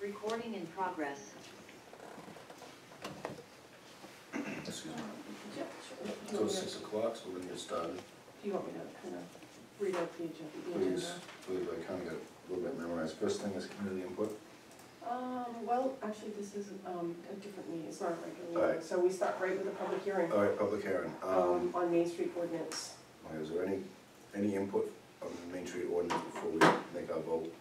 Recording in progress. Excuse me. Yeah, sure. So to- six o'clock, so we're gonna get started. do you want me to kind of read out the agenda? the Please, agenda? please, I kinda got a little bit memorized. First thing is community input. Um, well, actually, this is, um, a different meeting, it's not a regular meeting, Alright. so we start right with the public hearing, All right, public hearing. um, Um, on Main Street ordinance. is there any, any input on the Main Street ordinance before we make our vote?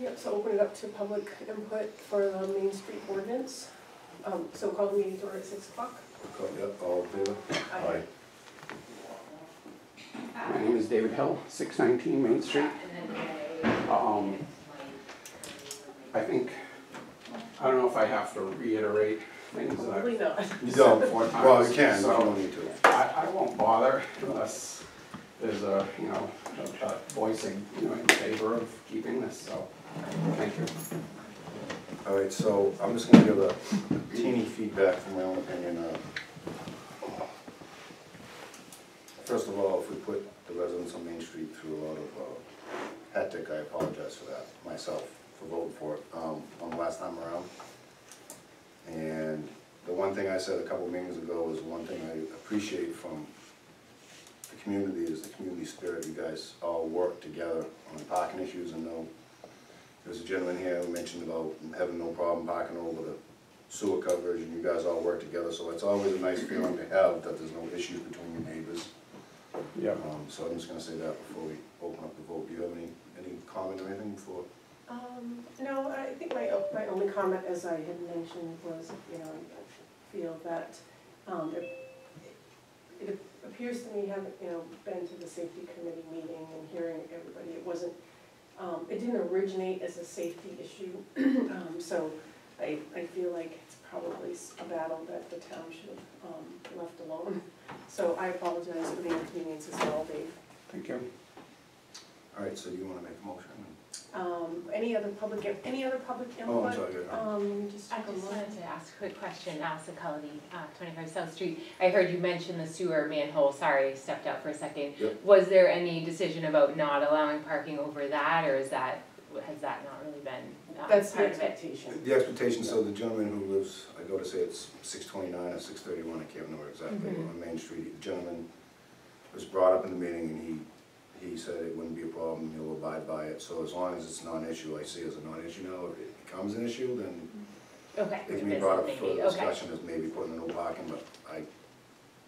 Yep, so open it up to public input for the Main Street ordinance. Um, so call the meeting to order at six o'clock. Call- Yep, all in favor? Aye. My name is David Hill, six nineteen Main Street. Um, I think, I don't know if I have to reiterate things that Probably I've not. You don't, four times. well, you can, but you don't need to. I, I won't bother unless there's a, you know, a, a voicing, you know, in favor of keeping this, so, thank you. All right, so I'm just gonna give a teeny feedback from my own opinion. uh, First of all, if we put the residents on Main Street through a lot of uh, hectic, I apologize for that, myself, for voting for it, um, on the last time around. And the one thing I said a couple meetings ago is one thing I appreciate from the community is the community spirit. You guys all work together on parking issues and know there's a gentleman here who mentioned about having no problem parking over the sewer coverage, and you guys all work together, so it's always a nice feeling to have, that there's no issues between your neighbors. Yep. Um, so I'm just gonna say that before we open up the vote. Do you have any, any comment or anything before? Um, no, I think my, my only comment, as I had mentioned, was, you know, I feel that, um, it, it appears to me, having, you know, been to the safety committee meeting and hearing everybody, it wasn't, um, it didn't originate as a safety issue, um, so I, I feel like it's probably a battle that the town should have, um, left alone. So I apologize for the inconvenience as well, Dave. Thank you. All right, so do you wanna make a motion? Um, any other public, any other public input? Oh, I'm sorry, go. Um, just I take a just look. wanted to ask a quick question, Asa Cullity, uh, twenty-five South Street. I heard you mention the sewer manhole, sorry, stepped out for a second. Yep. Was there any decision about not allowing parking over that, or is that, has that not really been um, That's the part of it? expectation. The expectation, so the gentleman who lives, I go to say it's six twenty-nine or six thirty-one, I can't remember exactly, Mhm. on Main Street. The gentleman was brought up in the meeting and he, he said it wouldn't be a problem, he'll abide by it. So as long as it's non-issue, I see it as a non-issue now. If it becomes an issue, then mm-hmm. Okay. it can be brought up maybe- for okay. discussion as maybe putting a no parking, but I,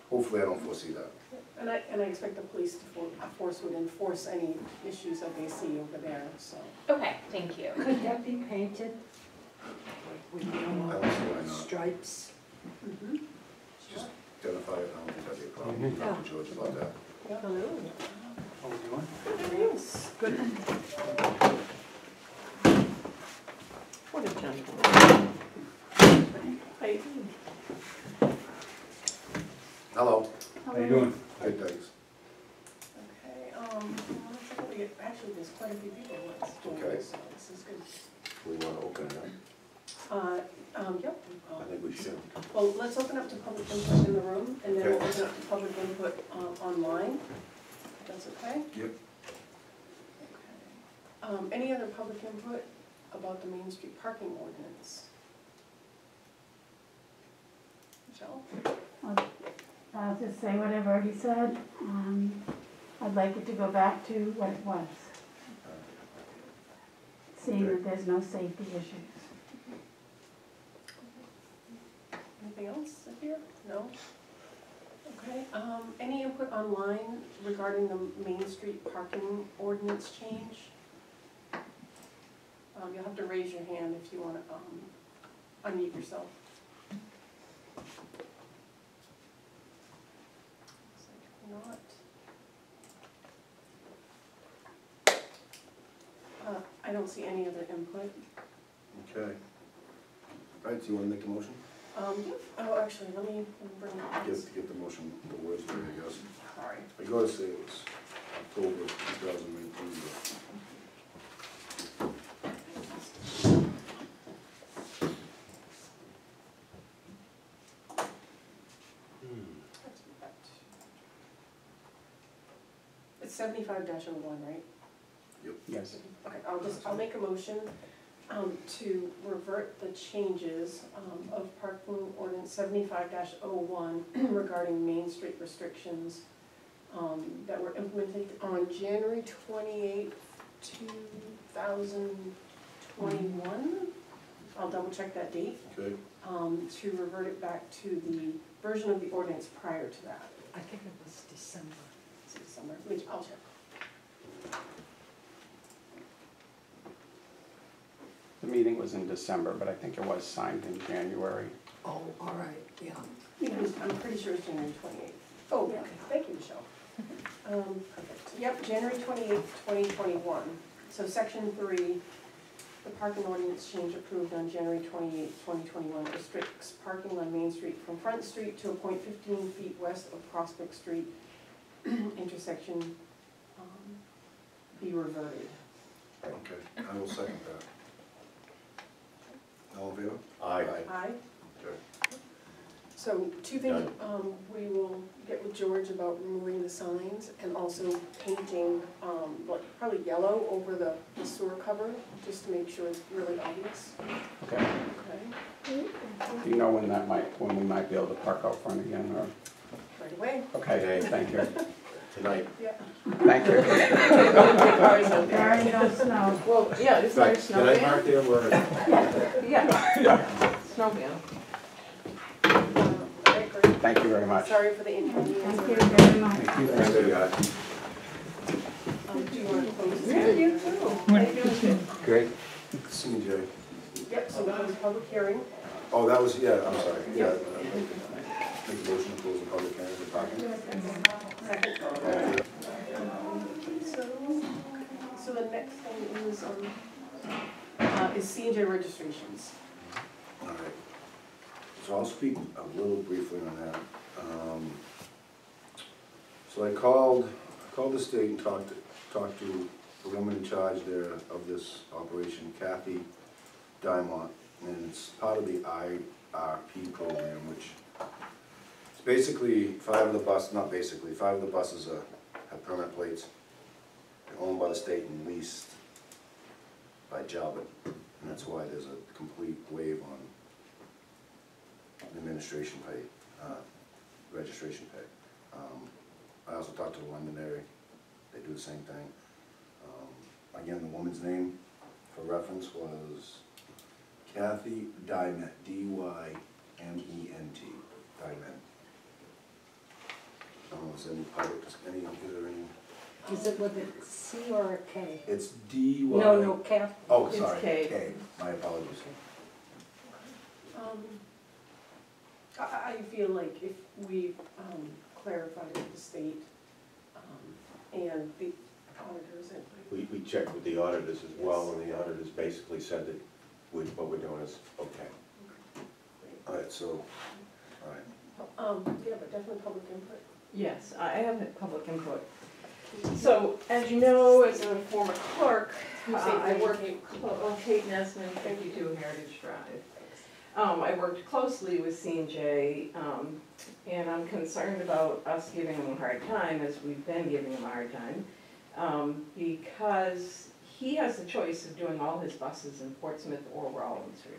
hopefully I don't foresee that. And I, and I expect the police to for, uh, force would enforce any issues that they see over there, so. Okay, thank you. Could that be painted? With I yellow don't see why not. stripes? Mm-hmm. Just identify it, I don't think that'd be a problem. Talk to George about that. Hello. How we doing? Good news. Good. What a gentleman. Hi. Hello. How you doing? Good, thanks. Okay, um, let's see, we- actually, there's quite a few people that's doing Okay. this, so this is good. We wanna open it up? Uh, um, yep. I think we should. Well, let's open up to public input in the room, and then we'll Okay. open up to public input, uh, online. If That's okay? Yep. Okay. Um, any other public input about the Main Street parking ordinance? Michelle? I'll just say what I've already said. Um, I'd like it to go back to what it was, seeing that there's no safety issues. Anything else here? No? Okay, um, any input online regarding the Main Street parking ordinance change? Um, you'll have to raise your hand if you wanna, um, unmute yourself. Looks like not. Uh, I don't see any other input. Okay. All right, do you wanna make the motion? Um, oh, actually, let me bring it up get the motion, the words right, I guess. Sorry. I gotta say it was October two thousand nineteen, but. It's seventy-five dash oh one, right? Yes. Okay, I'll just, I'll make a motion um, to revert the changes, um, of parking ordinance seventy-five oh one regarding Main Street restrictions, um, that were implemented on January twenty-eighth, two thousand twenty-one. I'll double check that date, Okay, um, to revert it back to the version of the ordinance prior to that. I think it was December. Is it which I'll check. Meeting was in December, but I think it was signed in January. Oh, all right, yeah. It I'm pretty sure it's January twenty-eighth. Oh, okay, thank you, Michelle. Um, perfect. Yep, January twenty-eighth, twenty twenty-one. So section three, the parking ordinance change approved on January twenty-eighth, twenty twenty-one restricts parking on Main Street from Front Street to a point fifteen feet west of Prospect Street intersection, um, be reverted. okay, I will second that. All in favor? Aye. Aye? Okay. So two things, um, we will get with George about removing the signs and also painting, um, like probably yellow over the the sewer cover, just to make sure it's really obvious, Okay. okay? Do you know when that might, when we might be able to park out front again, or? Right away, Okay, thank you. Tonight. yeah. Thank you. There ain't no snow. Well, yeah, it's Right, not a Did I snow mark there where? Yeah, snow ban. Um, okay, great. Thank you very much. Sorry for the inconvenience. Thank you very much. Thank you. Thanks, guys. Um, do you want to close? Yeah, you too. How you doing? Great. See you, Jay. Yep, so that was public hearing. Oh, that was, yeah, I'm sorry, yeah. Make a motion to close the public hearing So, the next thing is, um, uh, is C registrations. All right. So I'll speak a little briefly on that. Um, So I called, I called the state and talked, talked to the woman in charge there of this operation, Kathy Dyment. And it's part of the IRP program, which basically five of the bus, not basically, five of the buses are, have permanent plates. They're owned by the state and leased by Jalbert. And that's why there's a complete waive on administration pay, uh, registration pay. Um, I also talked to the Londonderry, they do the same thing. Um, Again, the woman's name for reference was Kathy Dyment, D-Y-M-E-N-T, Dyment. I don't know if there's any public, any, is there any, Is it with a C or a K? it's D-Y. No, no, Kath. Oh, It's sorry, K. K, my apologies. Um, I, I I feel like if we, um, clarified with the state, um, and the auditors and. We, we checked with the auditors as well, and the auditors basically said that we, what we're doing is okay. All right, so, all right. Um, yeah, but definitely public input. Yes, I have had public input. So, as you know, as a former clerk, uh, I worked, oh, Kate Nesman, fifty-two Heritage Drive. Um, I worked closely with C and J, um, and I'm concerned about us giving him a hard time, as we've been giving him a hard time. Um, because he has the choice of doing all his buses in Portsmouth or Rollinsford.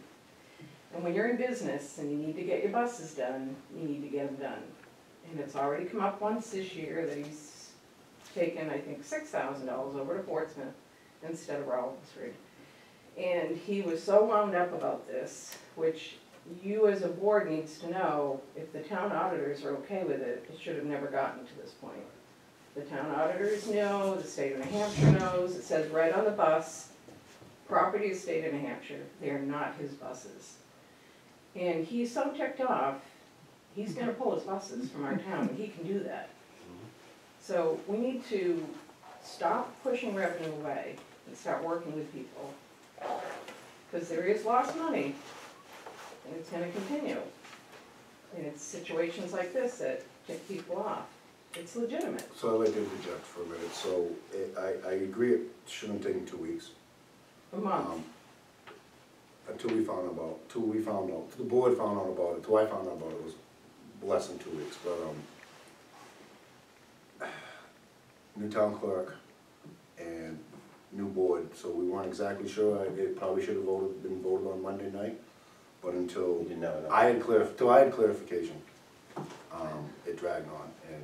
And when you're in business and you need to get your buses done, you need to get them done. And it's already come up once this year that he's taken, I think, six thousand dollars over to Portsmouth instead of Rollinsford. And he was so wound up about this, which you as a board needs to know, if the town auditors are okay with it, it should have never gotten to this point. The town auditors know, the state of New Hampshire knows, it says right on the bus, property is state of New Hampshire, they are not his buses. And he's so ticked off, he's gonna pull his buses from our town, and he can do that. So we need to stop pushing revenue away and start working with people. Cause there is lost money, and it's gonna continue. And it's situations like this that tick people off. It's legitimate. So I'd like to interject for a minute, so I, I agree it shouldn't take two weeks. A month. um, Until we found about, till we found out, till the board found out about it, till I found out about it was less than two weeks, but, um, new town clerk and new board, so we weren't exactly sure, I- it probably should have voted, been voted on Monday night, but until We didn't. I had clar, till I had clarification, um, it dragged on, and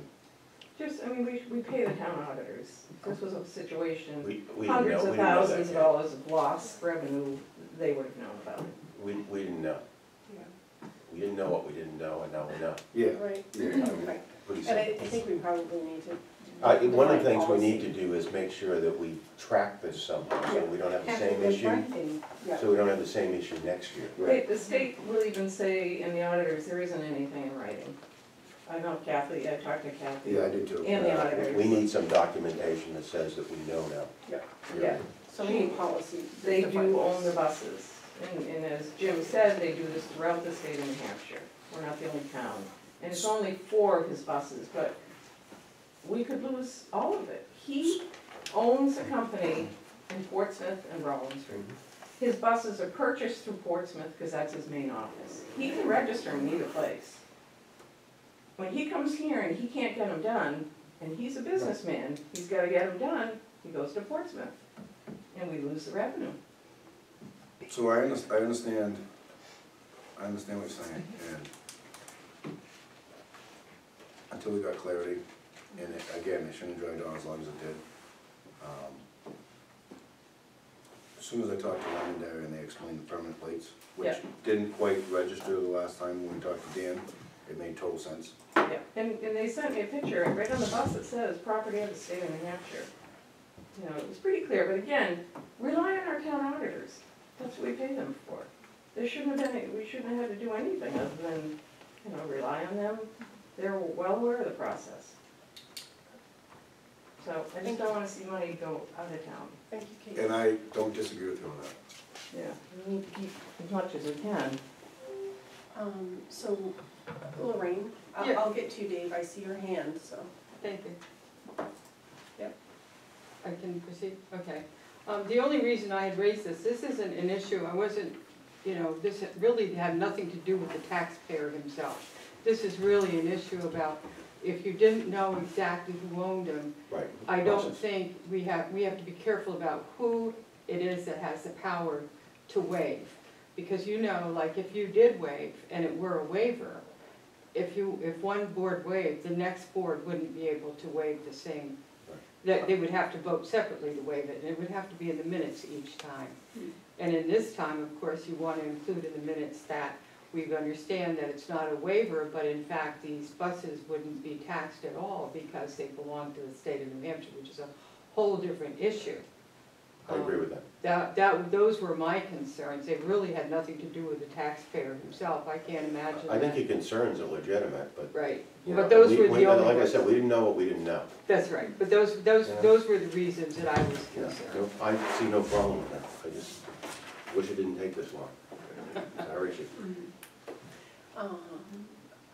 Just, I mean, we, we pay the town auditors. This was a situation, We, we didn't know, hundreds we of didn't know that thousands of yet. dollars of lost revenue, they would have known about it. We, we didn't know. We didn't know what we didn't know, and now we know. yeah, Right, yeah. right. Pretty And I, I think we probably need to. I, uh, one of the define things we need to do is make sure that we track this somehow, so we don't have the same it issue, yeah. so we don't have the same issue next year. Right. They- The state will even say in the auditors, there isn't anything in writing. I know Kathy, I talked to Kathy. Yeah, I did too. And the auditors. We need some documentation that says that we know now. Yeah, yeah, So we need policy. they do own the buses. And, and as Jim said, they do this throughout the state of New Hampshire. We're not the only town. And it's only four of his buses, but we could lose all of it. He owns a company in Portsmouth and Rollinsford. His buses are purchased through Portsmouth because that's his main office. He can register in either place. When he comes here and he can't get them done, and he's a businessman, he's gotta get them done, he goes to Portsmouth. And we lose the revenue. So I under, I understand, I understand what you're saying, and until we got clarity, and it, again, it shouldn't drag on as long as it did. Um, As soon as I talked to Londonderry and they explained the permanent plates, which Yeah. didn't quite register the last time when we talked to Dan, it made total sense. Yeah, and, and they sent me a picture, and right on the bus it says, property of the state of New Hampshire. You know, it was pretty clear, but again, rely on our town auditors, that's what we pay them for. There shouldn't have been, we shouldn't have had to do anything other than, you know, rely on them, they're well aware of the process. So I just don't wanna see money go out of town. Thank you, Kate. And I don't disagree with you on that. Yeah. We need to keep as much as we can. Um, so Lorraine, I'll, Yeah. I'll get to you, Dave, I see your hand, so. Thank you. Yep. I can proceed, okay. Um, the only reason I had raised this, this isn't an issue, I wasn't, you know, this really had nothing to do with the taxpayer himself. This is really an issue about, if you didn't know exactly who owned them, Right. I don't think, we have, we have to be careful about who it is that has the power to waive. Because you know, like if you did waive and it were a waiver, if you, if one board waived, the next board wouldn't be able to waive the same. That, they would have to vote separately to waive it, and it would have to be in the minutes each time. Hmm. And in this time, of course, you want to include in the minutes that we understand that it's not a waiver, but in fact, these buses wouldn't be taxed at all because they belong to the state of New Hampshire, which is a whole different issue. I agree with that. That, that, those were my concerns, they really had nothing to do with the taxpayer himself, I can't imagine I think that. your concerns are legitimate, but, Right, you know, but those we- were we- the only Like I ones. said, we didn't know what we didn't know. That's right, but those, those, Yeah. those were the reasons that I was Yeah, concerned. no, I see no problem with that, I just wish it didn't take this long. It's our issue. Um,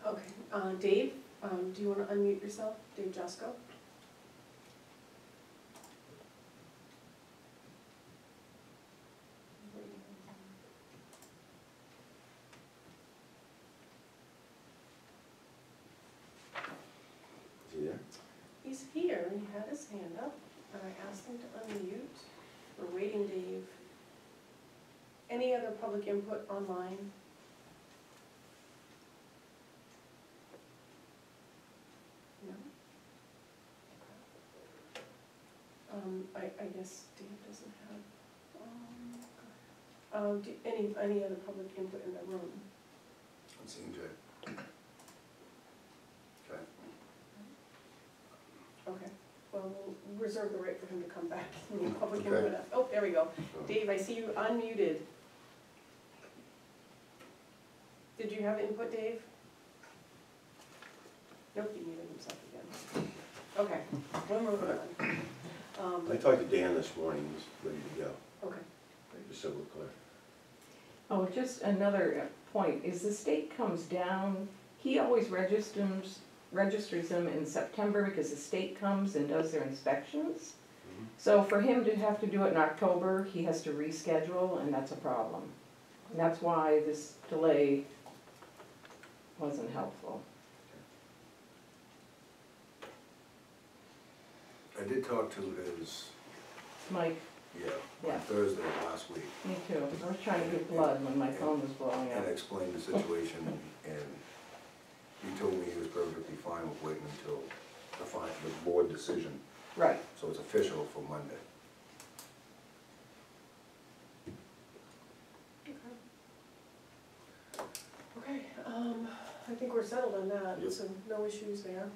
okay, uh, Dave, um, do you wanna unmute yourself, Dave Jusko? Is he there? He's here, and he had his hand up, and I asked them to unmute. We're waiting, Dave. Any other public input online? No? Um, I, I guess Dave doesn't have, um, um, do, any, any other public input in the room? I'm seeing Jay. Okay. Okay, well, we'll reserve the right for him to come back in the public Okay. input. Oh, there we go. Dave, I see you unmuted. Did you have input, Dave? Nope, he muted himself again. Okay, we're moving on. Um, I talked to Dan this morning, he's ready to go, okay, just so we're clear. Oh, just another uh, point, is the state comes down, he always registers, registers them in September because the state comes and does their inspections. Mm-hmm. So for him to have to do it in October, he has to reschedule, and that's a problem. And that's why this delay wasn't helpful. I did talk to his, Mike, Yeah, Yeah. on Thursday last week, Me too. I was trying to get blood when my phone was blowing up. I explained the situation, and he told me he was perfectly fine with waiting until the fi the board decision, Right. so it's official for Monday. Okay, um, I think we're settled on that, Yep. so no issues there.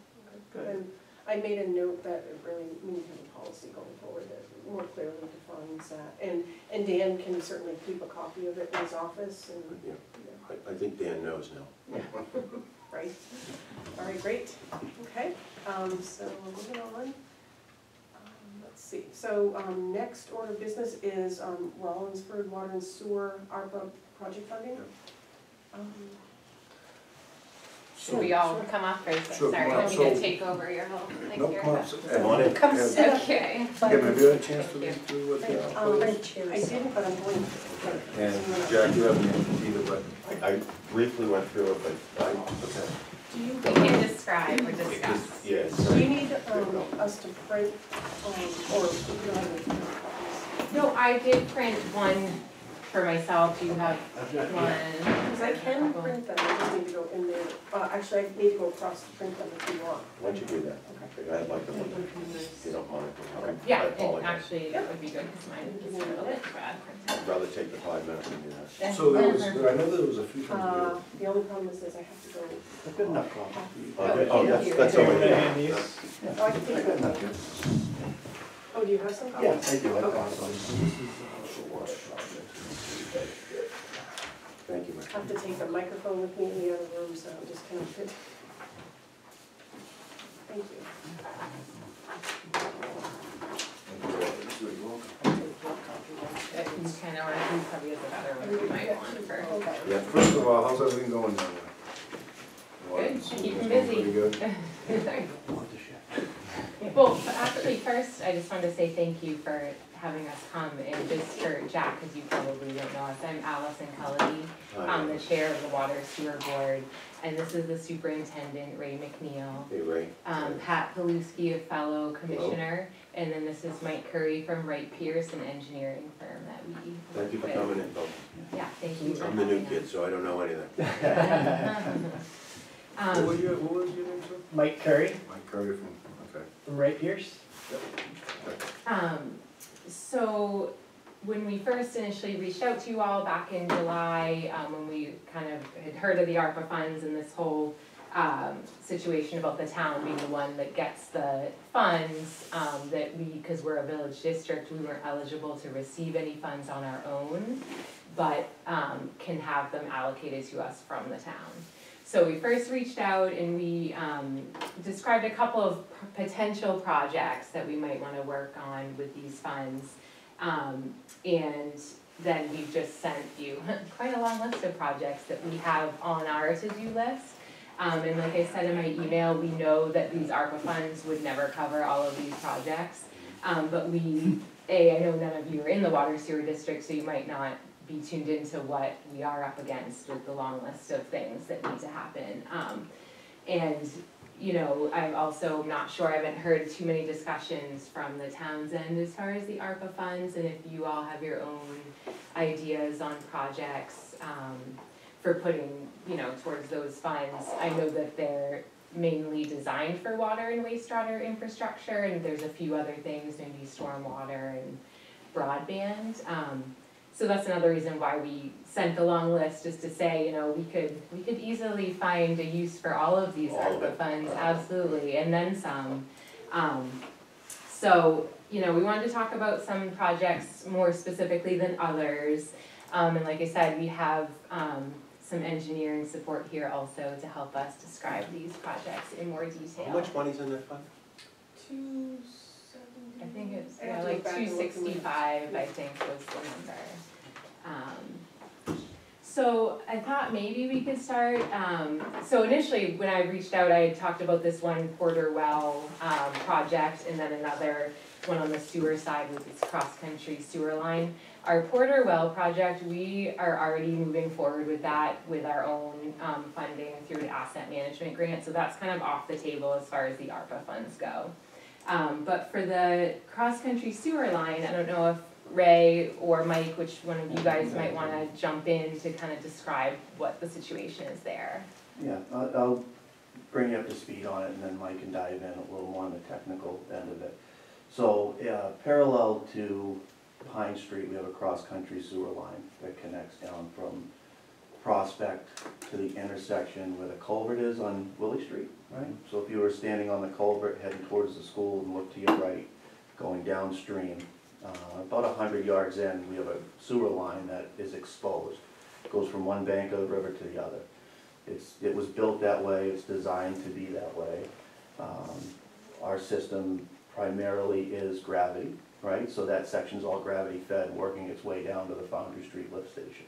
Good. And I made a note that it really, we need to have a policy going forward that more clearly defines that. And, and Dan can certainly keep a copy of it in his office and, Yeah, yeah, I, I think Dan knows now. right? All right, great, okay, um, so moving on. Um, Let's see, so, um, next order of business is, um, Rollinsford Water and Sewer ARPA project funding. Um, Should we all come up or, Sure, sorry, come on, let me to so- take over your whole thing No, here. come on, but- sit- Come on in. Come have- sit up. Okay. Kim, have you had a chance to Thank read through what the Um, I is? didn't, but I'm going to. And Jack, you haven't either, but I, I briefly went through it, but I, Okay. Do you, We can describe or discuss. yes. do you need, um, us to print, um, or do you have any? No, I did print one for myself, do you have one? Because I can print them, I just need to go in there, uh, actually, I need to go across to print them if you want. Why don't you do that? I'd like to look at it, if you don't mind. Okay. Yeah, I and apologize. actually, that would be good, because mine is a little bit bad. I'd rather take the five minutes and do that. So there was, I know there was a few things Uh, the only problem is, is I have to go. Good enough copy. Okay, oh, that's, that's all right. Oh, I can take it. Oh, do you have some copies? Yeah, I do, I Okay. got some. Thank you, Mike. I have to take the microphone with me in the other room, so I'm just kind of fit. Thank you. If you kind of, or who probably has a one, you might want for. Okay. Yeah, first of all, how's everything going down there? Good, Well, keep it's them going busy. Pretty good? Well, actually, first, I just wanted to say thank you for having us come, and just for Jack, because you probably don't know us, I'm Allison Cullity. I'm the chair of the Water Sewer Board, and this is the superintendent, Ray McNeil. Hey, Ray. Um, Pat Paluski, a fellow commissioner, and then this is Mike Curry from Wright Pierce, an engineering firm that we. Thank you for work coming with. in, folks. Yeah, thank you for I'm the new having kid, us. so I don't know anything. What Um, was your, what was your name, sir? Mike Curry Mike Curry from, okay. from Wright Pierce. Um, so when we first initially reached out to you all back in July, um, when we kind of had heard of the ARPA funds and this whole um, situation about the town being the one that gets the funds, um, that we, because we're a village district, we weren't eligible to receive any funds on our own, but um, can have them allocated to us from the town. So we first reached out and we um, described a couple of potential projects that we might wanna work on with these funds. Um, and then we've just sent you quite a long list of projects that we have on our to-do list. Um, and like I said in my email, we know that these ARPA funds would never cover all of these projects. Um, but we, A, I know none of you are in the water sewer district, so you might not be tuned into what we are up against with the long list of things that need to happen. Um, and, you know, I'm also not sure, I haven't heard too many discussions from the town's end as far as the ARPA funds, and if you all have your own ideas on projects, um, for putting, you know, towards those funds. I know that they're mainly designed for water and wastewater infrastructure, and there's a few other things, maybe stormwater and broadband. Um, so that's another reason why we sent the long list, just to say, you know, we could, we could easily find a use for all of these All of ARPA it. funds, absolutely, and then some. Um, so, you know, we wanted to talk about some projects more specifically than others. Um, and like I said, we have, um, some engineering support here also to help us describe these projects in more detail. How much money's in that fund? Two seventy. I think it's, I yeah, have to go like back two look at my- sixty-five, I think was the number. Um, so I thought maybe we could start, um, so initially, when I reached out, I had talked about this one Porter Well, um, project, and then another one on the sewer side with this cross-country sewer line. Our Porter Well project, we are already moving forward with that with our own, um, funding through an asset management grant, so that's kind of off the table as far as the ARPA funds go. Um, but for the cross-country sewer line, I don't know if Ray or Mike, which one of you guys might wanna jump in to kind of describe what the situation is there. Yeah, I'll, I'll bring you up to speed on it, and then Mike can dive in a little more on the technical end of it. So, uh, parallel to Pine Street, we have a cross-country sewer line that connects down from Prospect to the intersection where the culvert is on Willie Street, right? So if you were standing on the culvert heading towards the school and look to your right, going downstream, uh, about a hundred yards in, we have a sewer line that is exposed. It goes from one bank of the river to the other. It's, it was built that way, it's designed to be that way. Um, Our system primarily is gravity, right? So that section's all gravity fed, working its way down to the Foundry Street lift station.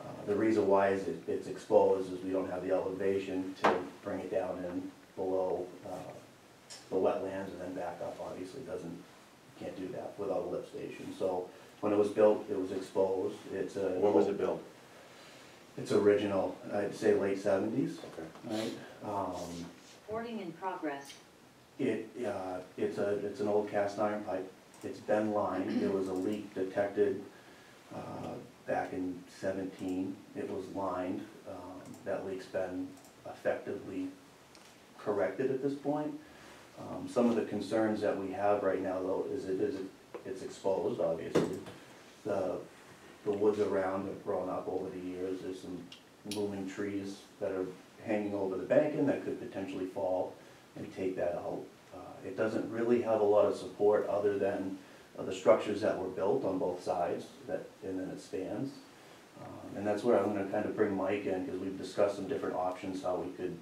Uh, The reason why is it, it's exposed is we don't have the elevation to bring it down in below uh, the wetlands and then back up, obviously doesn't, can't do that without a lift station. So when it was built, it was exposed, it's a. When was it built? It's original, I'd say late seventies, Okay. right? Um, Recording in progress. It, uh, it's a, it's an old cast iron pipe, it's been lined, there was a leak detected, uh, back in seventeen, it was lined. Um, That leak's been effectively corrected at this point. Um, some of the concerns that we have right now though is it is, it's exposed, obviously. The, the woods around have grown up over the years, there's some looming trees that are hanging over the bank and that could potentially fall and take that out. Uh, It doesn't really have a lot of support other than uh, the structures that were built on both sides, that, and then it spans. Um, And that's where I'm gonna kind of bring Mike in, because we've discussed some different options, how we could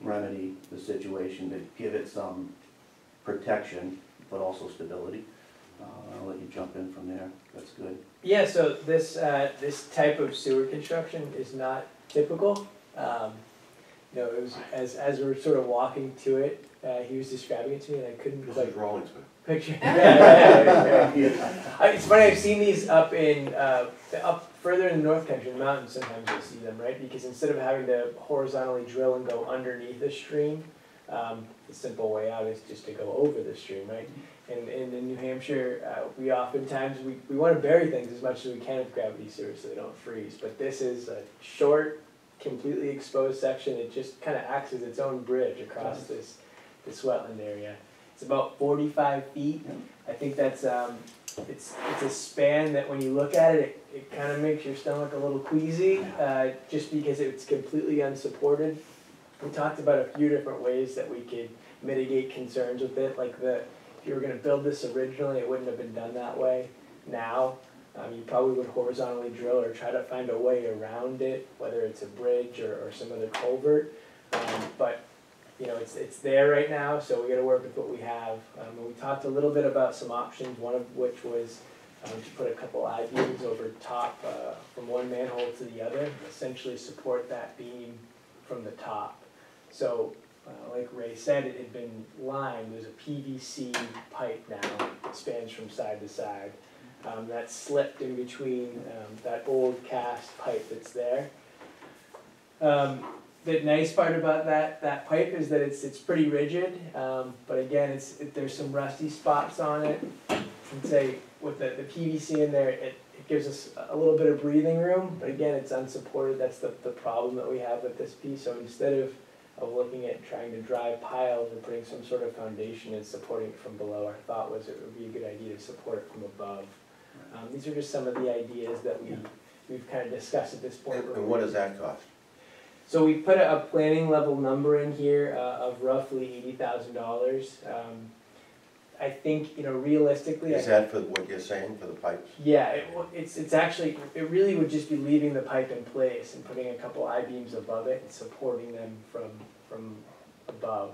remedy the situation to give it some protection, but also stability. Uh, I'll let you jump in from there, that's good. Yeah, so this, uh, this type of sewer construction is not typical. Um, you know, it was, as, as we we're sort of walking to it, uh, he was describing it to me and I couldn't This quite is Rollinsford. Picture. Yeah, yeah. I- It's funny, I've seen these up in, uh, up further in the North Country, in the mountains, sometimes you'll see them, right? Because instead of having to horizontally drill and go underneath a stream, um, the simple way out is just to go over the stream, right? And, and in New Hampshire, uh, we oftentimes, we, we wanna bury things as much as we can with gravity so they don't freeze. But this is a short, completely exposed section, it just kinda acts as its own bridge across this, this wetland area. It's about forty-five feet, I think that's, um, it's, it's a span that when you look at it, it, it kinda makes your stomach a little queasy, uh, just because it's completely unsupported. We talked about a few different ways that we could mitigate concerns with it, like the, if you were gonna build this originally, it wouldn't have been done that way. Now, um, you probably would horizontally drill or try to find a way around it, whether it's a bridge or, or some other culvert. Um, but, you know, it's, it's there right now, so we gotta work with what we have. Um, and we talked a little bit about some options, one of which was, um, to put a couple I-beams over top, uh, from one manhole to the other, essentially support that beam from the top. So, uh, like Ray said, it had been lined, there's a PVC pipe now, that spans from side to side. Um, that slipped in between, um, that old cast pipe that's there. The nice part about that, that pipe is that it's, it's pretty rigid, um, but again, it's, it, there's some rusty spots on it. And say, with the, the PVC in there, it, it gives us a little bit of breathing room, but again, it's unsupported, that's the, the problem that we have with this piece, so instead of, of looking at trying to drive piles or putting some sort of foundation and supporting it from below, our thought was it would be a good idea to support it from above. Um, these are just some of the ideas that we, we've kind of discussed at this point. And and what does that cost? So we put a, a planning level number in here, uh, of roughly eighty thousand dollars. Um, I think, you know, realistically, I Is that for what you're saying, for the pipes? yeah, it, it's, it's actually, it really would just be leaving the pipe in place and putting a couple I-beams above it and supporting them from, from above.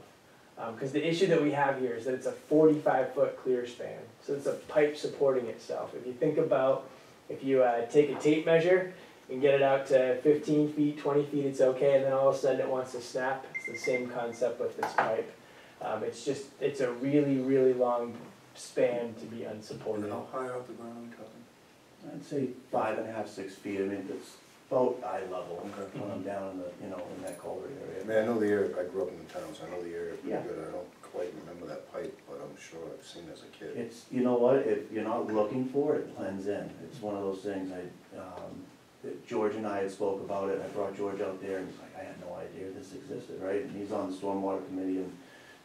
Um 'cause cause the issue that we have here is that it's a forty-five foot clear span, so it's a pipe supporting itself. If you think about, if you, uh, take a tape measure and get it out to fifteen feet, twenty feet, it's okay, and then all of a sudden it wants to snap, it's the same concept with this pipe. Um, it's just, it's a really, really long span to be unsupported. How high off the ground are we talking? I'd say five and a half, six feet, I mean, it's about eye level Okay. when I'm down in the, you know, in that culvert I area. mean, I know the area, I grew up in the town, so I know the area pretty Yeah. good, I don't quite remember that pipe, but I'm sure I've seen it as a kid. It's, you know what, if you're not looking for it, it blends in. It's one of those things, I, um, that George and I had spoke about it, I brought George out there, and he's like, I had no idea this existed, right? And he's on the stormwater committee, and,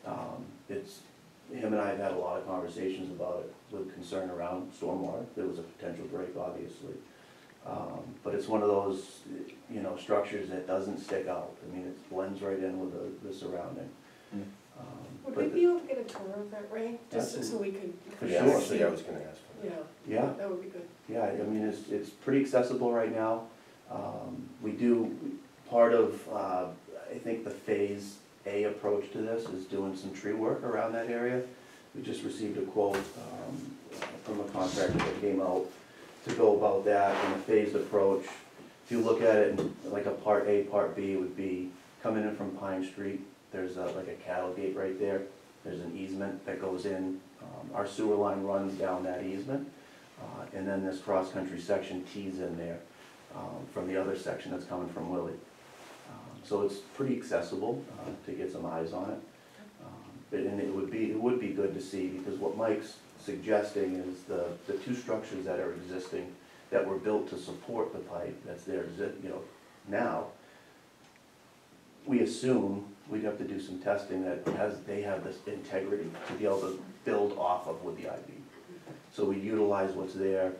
um, it's, him and I have had a lot of conversations about it with concern around stormwater. There was a potential break, obviously. Um, but it's one of those, you know, structures that doesn't stick out. I mean, it blends right in with the, the surrounding. Hmm. Um, Would but we the- be able to get a tour of that, Ray? Just so we could. For Yeah, sure. actually, I was gonna ask Yeah, Yeah, that would be good. Yeah, I mean, it's, it's pretty accessible right now. Um, we do, part of, uh, I think the phase A approach to this is doing some tree work around that area. We just received a quote, um, from a contractor that came out to go about that in a phased approach. If you look at it, like a part A, part B would be coming in from Pine Street, there's a, like a cattle gate right there. There's an easement that goes in, um, our sewer line runs down that easement. Uh, And then this cross-country section tees in there um, from the other section that's coming from Willie. Um, So it's pretty accessible uh, to get some eyes on it. Um, but- And it would be, it would be good to see, because what Mike's suggesting is the, the two structures that are existing, that were built to support the pipe that's there, you know, now, we assume we'd have to do some testing that has, they have this integrity to be able to build off of with the I-beam. So we utilize what's there,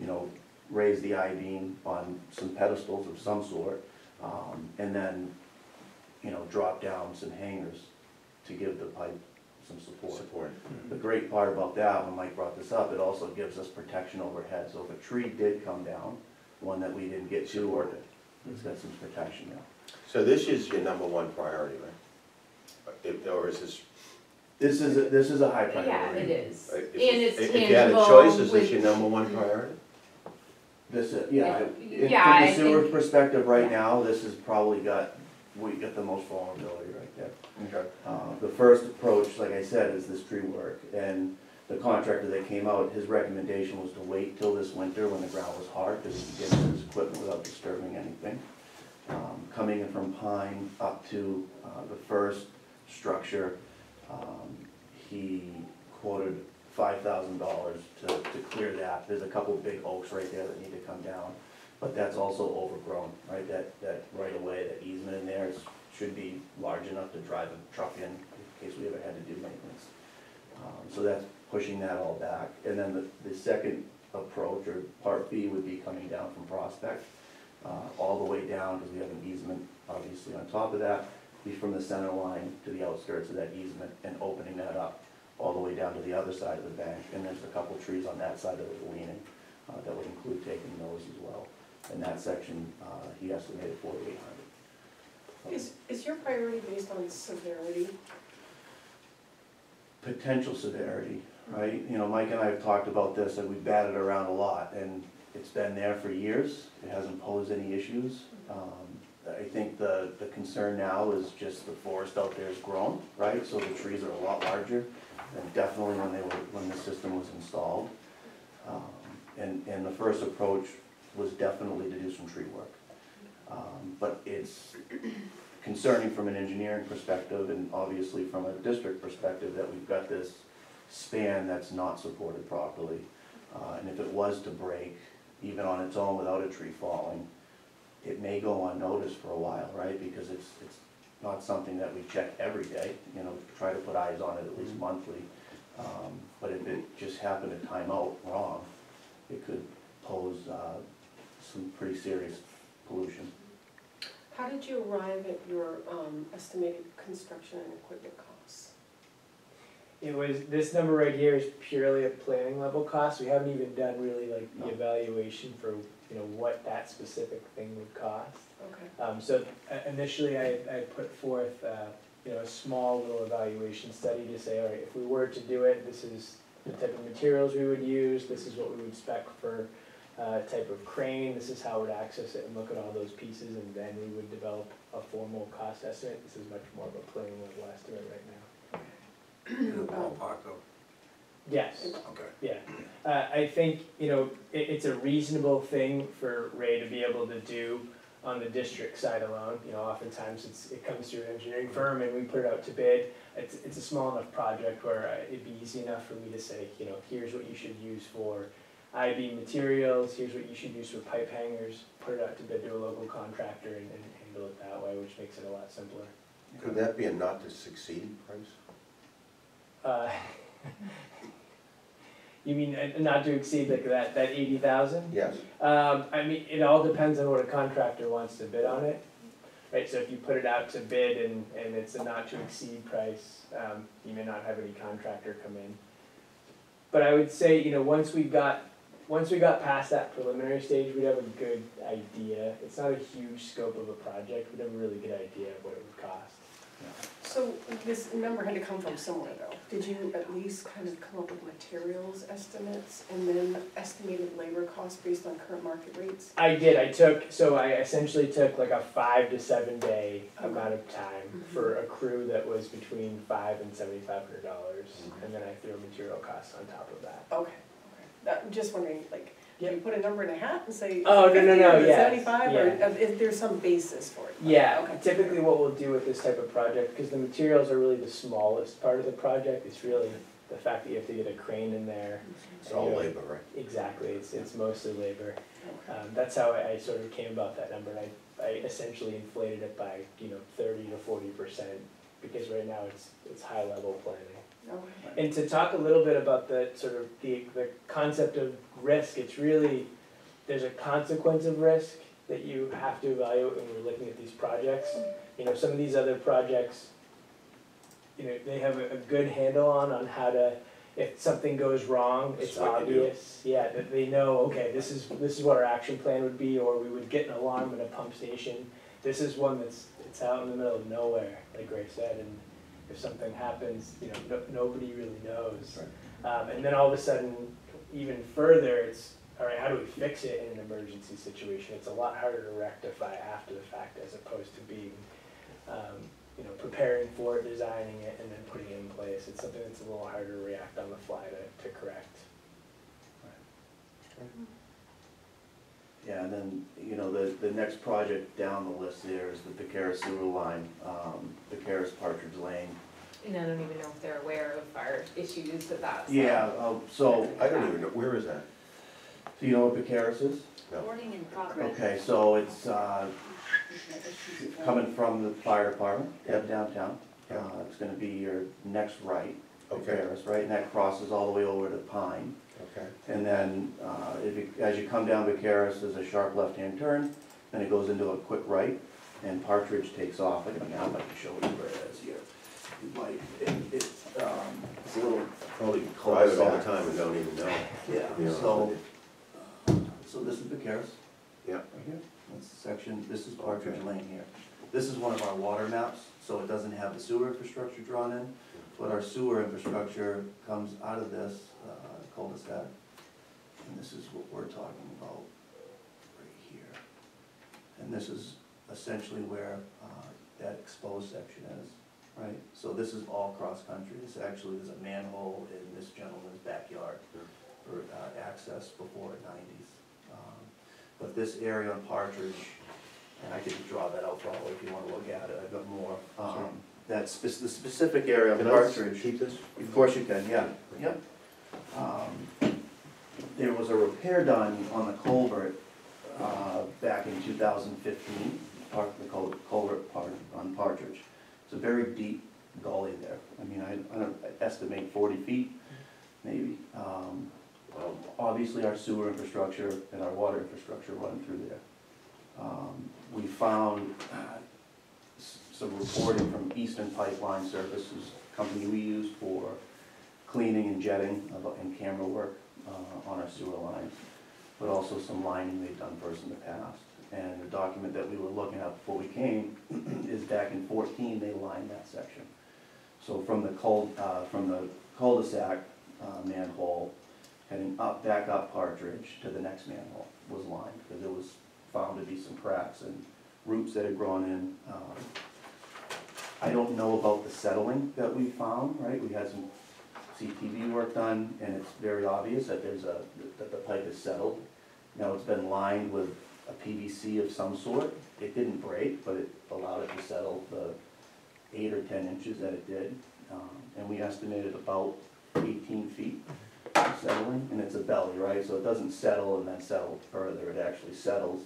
you know, raise the I-beam on some pedestals of some sort, um, and then, you know, drop down some hangers to give the pipe some support. Support. The great part about that, when Mike brought this up, it also gives us protection overhead, so if a tree did come down, one that we didn't get to, or it's got some protection now. So this is your number one priority, right? If- Or is this? This is, a- this is a high priority. Yeah, it is. uh, And if- it's If you had a tangible choice, is this with- your number one priority? This, is- yeah, it- Yeah, from the sewer think- perspective right now, this has probably got, we got the most vulnerability right there. Okay. Uh, The first approach, like I said, is this tree work, and the contractor that came out, his recommendation was to wait till this winter when the ground was hard, because he could get into his equipment without disturbing anything. Um, Coming in from Pine up to uh, the first structure, um, he quoted five thousand dollars to, to clear that. There's a couple big oaks right there that need to come down, but that's also overgrown, right? That, that right away, that easement in there is, should be large enough to drive a truck in, in case we ever had to do maintenance. Um, So that's pushing that all back. And then the, the second approach, or part B, would be coming down from Prospect, uh, all the way down, because we have an easement, obviously, on top of that, be from the center line to the outskirts of that easement, and opening that up all the way down to the other side of the bank. And there's a couple trees on that side of the leaning, uh, that would include taking those as well. And that section, uh, he estimated forty-eight hundred. Is, is your priority based on severity? potential severity, right? You know, Mike and I have talked about this, and we've batted around a lot, and it's been there for years. It hasn't posed any issues. Um, I think the, the concern now is just the forest out there has grown, right? So the trees are a lot larger than definitely when they were, when the system was installed. Um, And, and the first approach was definitely to do some tree work. Um, But it's concerning from an engineering perspective and obviously from a district perspective that we've got this span that's not supported properly. Uh, and if it was to break, even on its own without a tree falling, it may go unnoticed for a while, right? Because it's, it's not something that we check every day, you know, try to put eyes on it at least monthly. Um, But if it just happened to time out wrong, it could pose, uh, some pretty serious pollution. How did you arrive at your um, estimated construction and equipment costs? It was, this number right here is purely a planning level cost, we haven't even done really like the evaluation for, you know, what that specific thing would cost. Okay. Um, so uh, initially I, I put forth, uh, you know, a small little evaluation study to say, all right, if we were to do it, this is the type of materials we would use, this is what we would spec for, uh, type of crane, this is how we'd access it and look at all those pieces, and then we would develop a formal cost estimate. This is much more of a planning level estimate right now. In the ballpark of, Yes. Okay. Yeah, uh, I think, you know, it, it's a reasonable thing for Ray to be able to do on the district side alone. You know, oftentimes it's, it comes through an engineering firm and we put it out to bid. It's, it's a small enough project where uh, it'd be easy enough for me to say, you know, here's what you should use for IB materials, here's what you should use for pipe hangers. Put it out to bid to a local contractor and, and handle it that way, which makes it a lot simpler. Could that be a not to succeed price? Uh, You mean uh, not to exceed like that, that eighty thousand? Yes. Um, I mean, it all depends on what a contractor wants to bid on it. Right, so if you put it out to bid and, and it's a not to exceed price, um, you may not have any contractor come in. But I would say, you know, once we got, once we got past that preliminary stage, we'd have a good idea. It's not a huge scope of a project, we'd have a really good idea of what it would cost. So this number had to come from somewhere though. Did you at least kind of come up with materials estimates and then estimated labor costs based on current market rates? I did, I took, so I essentially took like a five to seven day amount of time Mhm. for a crew that was between five and seventy-five hundred dollars. And then I threw material costs on top of that. Okay, okay. That, I'm just wondering, like, do you put a number in a hat and say Oh, no, no, no, or yes, seventy-five, or yeah. uh, is there some basis for it? Yeah, Okay. typically what we'll do with this type of project, because the materials are really the smallest part of the project, it's really the fact that you have to get a crane in there. It's all Yeah. labor, right? Exactly, it's, it's mostly labor. Okay. Um, that's how I, I sort of came about that number, and I, I essentially inflated it by, you know, thirty to forty percent, because right now it's, it's high level planning. Okay. And to talk a little bit about the sort of the, the concept of risk, it's really, there's a consequence of risk that you have to evaluate when you're looking at these projects. You know, some of these other projects, you know, they have a, a good handle on, on how to, if something goes wrong, it's That's what you obvious. Yeah, that they know, okay, this is, this is what our action plan would be, or we would get an alarm at a pump station. This is one that's, it's out in the middle of nowhere, like Ray said, and if something happens, you know, no, nobody really knows. Um, and then all of a sudden, even further, it's, all right, how do we fix it in an emergency situation? It's a lot harder to rectify after the fact as opposed to being, um, you know, preparing for it, designing it, and then putting it in place. It's something that's a little harder to react on the fly to, to correct. Yeah, and then, you know, the, the next project down the list there is the Vicaris sewer line, um, Vicaris Partridge Lane. And I don't even know if they're aware of our issues with that. so- Yeah, uh, so, I don't even know, where is that? so you know what Vicaris is? No. Recording in progress. Okay, so it's, uh, coming from the fire department, Yeah. downtown. Yeah. Uh, it's gonna be your next right, Okay, Vicaris, right, and that crosses all the way over to Pine. Okay. And then, uh, if you, as you come down Vicaris, there's a sharp left-hand turn, then it goes into a quick right, and Partridge takes off, like, now I can show you where it is here. You might, it, it's, um, it's a little, Probably drive it all the time and don't even know. yeah, Yeah. so, uh, so this is Vicaris. Yeah. Right here, that's the section, this is Partridge Lane here. This is one of our water maps, so it doesn't have the sewer infrastructure drawn in, but our sewer infrastructure comes out of this cul-de-sac. And this is what we're talking about right here. And this is essentially where uh, that exposed section is, right? So this is all cross-country, this actually, is a manhole in this gentleman's backyard for uh, access before the nineties. Um, But this area on Partridge, and I can draw that out probably if you wanna look at it, I've got more. Um, That spec, the specific area on Can I Partridge. keep this? Of course you can, yeah, yep. Um, There was a repair done on the culvert, uh, back in two thousand fifteen, part, the cul- culvert part on Partridge. It's a very deep gully there, I mean, I, I don't estimate forty feet, maybe. Um, Obviously, our sewer infrastructure and our water infrastructure run through there. Um, We found uh, some reporting from Eastern Pipeline Services, company we use for cleaning and jetting and camera work uh, on our sewer lines, but also some lining they've done for us in the past. And the document that we were looking at before we came is back in fourteen, they lined that section. So from the cul, uh, from the cul-de-sac uh, manhole, heading up, back up Partridge to the next manhole was lined, because there was found to be some cracks and roots that had grown in. Um, I don't know about the settling that we found, right, we had some CTV work done, and it's very obvious that there's a, that the pipe is settled. Now, it's been lined with a PVC of some sort. It didn't break, but it allowed it to settle the eight or ten inches that it did. Um, And we estimated about eighteen feet settling, and it's a belly, right? So it doesn't settle and then settle further, it actually settles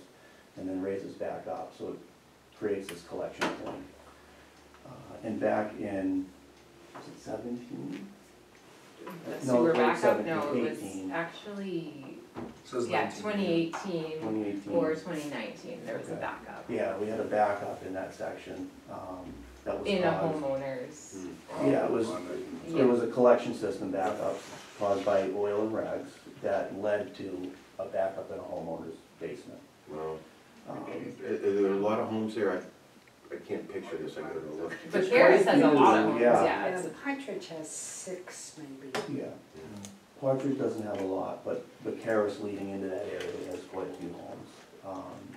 and then raises back up, so it creates this collection point. Uh, And back in, was it seventeen? The No, sewer it was backup, no, it was 18. actually, Says yeah, 19. twenty eighteen Twenty eighteen. or twenty nineteen, there was a Okay. backup. Yeah, we had a backup in that section, um, that was In a caused. homeowner's, Yeah, it was, On the- There was a collection system backup caused by oil and rags that led to a backup in a homeowner's basement. Well, Um, Are are there a lot of homes there? I, I can't picture this, I gotta look. but Harris has a lot of homes, Yeah. yeah, Yeah, it's, Partridge has six maybe. Yeah, Partridge doesn't have a lot, but the Caris leading into that area has quite a few homes. Um,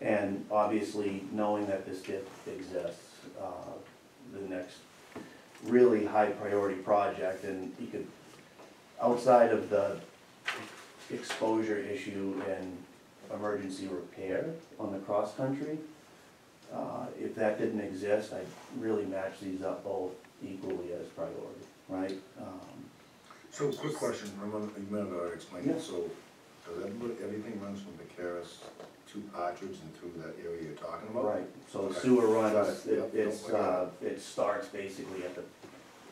And obviously, knowing that this dip exists, uh, the next really high priority project, and you could, outside of the exposure issue and emergency repair on the cross-country, uh, if that didn't exist, I'd really match these up both equally as priority, right? Um, So, quick question, I'm you might have already explained Yeah. it, so, does everybody, everything runs from Vicaris to Partridge and through that area you're talking about? Right, so the sewer runs, it. it, Yep, it's, nope, I got uh, it starts basically at the,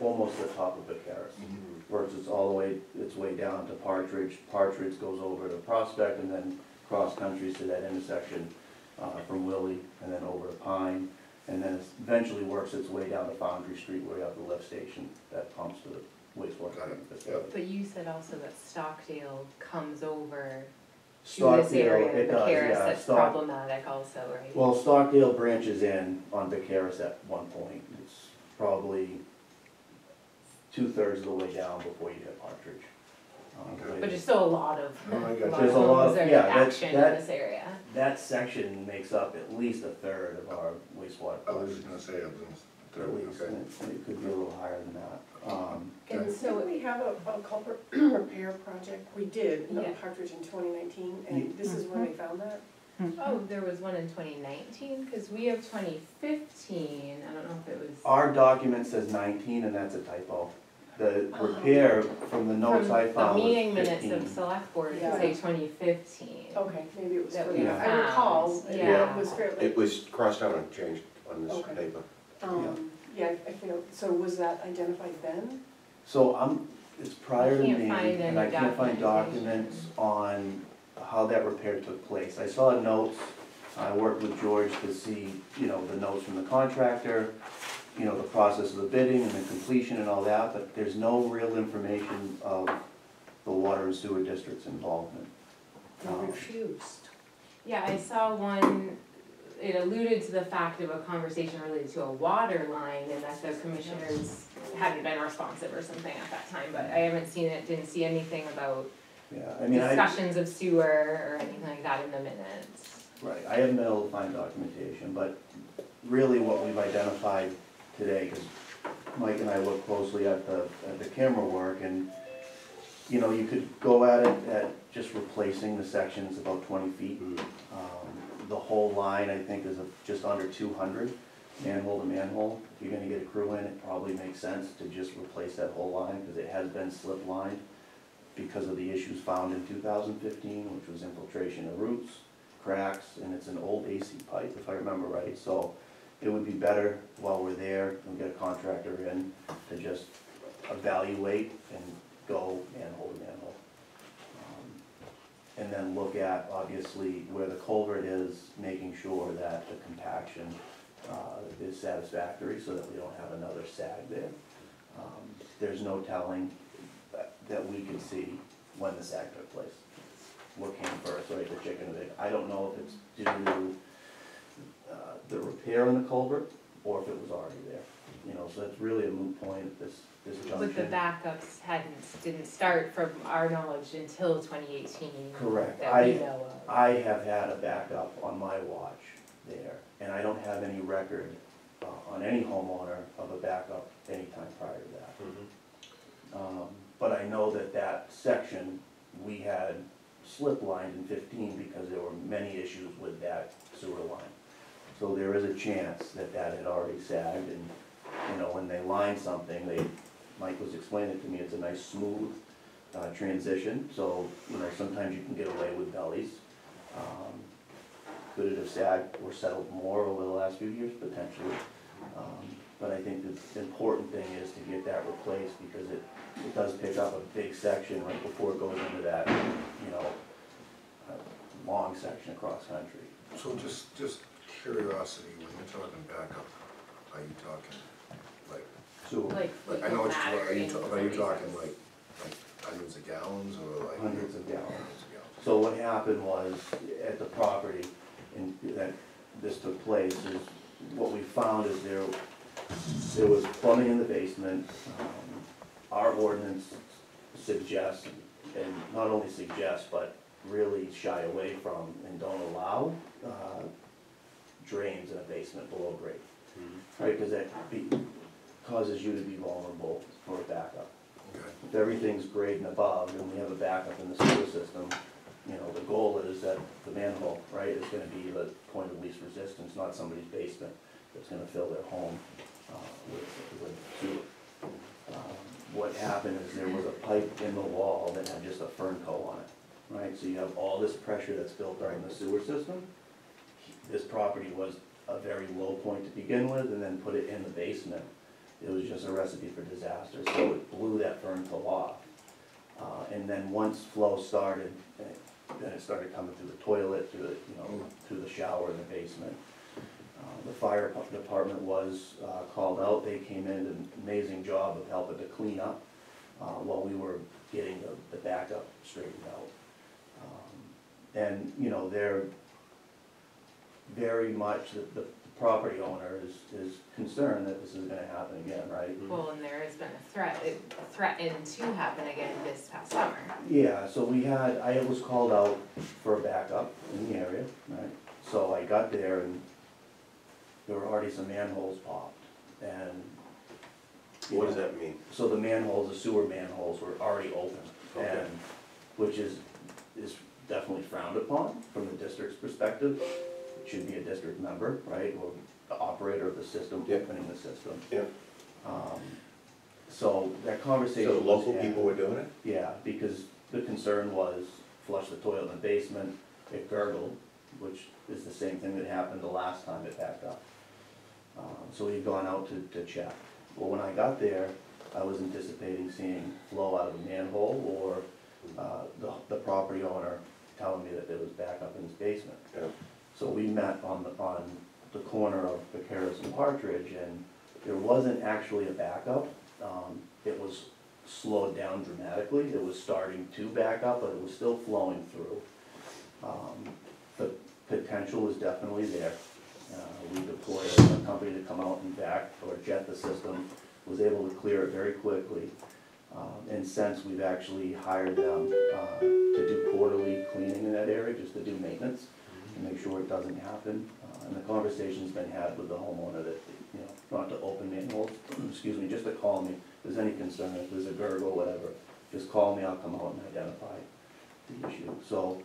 almost the top of Vicaris. Mhm. Works its all the way, its way down to Partridge, Partridge goes over to Prospect and then cross countries to that intersection, uh, from Willie and then over to Pine. And then it eventually works its way down to Foundry Street where you have the lift station that pumps to the wastewater Got it, treatment facility. but you said also that Stockdale comes over to this Stockdale, area, it the does, Caris, yeah, that's Stock- problematic also, right? Well, Stockdale branches in on Vicaris at one point. It's probably two-thirds of the way down before you hit Partridge. Um, Okay. But there's still a lot of, No, I got lot you. of There's a lot homes of- or yeah, that- action in that- this area. That section makes up at least a third of our wastewater. I was cost, just gonna say, I was At gonna, least, okay. and it- it could be a little higher than that. Um, And so- so we have a, a culvert repair project, we did, Yeah. on Partridge in twenty nineteen, and this is where they found that? Oh, there was one in twenty nineteen, cause we have twenty fifteen, I don't know if it was. Our document says nineteen, and that's a typo. The repair from the notes I From found The was meeting minutes of select board Yeah. say twenty fifteen. Okay, maybe it was That for we that, I found, recall, it yeah. was fairly, It was crossed out and changed on this Okay. paper. um, yeah, I feel, so was that identified then? So I'm, it's prior to can't me, find and I any can't find documents on how that repair took place. I saw notes, I worked with George to see, you know, the notes from the contractor, you know, the process of the bidding and the completion and all that, but there's no real information of the water and sewer district's involvement. They Um, refused. Yeah, I saw one, it alluded to the fact of a conversation related to a water line and that the commissioners hadn't been responsive or something at that time, but I haven't seen it, didn't see anything about Yeah, I mean, I, discussions of sewer or anything like that in the minutes. right, I haven't been able to find documentation, but really what we've identified today, because Mike and I looked closely at the, at the camera work, and, you know, you could go at it at just replacing the sections about twenty feet. Um, The whole line, I think, is of just under two hundred, manhole to manhole. If you're gonna get a crew in, it probably makes sense to just replace that whole line, because it has been slip lined because of the issues found in two thousand fifteen, which was infiltration of roots, cracks, and it's an old AC pipe, if I remember right. So it would be better while we're there, and get a contractor in to just evaluate and go manhole to manhole. Um, And then look at, obviously, where the culvert is, making sure that the compaction uh, is satisfactory, so that we don't have another sag there. Um, There's no telling that- we could see when the sag took place. What came first, right, the chicken or the egg? I don't know if it's due to the repair in the culvert, or if it was already there. You know, so that's really a moot point at this, this junction. But the backups hadn't, didn't start from our knowledge until twenty eighteen. Correct. That we I- know of. I have had a backup on my watch there, and I don't have any record uh, on any homeowner of a backup anytime prior to that. Um, but I know that that section, we had slip lined in fifteen because there were many issues with that sewer line. So there is a chance that that had already sagged and, you know, when they line something, they, Mike was explaining to me, it's a nice smooth, uh, transition, so, you know, sometimes you can get away with bellies. Um, Could it have sagged or settled more over the last few years? Potentially. Um, But I think the important thing is to get that replaced because it, it does pick up a big section right before it goes into that, you know, uh, long section across country. So just, just curiosity, when you're talking backup, are you talking, like, So Like, like, I know what you're, are you, in ta- are you talking like, like hundreds of gallons or like? Hundreds of gallons. Hundreds of gallons. So what happened was, at the property, and that this took place, is what we found is there, there was plumbing in the basement. Um, Our ordinance suggests, and not only suggests, but really shy away from and don't allow, uh, drains in a basement below grade. Right, cause that be, causes you to be vulnerable for a backup. Okay. If everything's grade and above, and we have a backup in the sewer system, you know, the goal is that the manhole, right, is gonna be the point of least resistance, not somebody's basement that's gonna fill their home, uh, with, with sewer. Um, What happened is there was a pipe in the wall that had just a fern coat on it, right, so you have all this pressure that's built up in the sewer system. This property was a very low point to begin with, and then put it in the basement, it was just a recipe for disaster, so it blew that Fernco off. Uh, and then once flow started, eh, then it started coming through the toilet, through the, you know, through the shower in the basement. Uh, The fire pu- department was, uh, called out, they came in, did an amazing job of helping to clean up, uh, while we were getting the, the backup straightened out. Um, And, you know, they're very much, the, the property owner is, is concerned that this is gonna happen again, right? Well, and there has been a threat, it threatened to happen again this past summer. Yeah, so we had, I was called out for a backup in the area, right? So I got there and there were already some manholes popped and. you What does know, that mean? So the manholes, the sewer manholes were already open Okay. and, which is, is definitely frowned upon from the district's perspective. Should be a district member, right, or the operator of the system, Yeah. opening the system. Yeah. Um, So that conversation So was local had. people were doing it? Yeah, because the concern was flush the toilet in the basement, it gurgled, which is the same thing that happened the last time it backed up. Um, So we'd gone out to, to check. Well, when I got there, I was anticipating seeing flow out of a manhole or, uh, the, the property owner telling me that there was backup in his basement. Yeah. So we met on the, on the corner of Vicaris and Partridge, and there wasn't actually a backup. Um, It was slowed down dramatically, it was starting to back up, but it was still flowing through. Um, The potential is definitely there. Uh, We deployed a company to come out and back, or jet the system, was able to clear it very quickly. Um, And since we've actually hired them uh, to do quarterly cleaning in that area, just to do maintenance, to make sure it doesn't happen. Uh, And the conversation's been had with the homeowner that, you know, not to open manholes, excuse me, just to call me, if there's any concern, if there's a gurgle, whatever, just call me, I'll come out and identify the issue. So,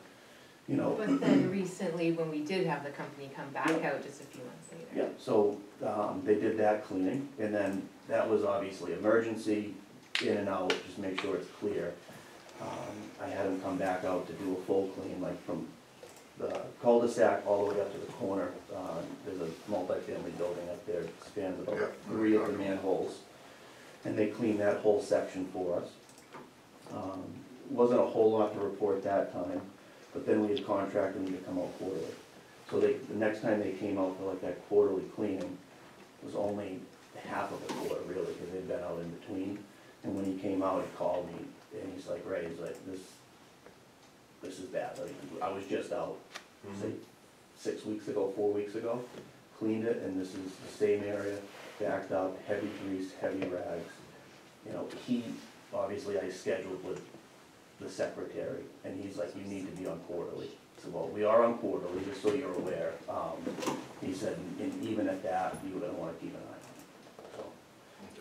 you know. But then recently, when we did have the company come back out just a few months later. Yeah, so, um, they did that cleaning, and then that was obviously emergency, in and out, just make sure it's clear. Um, I had them come back out to do a full clean, like from the cul-de-sac all the way up to the corner. Uh, there's a multifamily building up there, it spans Yeah. about three of the manholes. And they cleaned that whole section for us. Um, Wasn't a whole lot to report that time, but then we had contracted them to come out quarterly. So they, the next time they came out for like that quarterly cleaning, was only half of a quarter really, because they'd been out in between. And when he came out, he called me, and he's like, Ray, he's like, this, this is bad, like, I was just out, say, six weeks ago, four weeks ago, cleaned it, and this is the same area, backed up, heavy grease, heavy rags. You know, he, obviously I scheduled with the secretary, and he's like, you need to be on quarterly. So, well, we are on quarterly, just so you're aware. Um, he said, and even at that, you were gonna wanna keep an eye on it, so.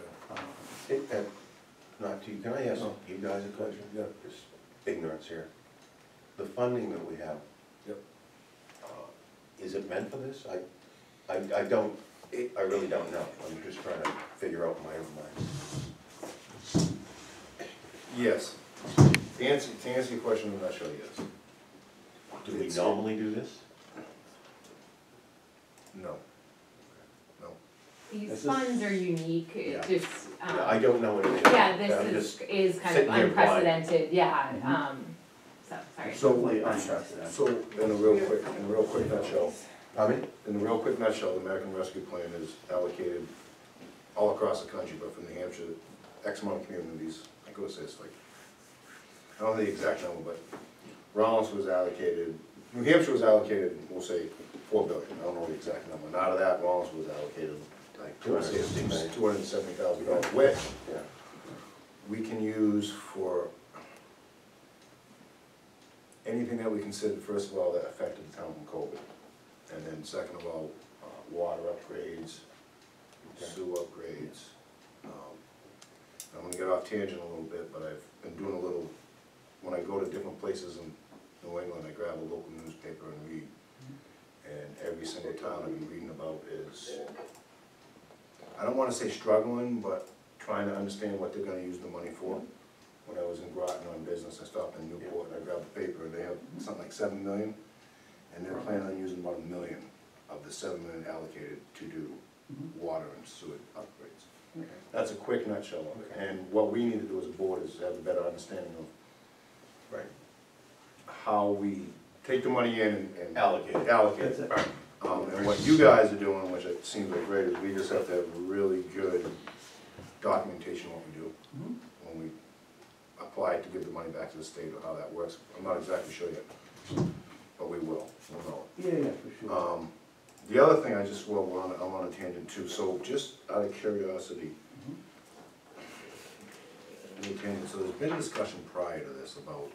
Okay. um, It, uh, Not to, can I ask you guys a question? Yeah. Just ignorance here. The funding that we have. Yep. uh, Is it meant for this? I, I, I don't, I really don't know. I'm just trying to figure out in my own mind. Yes. To answer, to answer your question in a nutshell, yes. Do we It's- normally do this? No. No. These This is- funds are unique, it Yeah. just, um. Yeah, I don't know anything. Yeah, I'm this just- is, is kind of sitting here blind. unprecedented, yeah, Mhm. um, so, sorry. So, Totally unprecedented. so in a real quick, in a real quick nutshell, I mean, in a real quick nutshell, the American Rescue Plan is allocated all across the country, but from New Hampshire, X amount of communities, I go to say it's like, I don't know the exact number, but Rollins was allocated, New Hampshire was allocated, we'll say, four billion, I don't know the exact number, and out of that, Rollins was allocated like two hundred and seventy thousand dollars, which yeah. we can use for anything that we considered, first of all, that affected the town from COVID. And then second of all, uh, water upgrades, sewer upgrades. Um, I'm gonna get off tangent a little bit, but I've been doing a little, when I go to different places in New England, I grab a local newspaper and read. And every single town I've been reading about is, I don't wanna say struggling, but trying to understand what they're gonna use the money for. When I was in Groton on business, I stopped in Newport, and I grabbed the paper, and they have something like seven million, and they're planning on using about a million of the seven million allocated to do water and sewer upgrades. That's a quick nutshell of it, and what we need to do as a board is have a better understanding of Right. how we take the money in and- and Allocate it. allocate That's it. it. Um, and what you guys are doing, which it seems like great, is we just have to have really good documentation of what we do Mhm. When apply to give the money back to the state or how that works. I'm not exactly sure yet, but we will, we'll know. Yeah, yeah, for sure. Um, the other thing I just, well, we're on, I'm on a tangent too, so just out of curiosity. Any tangent, so there's been discussion prior to this about,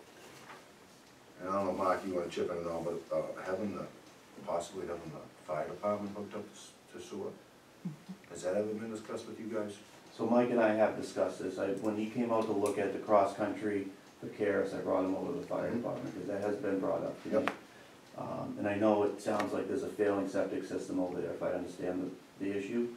and I don't know, Mark, you wanna chip in and all, but, uh, having the, possibly having the fire department hooked up to sewer? Has that ever been discussed with you guys? So Mike and I have discussed this, I, when he came out to look at the cross-country for Karis, I brought him over to the fire Mhm. department, because that has been brought up to me. Yep. Um, and I know it sounds like there's a failing septic system over there, if I understand the, the issue.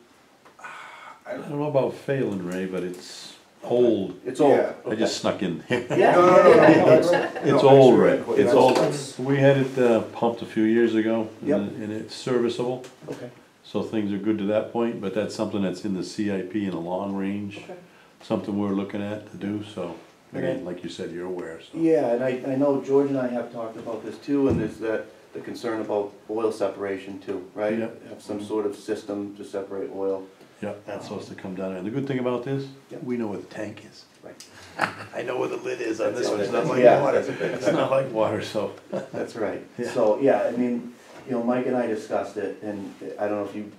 I don't know about failing, Ray, but it's old. It's old. Yeah. I just snuck in. It's Yeah. No, no, no, no, that's- no, thanks old, for Ray. It's That's- old. We had it uh, pumped a few years ago, Yep. and and it's serviceable, Okay. So things are good to that point, but that's something that's in the CIP in the long range. Okay. Something we're looking at to do, so, Okay. again, like you said, you're aware, so. Yeah, and I, I know George and I have talked about this too, and there's that, the concern about oil separation too, right? Have some mm-hmm. sort of system to separate oil. Yeah, that's um, supposed to come down, and the good thing about this, we know where the tank is. Right. I know where the lid is on this one, it's not like Yeah. water, it's not like water, so. That's right. Yeah. So, yeah, I mean, you know, Mike and I discussed it, and I don't know if you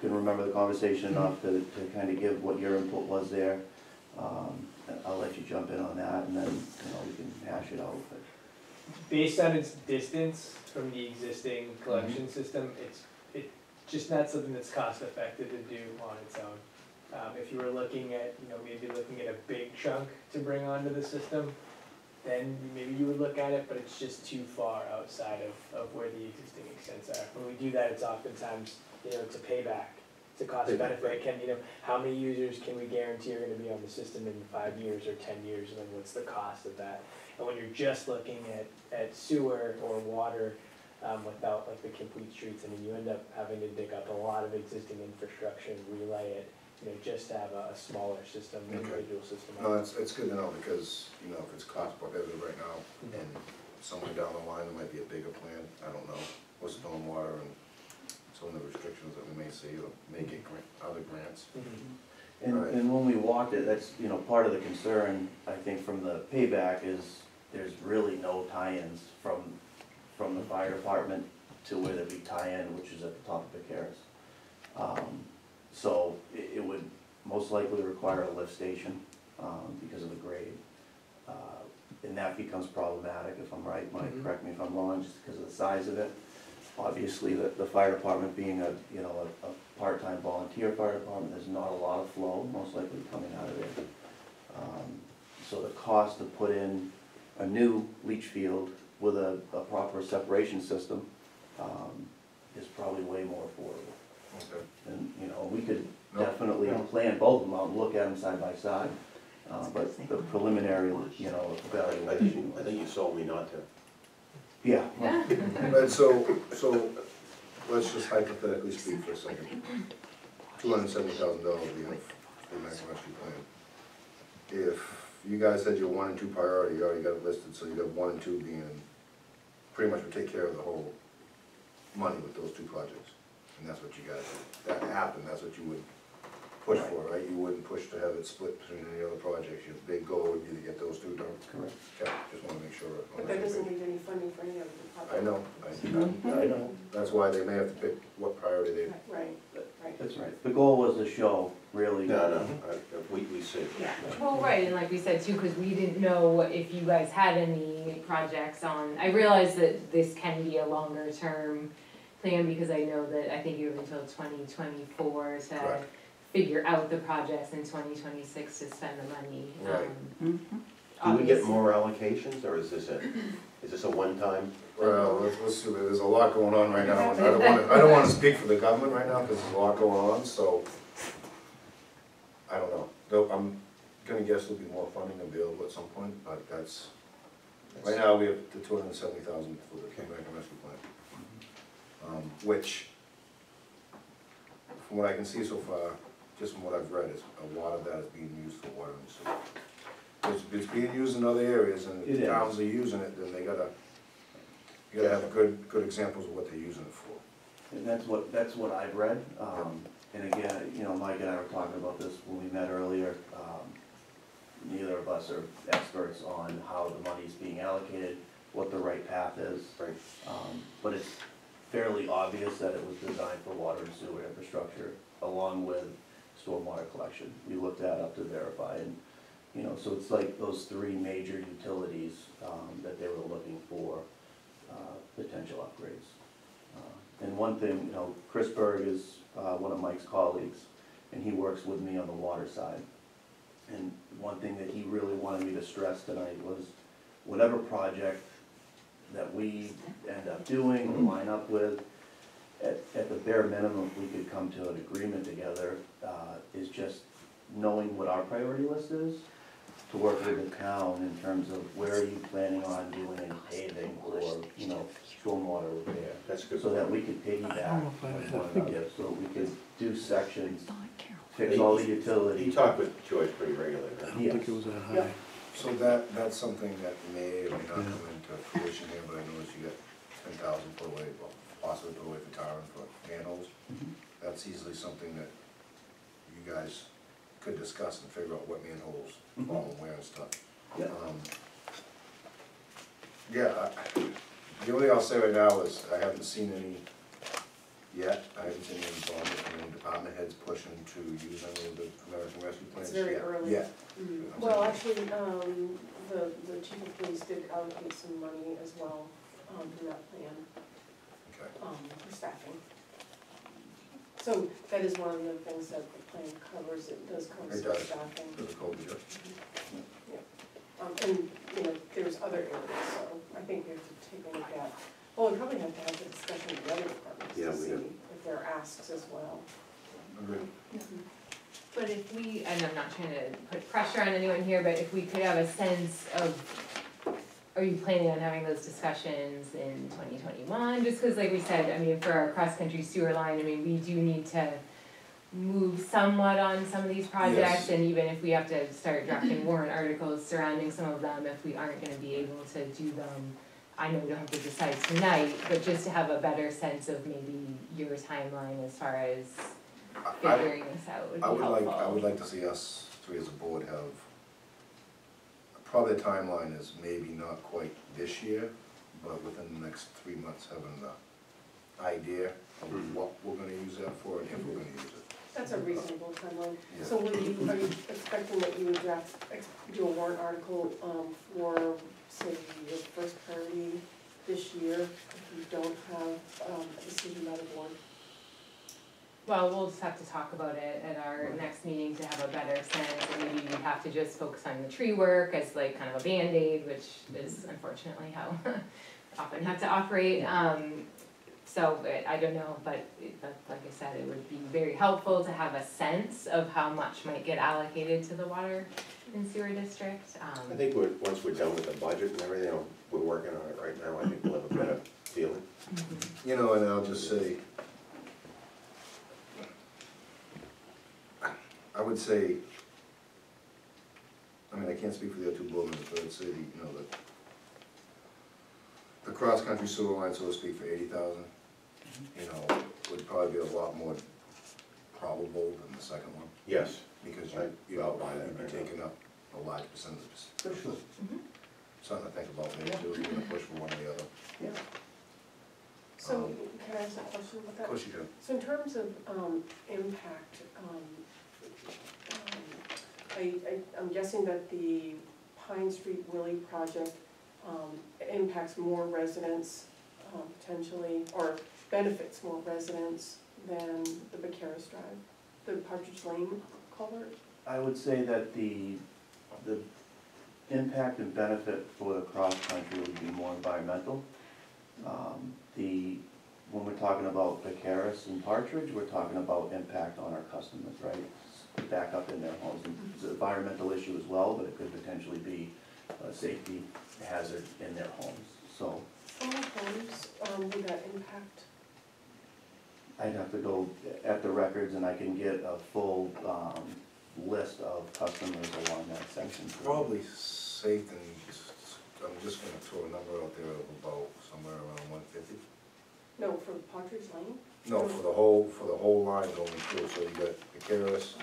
can remember the conversation enough to, to kind of give what your input was there. Um, I'll let you jump in on that, and then, you know, we can hash it out, but. based on its distance from the existing collection system, it's, it's just not something that's cost effective to do on its own. Um, if you were looking at, you know, maybe looking at a big chunk to bring onto the system, then maybe you would look at it, but it's just too far outside of, of where the existing extents are. When we do that, it's oftentimes, you know, it's a payback, it's a cost benefit, can, you know, how many users can we guarantee are gonna be on the system in five years or ten years, and then what's the cost of that? And when you're just looking at, at sewer or water, um, without like the complete streets, I mean, you end up having to dig up a lot of existing infrastructure and relay it, you know, just to have a, a smaller system, Okay. individual system. No, it's, it's good to know, because, you know, if it's cost prohibitive right now, Mhm. and somewhere down the line, there might be a bigger plan, I don't know, with stormwater and some of the restrictions that we may see, or may get grant, other grants. Mhm. And, Right. and when we walked it, that's, you know, part of the concern, I think, from the payback is there's really no tie-ins from, from the fire department to where there'd be tie-in, which is at the top of Vicaris. Um, so it, it would most likely require a lift station, um, because of the grade. Uh, And that becomes problematic, if I'm right, Mike, Mhm. correct me if I'm wrong, just because of the size of it. Obviously, the, the fire department being a, you know, a, a part-time volunteer fire department, there's not a lot of flow, most likely coming out of it. Um, so the cost to put in a new leach field with a, a proper separation system, um, is probably way more affordable. Okay. And, you know, we could No. definitely plan both of them out and look at them side by side, uh, but the preliminary, you know, I think, evaluation I think you sold me not to. Yeah, well, But so, so, let's just hypothetically speak for a second. Two hundred and seventy thousand dollars we have for the American Plan. If you guys had your one and two priority, you already got it listed, so you got one and two being, pretty much would take care of the whole money with those two projects. And that's what you guys, that happened, that's what you would push for, right? You wouldn't push to have it split between any other projects, your big goal would be to get those two done. correct. Yeah, just wanna make sure. we're But on the that same doesn't page. leave any funding for any of the I department. know, I, mm-hmm. I know, that's why they may have to pick what priority they, Right, right. That's right. The goal was to show, really. No, no, I- we, we see. Yeah, well, right, and like we said too, cause we didn't know if you guys had any projects on, I realize that this can be a longer term plan, because I know that, I think you have until twenty twenty-four to Correct. figure out the projects in twenty twenty-six to spend the money. Right. Um, Do we get obvious- more allocations, or is this a, is this a one-time? well, let's, let's see, there's a lot going on right now. and I don't wanna, I don't wanna speak for the government right now, cause there's a lot going on, so. I don't know, though, I'm gonna guess there'll be more funding available at some point, but that's, right now, we have the two hundred and seventy thousand for the American Rescue Plan. Um, which, from what I can see so far, just from what I've read, is a lot of that is being used for water and sewer. It's, it's being used in other areas, and It if is. towns are using it, then they gotta, you gotta have good, good examples of what they're using it for. And that's what, that's what I've read, um, and again, you know, Mike and I were talking about this when we met earlier. Um, Neither of us are experts on how the money's being allocated, what the right path is. Right. Um, but it's fairly obvious that it was designed for water and sewer infrastructure, along with stormwater collection. We looked that up to verify, and, you know, so it's like those three major utilities, um, that they were looking for, uh, potential upgrades. Uh, And one thing, you know, Chris Berg is, uh, one of Mike's colleagues, and he works with me on the water side. And one thing that he really wanted me to stress tonight was, whatever project that we end up doing or line up with, at, at the bare minimum, if we could come to an agreement together, uh, is just knowing what our priority list is, to work with the town in terms of where are you planning on doing any paving or, you know, stormwater repair. That's good. So that we could piggyback with one another, so we could do sections, fix all the You utilities. talk with Joyce pretty regularly, right? I don't think it was that high. So that, that's something that may or may not come into fruition here, but I noticed you got ten thousand put away, well, possibly put away for tar and for manholes. Mhm. That's easily something that you guys could discuss and figure out what manholes Mhm. fall and where and stuff. Yeah. Um, Yeah, I, the only thing I'll say right now is I haven't seen any yet, I haven't seen any bond, any department heads pushing to use any of the American Rescue Plans It's very early. Yeah, Mm, Well, actually, um, the, the chief of police did allocate some money as well, um, in that plan, okay. um, for staffing. So that is one of the things that the plan covers, it does cover It some does. staffing. For the COVID, yeah. Um, and, you know, there's other areas, so I think we have to take a look at, well, we probably have to have a discussion with the other departments Yeah, to we see do. if there are asks as well. Agreed. But if we, and I'm not trying to put pressure on anyone here, but if we could have a sense of, are you planning on having those discussions in twenty twenty-one? Just cause like we said, I mean, for our cross-country sewer line, I mean, we do need to move somewhat on some of these projects, Yes. and even if we have to start drafting warrant articles surrounding some of them, if we aren't gonna be able to do them, I know we don't have to decide tonight, but just to have a better sense of maybe your timeline as far as I- I, figuring this out would be I would helpful. like, I would like to see us three as a board have, probably the timeline is maybe not quite this year, but within the next three months having the idea of Mhm. what we're gonna use that for and if we're gonna use it. That's a reasonable timeline. Yeah. So will you, are you expecting that you would draft, ex- do a warrant article, um, for, say, your first priority this year, if you don't have, um, a decision by the board? Well, we'll just have to talk about it at our next meeting to have a better sense, and maybe we have to just focus on the tree work as like kind of a Band-Aid, which is unfortunately how often have to operate, um, so, but I don't know, but it- like I said, it would be very helpful to have a sense of how much might get allocated to the water and sewer district, um. I think we're, once we're done with the budget and everything, we're working on it right now, I think we'll have a better feeling. mhm. You know, and I'll just say, I would say, I mean, I can't speak for the other two board members, but I'd say, the, you know, the, the cross-country sewer line, so to speak, for eighty thousand, you know, would probably be a lot more probable than the second one, Yes, because I- you, you know, I'll buy you'd be now. taking up a large percentage. of For sure. Something to think about, maybe too, you're gonna push for one or the other. Yeah. So, Um, can I ask a question about Of that? course you can. So in terms of, um, impact, um, I, I, I'm guessing that the Pine Street Willie project, um, impacts more residents, um, potentially, or benefits more residents than the Vicaris Drive, the Partridge Lane culvert? I would say that the, the impact and benefit for the cross-country would be more environmental. Um, The, when we're talking about Vicaris and Partridge, we're talking about impact on our customers, right? Back up in their homes, And it's an environmental issue as well, but it could potentially be a safety hazard in their homes. So How many homes, um, would that impact? I'd have to go at the records and I can get a full, um, list of customers along that section. Probably safe and, I'm just gonna throw a number out there of about somewhere around one fifty. No, for Partridge Lane? No, for the whole, for the whole line going through, so you got the Vicaris,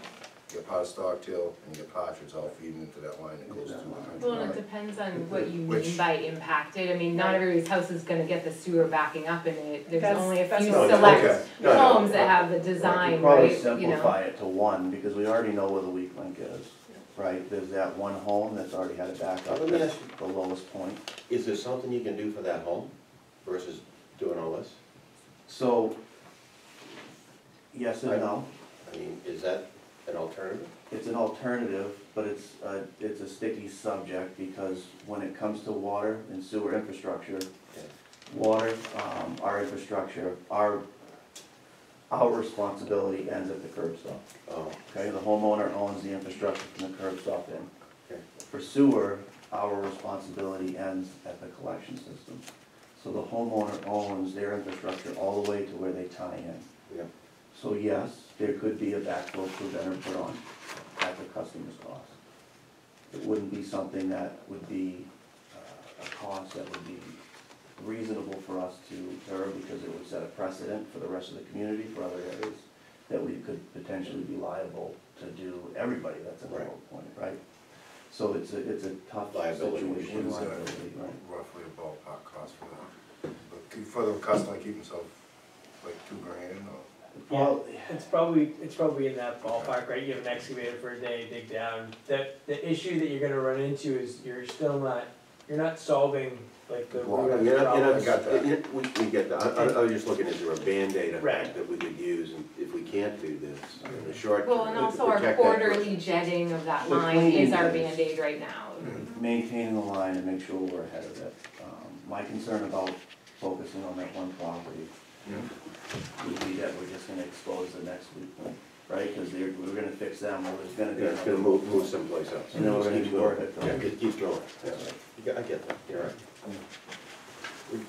you got Pot Stockdale, and you got Partridge all feeding into that line that goes through the country. Well, and it depends on what you mean Which- by impacted, I mean, not everybody's house is gonna get the sewer backing up in it, there's That's- only a that's few what- No, select okay. No, no. homes that have the Right, design, we'd Probably right, you know? simplify it to one, because we already know where the weak link is, right? There's that one home that's already had it back up, Let me that's ask the lowest point. is there something you can do for that home versus doing all this? So, yes and no, I mean, is that an alternative? it's an alternative, but it's, a it's a sticky subject, because when it comes to water and sewer infrastructure, water, um, our infrastructure, our, our responsibility ends at the curb stop. Oh, Okay, the homeowner owns the infrastructure from the curb stop in. Okay. For sewer, our responsibility ends at the collection system. So the homeowner owns their infrastructure all the way to where they tie in. yeah. So yes, there could be a backflow preventer put on at the customer's cost. It wouldn't be something that would be uh, a cost that would be reasonable for us to incur because it would set a precedent for the rest of the community, for other areas, that we could potentially be liable to do everybody that's in the Right. point, right? So it's a, it's a tough Liability. situation, What is that liability, right? roughly a ballpark cost for that? But keep- For the customer, keep himself like two grand or? Well, It's probably, it's probably in that ballpark, right? You have an excavator for a day, dig down. That, the issue that you're gonna run into is you're still not, you're not solving like the Well, root of You're the not, you're problem. I got that. you- we, we get that, I, I- I was just looking, is there a Band-Aid Right. that we could use and if we can't do this in the short? Well, and to also our protect that quarterly jetting of that The line cleaning is our is- Band-Aid right now. maintaining the line and make sure we're ahead of it. Um, My concern about focusing on that one property would be that we're just gonna expose the next weak point, right? Because they're, we're gonna fix them, or there's gonna be. Yeah, it's gonna move, move someplace else. And then we're gonna Keep do going. work at Yeah, the- it keeps going, yeah. You get- I get that, you're right. We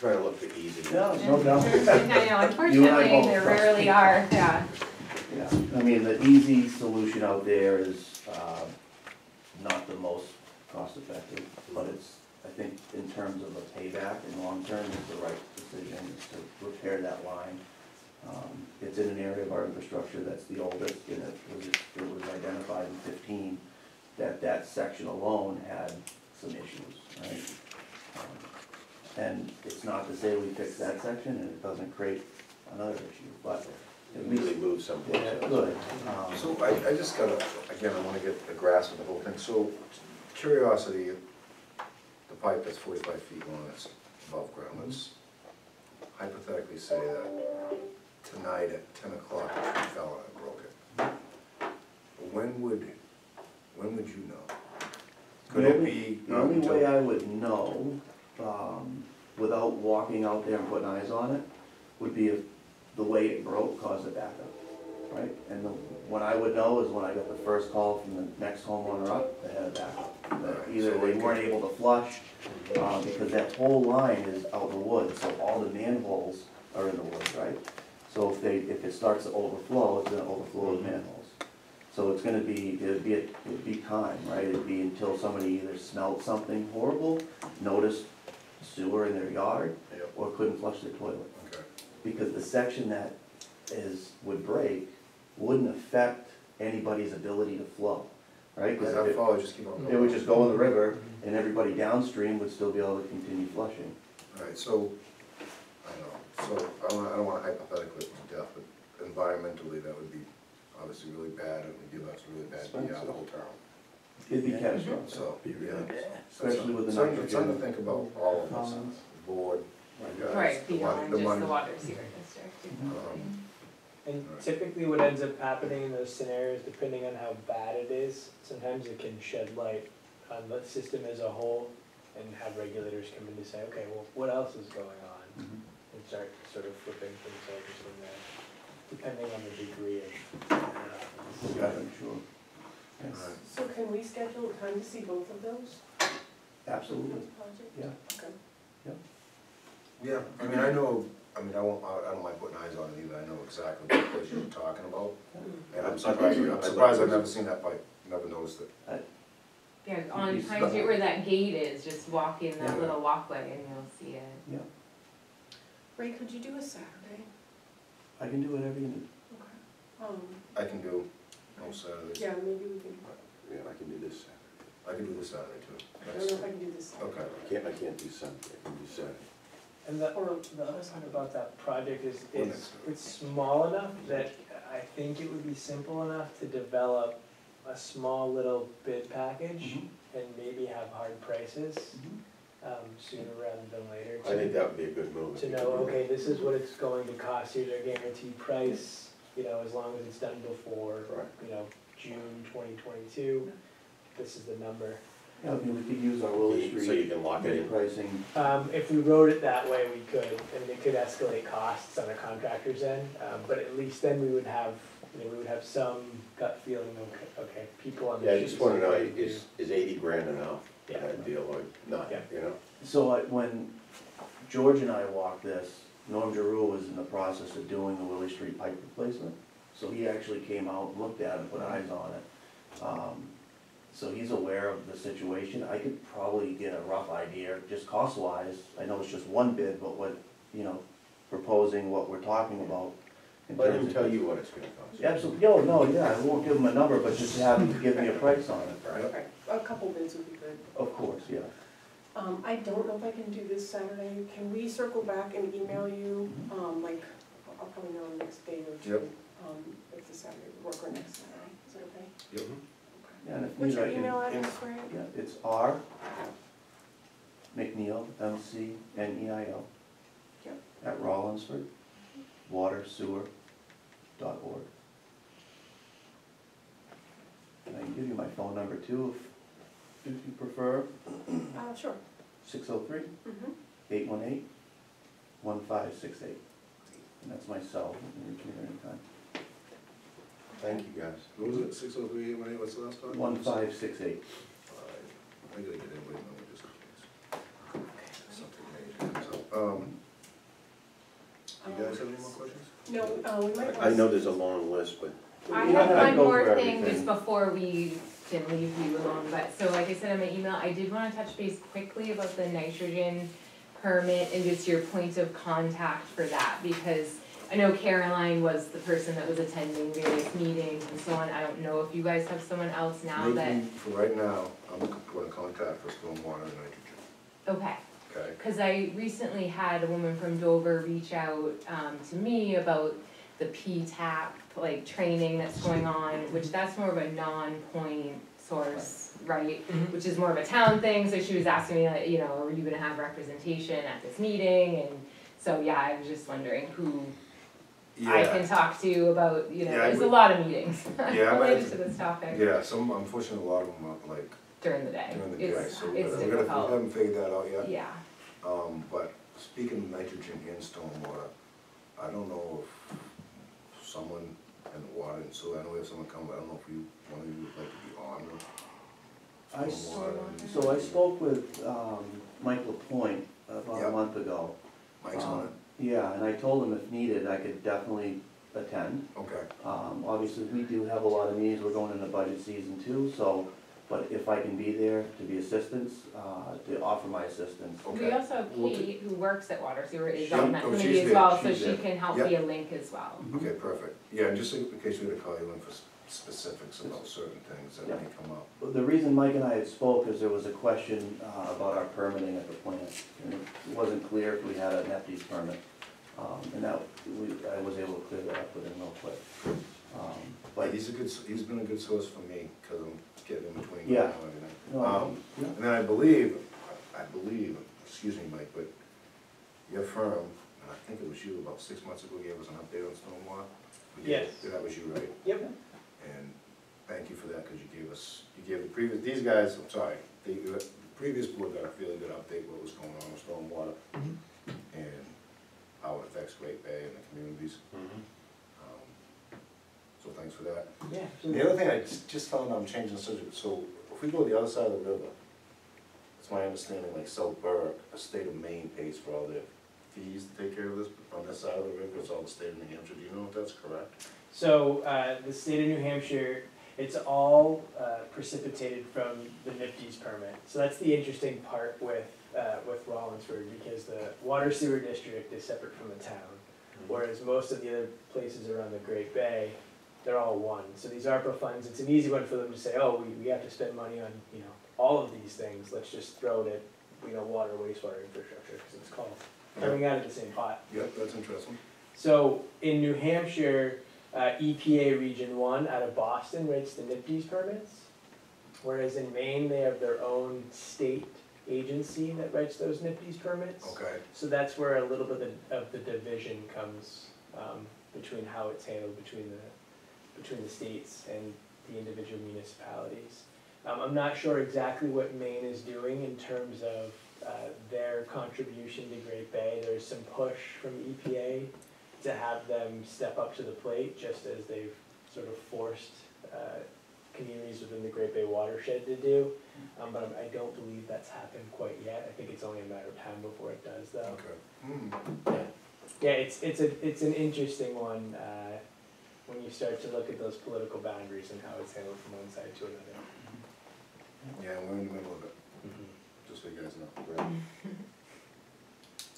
Try to look for easy. Yeah, no doubt. I know, You and I unfortunately, both, there trust rarely me. are, yeah. Yeah, I mean, the easy solution out there is, uh, not the most cost effective, but it's, I think, in terms of a payback in long term, it's the right decision, is to repair that line. Um, It's in an area of our infrastructure that's the oldest, and it was, it was identified in fifteen, that that section alone had some issues, right? Um, And it's not to say we fix that section and it doesn't create another issue, but at least Really move someplace yeah, good. Um, So I, I just gotta, again, I wanna get a grasp of the whole thing, so curiosity, the pipe that's forty-five feet long, that's above ground, let's hypothetically say that tonight at ten o'clock, a tree fell and I broke it. When would, when would you know? Could it be The not only until? way I would know, um, without walking out there and putting eyes on it, would be if the way it broke caused a backup, right? And the, when I would know is when I got the first call from the next homeowner up, they had a backup. That Either they weren't able to flush, uh, because that whole line is out in the woods, so all the manholes are in the woods, right? So if they, if it starts to overflow, it's gonna overflow the manholes. So it's gonna be, it'd be, it'd be time, right? It'd be until somebody either smelled something horrible, noticed sewer in their yard, Yep, or couldn't flush their toilet. okay. Because the section that is, would break, wouldn't affect anybody's ability to flow, right? 'Cause That if it- just keep on going. it would just go in the river, and everybody downstream would still be able to continue flushing. Alright, so, I know, so, I don't, I don't wanna hypothetically it to death, but environmentally, that would be obviously really bad, it would give us really bad, yeah, the whole town. It'd be catastrophic. So, yeah. Especially with the Something- Something nitrogen. to think about, all of us, board, you guys, Right, the money, beyond the just the money. water sewer district. Um, And Right. typically what ends up happening in those scenarios, depending on how bad it is, sometimes it can shed light on the system as a whole and have regulators come in to say, okay, well, what else is going on? Mhm. And start sort of flipping things over from there, depending on the degree of. uh, Yeah, sure. Yes, Right. So can we schedule a time to see both of those absolutely, projects? yeah. Okay. Yeah. Yeah, I mean, I know, I mean, I won't, I I don't mind putting eyes on it either, I know exactly what place you're talking about. And I'm surprised, I'm surprised I've never seen that pipe, never noticed it. Yeah, on You Pine Street where that gate is, just walk in that Yeah. little walkway and you'll see it. Yeah, Ray, could you do a Saturday? I can do whatever you need. Okay. Um, I can do, on Saturdays. yeah, maybe we can, Yeah, I can do this Saturday. I can do this Saturday too. I don't know if I can do this. Saturday. Okay. I can't, I can't do Sunday, I can do Saturday. And the Or the other other side about that project is, Or it's, it's small enough that I think it would be simple enough to develop a small little bid package Mhm. and maybe have hard prices, Mhm. um, sooner rather than later. I think that would be a good move. if To you know, could do okay, this is what it's going to cost, here's our guaranteed price, you know, as long as it's done before, Correct. you know, June twenty twenty-two, this is the number. Yeah, I mean, we could use our Willow So you Street can lock it in. pricing, Um, if we wrote it that way, we could, and it could escalate costs on a contractor's end, um, but at least then we would have, you know, we would have some gut feeling, okay, okay, people Yeah, I understand. just wanna know, is, is eighty grand enough, for Yeah. that deal, or not, Yeah. you know? So I, when George and I walked this, Norm Giroux was in the process of doing the Willie Street pipe replacement. So he actually came out, looked at it, and put eyes on it. Um, So he's aware of the situation. I could probably get a rough idea, just cost wise. I know it's just one bid, but what, you know, proposing what we're talking about. in Let terms him of- tell you what it's gonna cost. Absolutely, no, no, yeah, I won't give him a number, but just have him give me a price on it. Okay, a couple bids would be good. Of course, yeah. Um, I don't know if I can do this Saturday, can we circle back and email you, um, like, I'll probably know the next day or two. Yep. Um, if the Saturday would work or next Saturday, is that okay? Yep. Yeah, and if What's your I can- email address, Ray? Yeah, it's R McNeil, M C N E I L. Yep. At Rollinsford, water sewer dot org. And I can give you my phone number too, if, if you prefer, Uh, sure. six oh three, Mm-hmm. eight one eight, one five six eight. And that's my cell, you can reach me anytime. Thank you, guys. What was it, six oh three, eight one eight, what's the last time? One five six eight. Five. I gotta get everybody to know just in case. Something major comes up. Um, do you guys have any more questions? No, uh, we might. I I know there's a long list, but I You don't have have to one go more for thing everything. just before we can leave you alone, but, so like I said in my email, I did wanna touch base quickly about the nitrogen permit and just your point of contact for that, because I know Caroline was the person that was attending various meetings and so on, I don't know if you guys have someone else now Make that, me- For right now, I'm gonna put a contact for stormwater and nitrogen, okay. okay? Cause I recently had a woman from Dover reach out, um, to me about the P-TAP, like, training that's going on, which that's more of a non-point source, right? Which is more of a town thing, so she was asking me, like, you know, are you gonna have representation at this meeting, and so, yeah, I was just wondering who, I can talk to you about, you know, Yeah, I there's a lot of meetings Yeah, related to this topic Yeah, some, unfortunately, a lot of them are like during the day. during the day, It's, so we it's gotta, we gotta, we haven't figured that out yet. yeah. Um, but speaking of nitrogen and stormwater, I don't know if someone in the water and sewer, I know we have someone come, but I don't know if you, one of you would like to be on the I, s- stormwater. so I spoke with, um, Mike Lapointe about a month ago. Mike's on Um, Yeah, and I told him if needed, I could definitely attend. okay, Um, obviously, we do have a lot of meetings, we're going into budget season too, so, but if I can be there to be assistance, uh, to offer my assistance. okay. We also have We'll Kate, who works at Water Sewer, is Yep, on that oh, committee she's as there, well, so she's she there. can help Yep. be a link as well. Okay, perfect. Yeah, and just in case we had to call you in for s- specifics about certain things that Yeah. may come up. But The reason Mike and I had spoke is there was a question, uh, about our permitting at the plant. And it wasn't clear if we had a NPDES permit. Um, and that, we, I was able to clear that up with him real quick. Um, But But, he's a good, s- he's been a good source for me, cause I'm getting in between Yeah. now and everything. no, Um, yeah. And then I believe, I believe, excuse me, Mike, but your firm, and I think it was you, about six months ago, gave us an update on stormwater? We did. Yes. That was you, right? Yep. And thank you for that, because you gave us, you gave the previous, these guys, I'm sorry, the, the previous board got a really good update what was going on with stormwater Mhm. and how it affects Great Bay and the communities. Mhm. Um, So thanks for that. Yeah. And the other thing, I just- just found I'm changing the subject, so if we go to the other side of the river, it's my understanding, like South Berwick, the state of Maine pays for all their fees to take care of this, on this side of the river, it's all the state of New Hampshire, do you know if that's correct? So, uh, the state of New Hampshire, it's all, uh, precipitated from the NPDES permit. So that's the interesting part with, uh, with Rollinsford, because the water sewer district is separate from the town. Whereas most of the other places around the Great Bay, they're all one. So these ARPA funds, it's an easy one for them to say, oh, we, we have to spend money on, you know, all of these things, let's just throw it at, you know, water, wastewater infrastructure, because it's called, coming out of the same pot. Yep, that's interesting. So in New Hampshire, uh, EPA Region One out of Boston writes the NPDES permits. Whereas in Maine, they have their own state agency that writes those NPDES permits. Okay, So that's where a little bit of, of the division comes, um, between how it's handled between the, between the states and the individual municipalities. Um, I'm not sure exactly what Maine is doing in terms of, uh, their contribution to Great Bay. There's some push from EPA to have them step up to the plate, just as they've sort of forced, uh, communities within the Great Bay watershed to do. Um, but I don't believe that's happened quite yet. I think it's only a matter of time before it does though. okay. Hmm, Yeah, it's, it's a, it's an interesting one, uh, when you start to look at those political boundaries and how it's handled from one side to another. yeah, we're in the middle of it, just so you guys know. Great.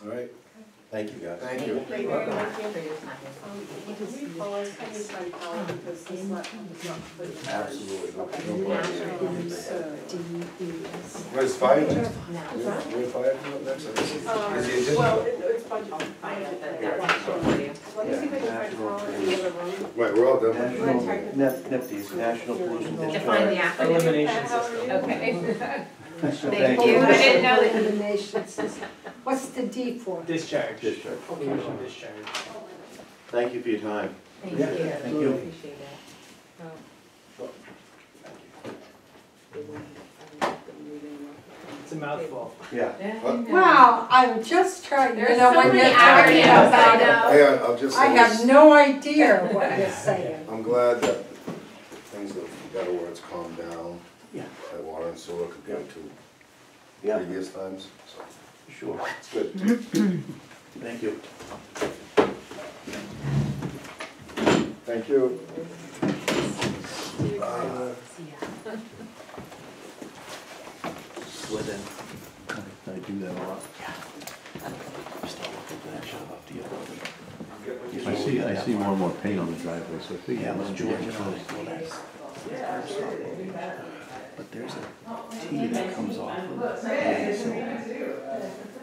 All right, Thank you, guys. thank you. Thank you. For your time. Um, can we pause, I need because this laptop is not fully charged. Absolutely, no Okay. problem. So, Where's fire? Now. Where's where's fire coming up next? Is the agenda- well, it- it's budget. I'll find out that Yeah. they're for you. Let me see if I can find power in the other room. Right, we're all done. National, NEP, National Pollution Define the acronym. Elimination system. Okay. Thank Thank you, I didn't know that. Elimination system. What's the D for? Discharge. Discharge. Pollution discharge. Thank you for your time. Thank you. thank you. Appreciate it. It's a mouthful. Yeah. Wow, I'm just trying, you There's know, so when many you're talking acronyms, I about know. Hey, I- I'll just I say have this, no idea what you're saying. I'm glad that things have better where it's calmed down. Yeah. At water and sewer compared to Yeah, previous times, so sure. it's good. Thank you. Thank you. Within. I do that a lot. Still looking for that shop up to your building. I see, I see more and more paint on the driveway, so I figure Yeah, it it was must be George, getting and close. well, that's, that's our stop. But there's a tea that comes off of the hill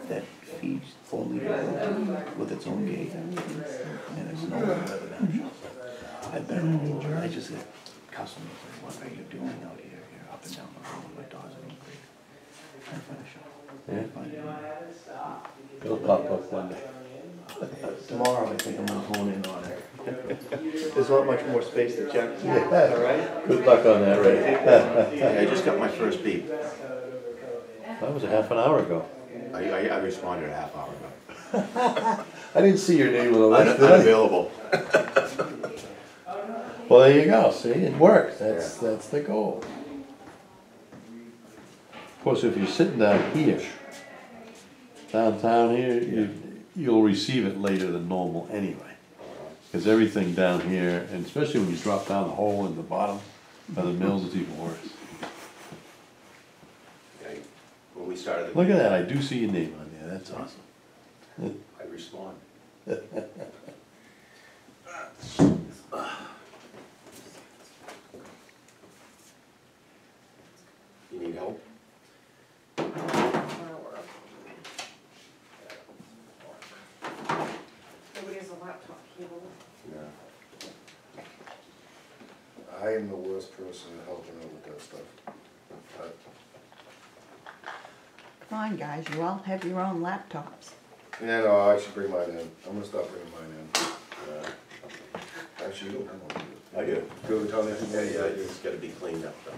that feeds only Leader Road with its own gate, and it's no longer residential. I've been all over, I just get customers, like, what are you doing out here, here, up and down the road, my dog's in the creek. Trying to find a shop. Yeah. Find it. It'll pop up one day. Tomorrow, I think I'm gonna hone in on it. There's not much more space to check. Yeah. All right? Good luck on that, Ray. Hey, I just got my first beep. That was a half an hour ago. I, I, I responded a half hour ago. I didn't see your name on the list, did I? Unavailable. Well, there you go, see, it works, that's, that's the goal. Of course, if you're sitting down here, downtown here, you, you'll receive it later than normal anyway. Cause everything down here, and especially when you drop down the hole in the bottom of the mills, it's even worse. Okay, When we started. the Look at that, I do see your name on there, that's awesome. I respond. You need help? Nobody has a laptop cable. No. I am the worst person at helping out with that stuff. I- Come on, guys, you all have your own laptops. Yeah, no, I should bring mine in. I'm gonna stop bringing mine in. Uh, Actually, you don't have one. do you? I do. Go tell me. Yeah, yeah, it's gotta be cleaned up though.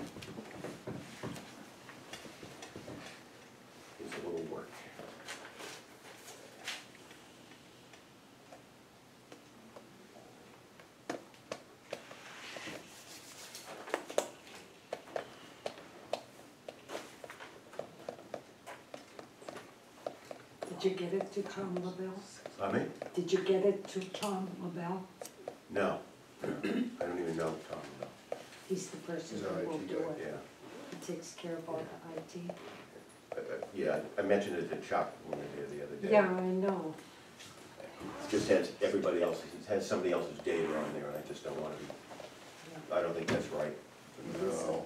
It's a little work. Did you get it to Tom LaBelle? I mean? Did you get it to Tom LaBelle? No, I don't even know Tom, no. He's the person He's our who will IT do guy, it. Yeah, He takes care of all the IT. Uh, uh, yeah, I mentioned it to Chuck when we were there the other day. Yeah, I know. It just has everybody else's, it has somebody else's data on there, and I just don't wanna be, I don't think that's right. No.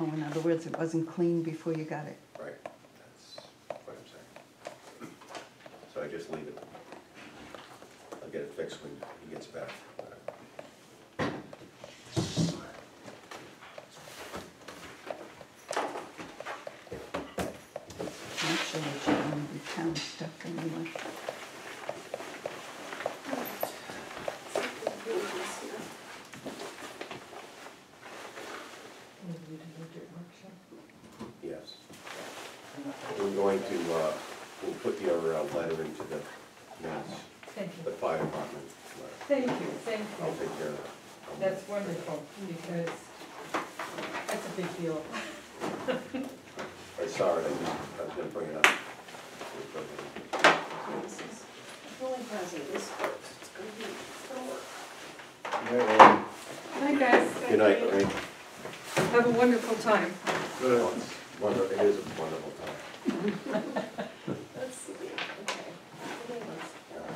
Oh, in other words, it wasn't clean before you got it. Right, that's what I'm saying. So I just leave it. I'll get it fixed when he gets back. Actually, it should only be town stuff anyway. Yes. We're going to, uh, we'll put your uh, letter into the minutes, Thank you. the fire department letter. Thank you, thank I'll you. take care of it. That's wonderful, because that's a big deal. I saw it, I just, I was gonna bring it up. So this is, the only present this works, it's gonna be, it's gonna work. Yeah, um, Hi, guys. Good night, Ray. Have a wonderful time. good. Wonderful, it is a wonderful time. Let's see, okay. Give me one second.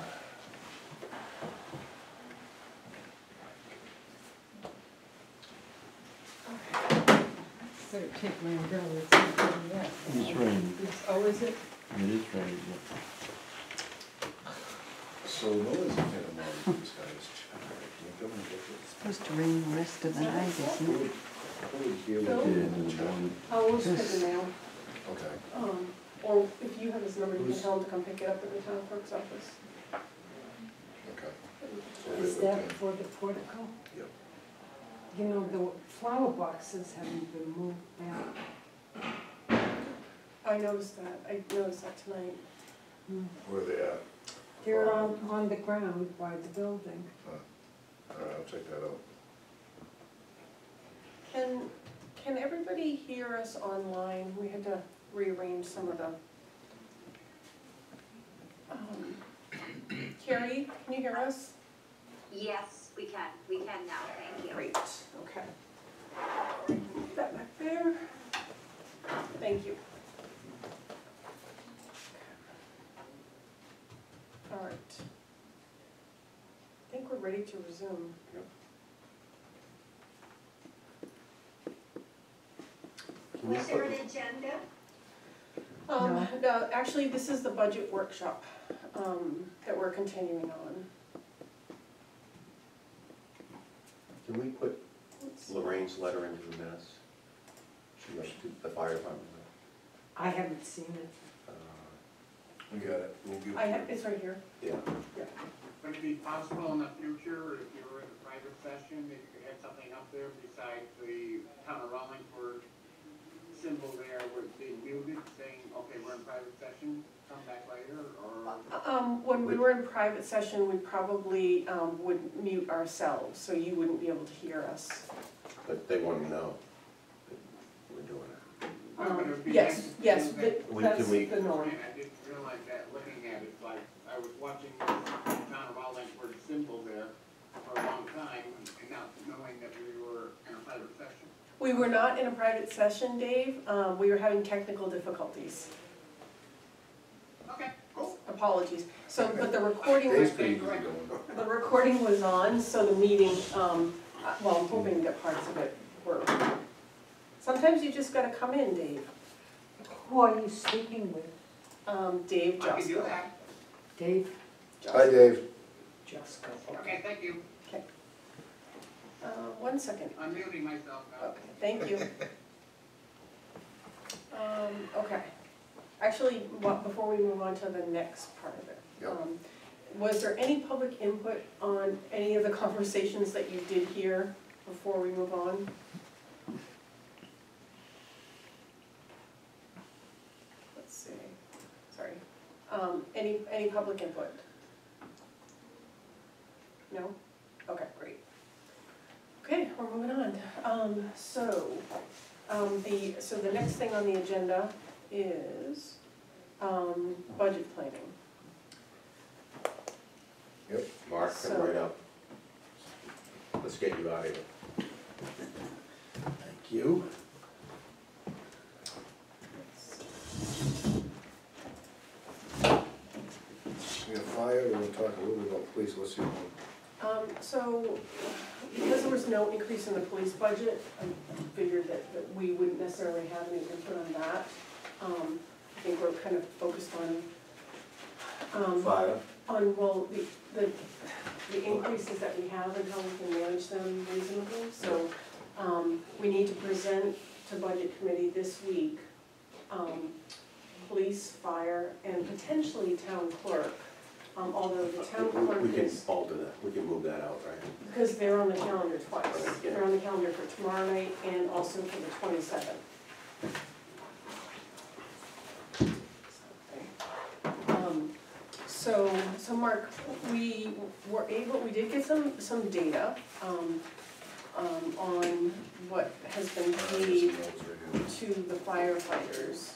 So take my umbrella, it's not going yet. It's raining, It's- Oh, is it? it is raining, yeah. So nobody's gonna know this guy's check. Can you come and get this? Supposed to rain the rest of the night, isn't Who it? would, who would deal Phil? with Yeah, the in the check? morning. I'll always put the mail, Okay. um, or if you have his number, you can Who's- tell him to come pick it up at the town clerk's office. Okay. So they Is would that think- for the portico? Yep. You know, the flower boxes haven't been moved back. I noticed that, I noticed that tonight. Hmm. Where are they at? They're um, on, on the ground by the building. Uh, all right, I'll check that out. Can, can everybody hear us online? We had to rearrange some of the. Um, Carrie, can you hear us? Yes, we can, we can now, thank you. Great, okay. Move That back there. Thank you. All right. I think we're ready to resume. Yep. Was there an agenda? Um, No. no, actually, this is the budget workshop, um, that we're continuing on. Can we put Lorraine's letter into the minutes? She wrote to the fire department. I haven't seen it. Uh, We got it, we'll give. I have, it's right here. Yeah, Would it be possible in the future, if you were in a private session, that you could have something up there besides the town of Rollinsford symbol there with being muted, saying, okay, we're in private session, come back later, or? Um, when we were in private session, we probably, um, would mute ourselves, so you wouldn't be able to hear us. but they want to know that we're doing it. Well, but it would Um, be yes, to yes, know that- that- We- that's can we- the norm. And I didn't realize that, looking at it, like, I was watching the town of Rollinsford symbol there for a long time, and not knowing that we were in a private session. We were not in a private session, Dave, um, we were having technical difficulties. Okay, cool. Apologies. So, but the recording was, Dave's pretty easy going. the recording was on, so the meeting, um, well, I'm hoping that parts of it were. Sometimes you just gotta come in, Dave. Who are you speaking with? Um, Dave I can do that. Dave Hi, Dave. Jusko. Okay, thank you. Uh, one second. I'm muting myself now. Okay, thank you. Um, okay. Actually, what, before we move on to the next part of it. Yep. um, Was there any public input on any of the conversations that you did hear before we move on? Let's see, sorry. Um, any, any public input? No? Okay, great. Okay, we're moving on. Um, so, um, the, so the next thing on the agenda is, um, budget planning. Yep, Mark, come right up. Let's get you out of here. Thank you. We have fire, we're gonna talk a little bit about police, what's your, Um, so, because there was no increase in the police budget, I figured that, that we wouldn't necessarily have any input on that. Um, I think we're kind of focused on, um, fire? on, well, the, the, the increases that we have and how we can manage them reasonably. So, um, we need to present to budget committee this week, um, police, fire, and potentially town clerk. Um, although the town clerk We can is, alter that, we can move that out, right? because they're on the calendar twice. Right, yeah. They're on the calendar for tomorrow night and also for the twenty-seventh. Um, So, so Mark, we were able, we did get some, some data, um, um, on what has been paid to the firefighters,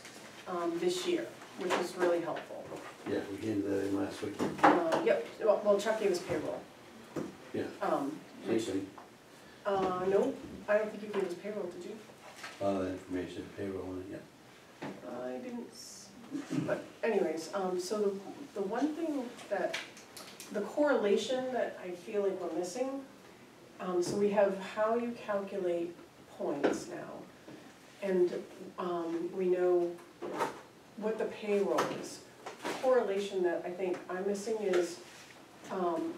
um, this year, which is really helpful. Yeah, we handed that in last week. Uh, yep, well, well, Chuck gave us payroll. Yeah. Um, Same thing, uh, no, I don't think you gave us payroll, did you? all that information, payroll, and, yeah. I didn't, s- but anyways, um, so the, the one thing that, the correlation that I feel like we're missing, um, so we have how you calculate points now. And, um, we know what the payroll is. Correlation that I think I'm missing is, um,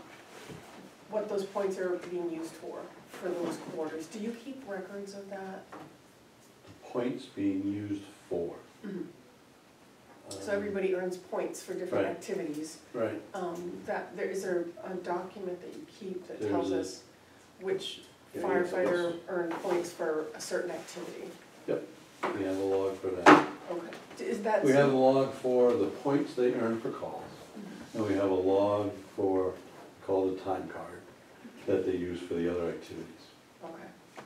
what those points are being used for, for those quarters. Do you keep records of that? Points being used for. So Um, everybody earns points for different Right. activities. Right, Um, that, there, is there a document that you keep that tells us which Yeah, firefighter earned points for a certain activity? Yep, we have a log for that. Okay, is that? We have a log for the points they earn for calls, and we have a log for, called a time card, that they use for the other activities. Okay.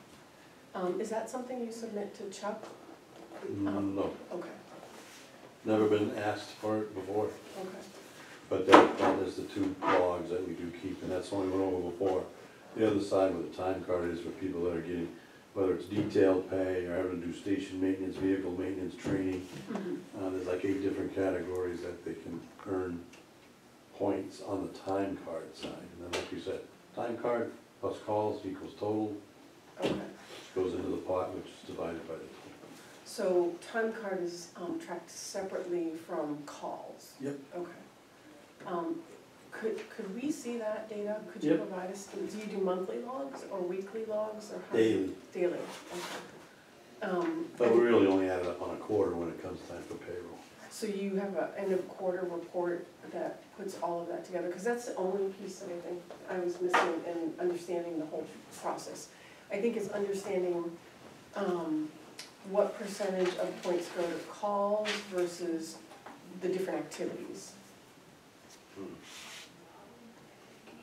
Um, is that something you submit to Chuck? Mm, No, Okay, never been asked for it before, okay. but that, that is the two logs that we do keep, and that's the only one we went over before. The other side with the time card is for people that are getting, whether it's detailed pay or having to do station maintenance, vehicle maintenance, training. Mhm. Uh, there's like eight different categories that they can earn points on the time card side. And then like you said, time card plus calls equals total, Okay, which goes into the pot, which is divided by the total. so time card is, um, tracked separately from calls? Yep. Okay. Um, could, could we see that data? Could you Yep. provide us, do you do monthly logs or weekly logs or how? Daily, Daily, okay. Um, but and- we really only add it up on a quarter when it comes time for payroll. So you have a end of quarter report that puts all of that together, because that's the only piece that I think I was missing in understanding the whole process. I think it's understanding, um, what percentage of points go to calls versus the different activities.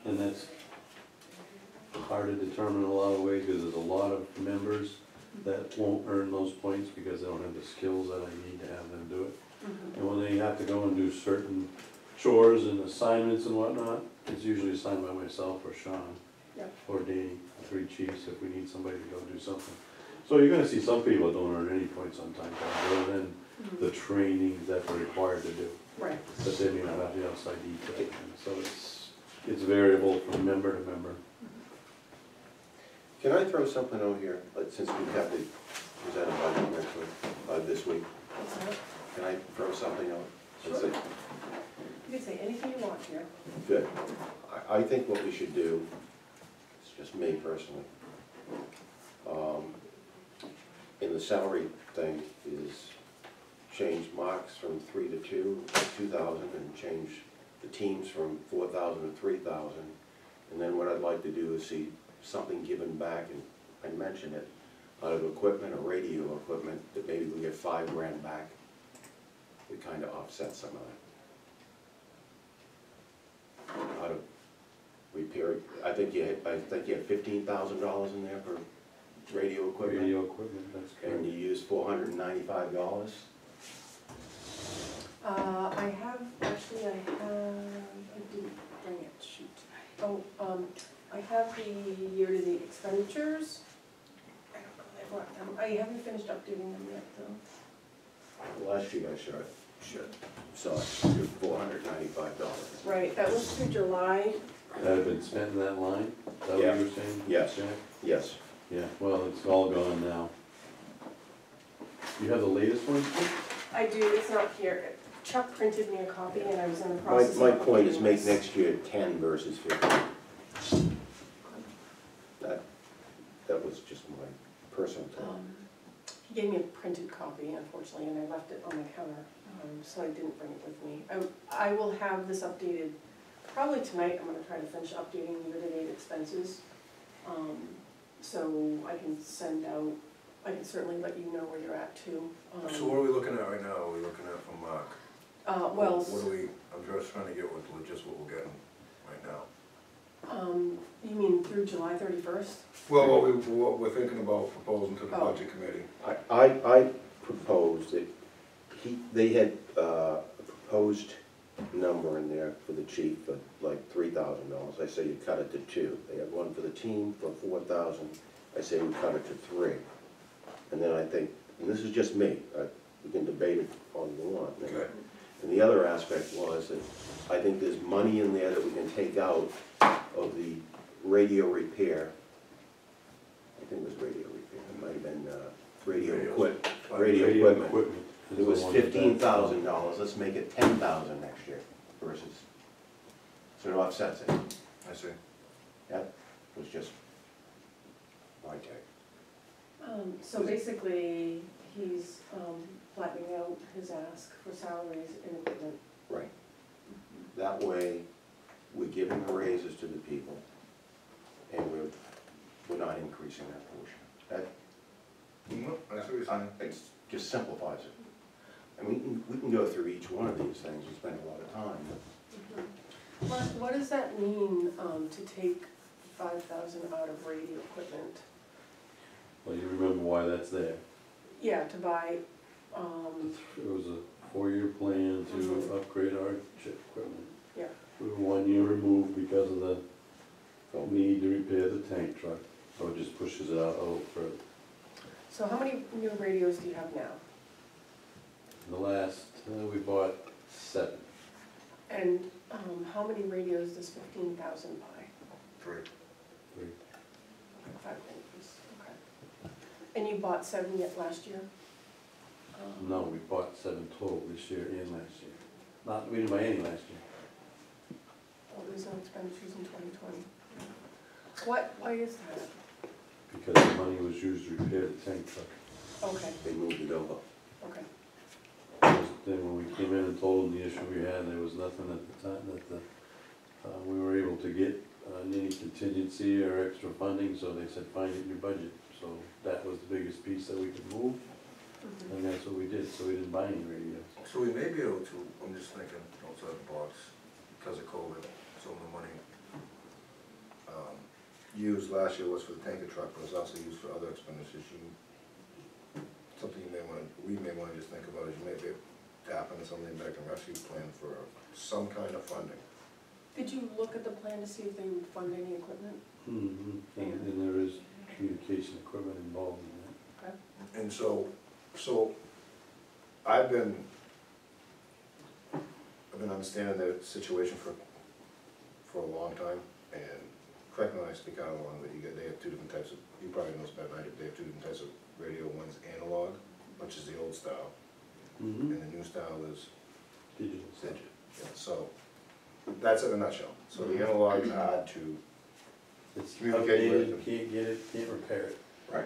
And that's hard to determine in a lot of ways, because there's a lot of members that won't earn those points because they don't have the skills that I need to have them do it. Mm-hmm. And when they have to go and do certain chores and assignments and whatnot, it's usually assigned by myself or Sean. Yep. Or Danny, the three chiefs, if we need somebody to go do something. So you're gonna see some people that don't earn any points on time cards, other than mm-hmm. the training that they're required to do. Right. But they may not have the outside detail, and so it's, it's variable from member to member. Can I throw something out here, like, since we have the presented budget next week, uh, this week? Can I throw something out? Let's Sure. You can say anything you want here. Good. I, I think what we should do, it's just me personally, um, in the salary thing is change marks from three to two, two thousand, and change the teams from four thousand to three thousand. And then what I'd like to do is see something given back, and I mentioned it, out of equipment or radio equipment, that maybe we get five grand back. We kinda offset some of that out of repair, I think you had, I think you had fifteen thousand dollars in there for radio equipment, Radio equipment, that's and correct. you used four hundred and ninety-five dollars. Uh, I have, actually, I have, I didn't bring it, shoot. Oh, um, I have the year-to-date expenditures. I don't know if I brought them, I haven't finished updating them yet, though. Last year I showed, should, saw it, four hundred and ninety-five dollars. Right, that was through July, That have been spent in that line, is that what Yeah. you were saying? Yes. Jack? Yes, Yeah, well, it's all gone now. You have the latest one? I do, it's not here, Chuck printed me a copy and I was in the my, process of. my point is updating make this. next year ten versus fifteen. That, that was just my personal thought. Um, He gave me a printed copy unfortunately, and I left it on the counter, um, so I didn't bring it with me. I, I will have this updated, probably tonight, I'm gonna try to finish updating year-to-date expenses. Um, so I can send out, I can certainly let you know where you're at too. Um, So what are we looking at right now? Are we looking at from Mark? Uh, well, What do we, I'm just trying to get what, just what we're getting right now. um, you mean through July thirty-first? Well, what we, what we're thinking about proposing to the Oh. budget committee. I, I, I proposed that he, they had, uh, a proposed number in there for the chief of like three thousand dollars. I say you cut it to two. They had one for the team for four thousand. I say we cut it to three. And then I think, and this is just me, uh, we can debate it all you want. Okay. And the other aspect was that I think there's money in there that we can take out of the radio repair. I think it was radio repair, it might have been, uh, radio Radios. equip, radio equipment. is It was fifteen thousand dollars, let's make it ten thousand next year versus, so it offsets it. I see. That was just my take. Um, so basically, he's, um, flattening out his ask for salaries and equipment. Right. That way, we're giving the raises to the people, and we're, we're not increasing that portion. That, No, I see what you're saying. it just simplifies it. And we can, we can go through each one of these things, we spend a lot of time, but What, what does that mean, um, to take five thousand out of radio equipment? Well, you remember why that's there. Yeah, to buy, um, It was a four-year plan to upgrade our chip equipment. Yeah. We were one year removed because of the need to repair the tank truck, so it just pushes it out a little further. so how many new radios do you have now? The last, uh, we bought seven. And, um, how many radios does fifteen thousand buy? Three. Three. Five radios, okay. And you bought seven yet last year? No, we bought seven total this year and last year. Not, we didn't buy any last year. Oh, there's no expenditures in twenty twenty. What, why is that? because the money was used to repair the tank truck. Okay, they moved it over. okay. Then when we came in and told them the issue we had, there was nothing at the time that the, uh, we were able to get, uh, any contingency or extra funding, so they said, find it in your budget. So that was the biggest piece that we could move, and that's what we did, so we didn't buy any radios. So we may be able to, I'm just thinking outside the box, because of COVID, some of the money um, used last year was for the tanker truck, but it was also used for other expenditures. You, something you may wanna, we may wanna just think about is you may be able to tap into some of the American Rescue Plan for some kind of funding. Did you look at the plan to see if they would fund any equipment? Mhm. And, and there is communication equipment involved in that. And so, so, I've been, I've been understanding the situation for, for a long time, and correct me when I speak out of line, but you get, they have two different types of, you probably know this better than I do, they have two different types of radio, one's analog, which is the old style, Mm-hmm. and the new style is Digital stuff. digital. Yeah, So, that's in a nutshell, so the analog is hard to, It's Communicate with outdated, can't get it, can't repair it. Right.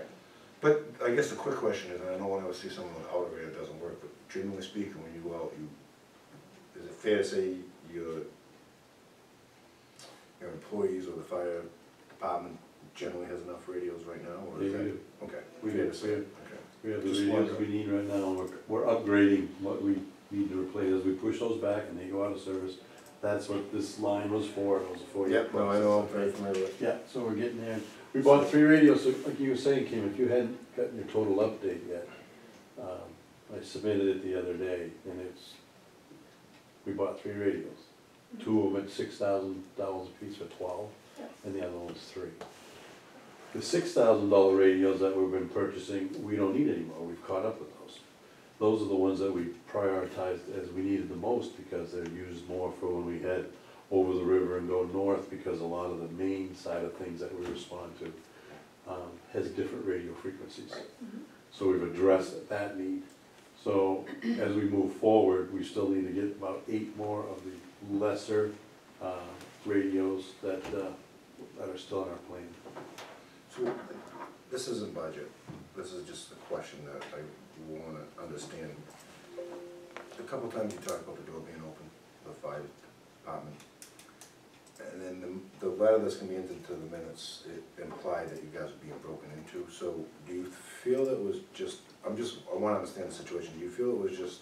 But I guess the quick question is, and I know when I see someone with outer radio it doesn't work, but generally speaking, when you go out, you, is it fair to say your, your employees or the fire department generally has enough radios right now, or is They that? do. Okay, We fair do, to say, we okay. We have the Just radios wondering. we need right now, and we're, we're upgrading what we need to replace, as we push those back and they go out of service. That's what this line was for, it was for four-year Yep, no, I know, I'm very familiar with. Yeah, so we're getting there. We bought three radios, so like you were saying, Kim, if you hadn't gotten your total update yet, um, I submitted it the other day, and it's, we bought three radios. Two of them at six thousand dollars a piece for twelve, and the other one's three. The six thousand dollar radios that we've been purchasing, we don't need anymore, we've caught up with those. Those are the ones that we prioritized as we needed the most, because they're used more for when we head over the river and go north, because a lot of the Maine side of things that we respond to, um, has different radio frequencies. So we've addressed that need. So as we move forward, we still need to get about eight more of the lesser, uh, radios that, uh, that are still in our plan. So, this isn't budget, this is just a question that I wanna understand. A couple times you talked about the door being open, the fire department. And then the, the letter that's gonna be entered into the minutes, it implied that you guys were being broken into, so do you feel it was just, I'm just, I wanna understand the situation, do you feel it was just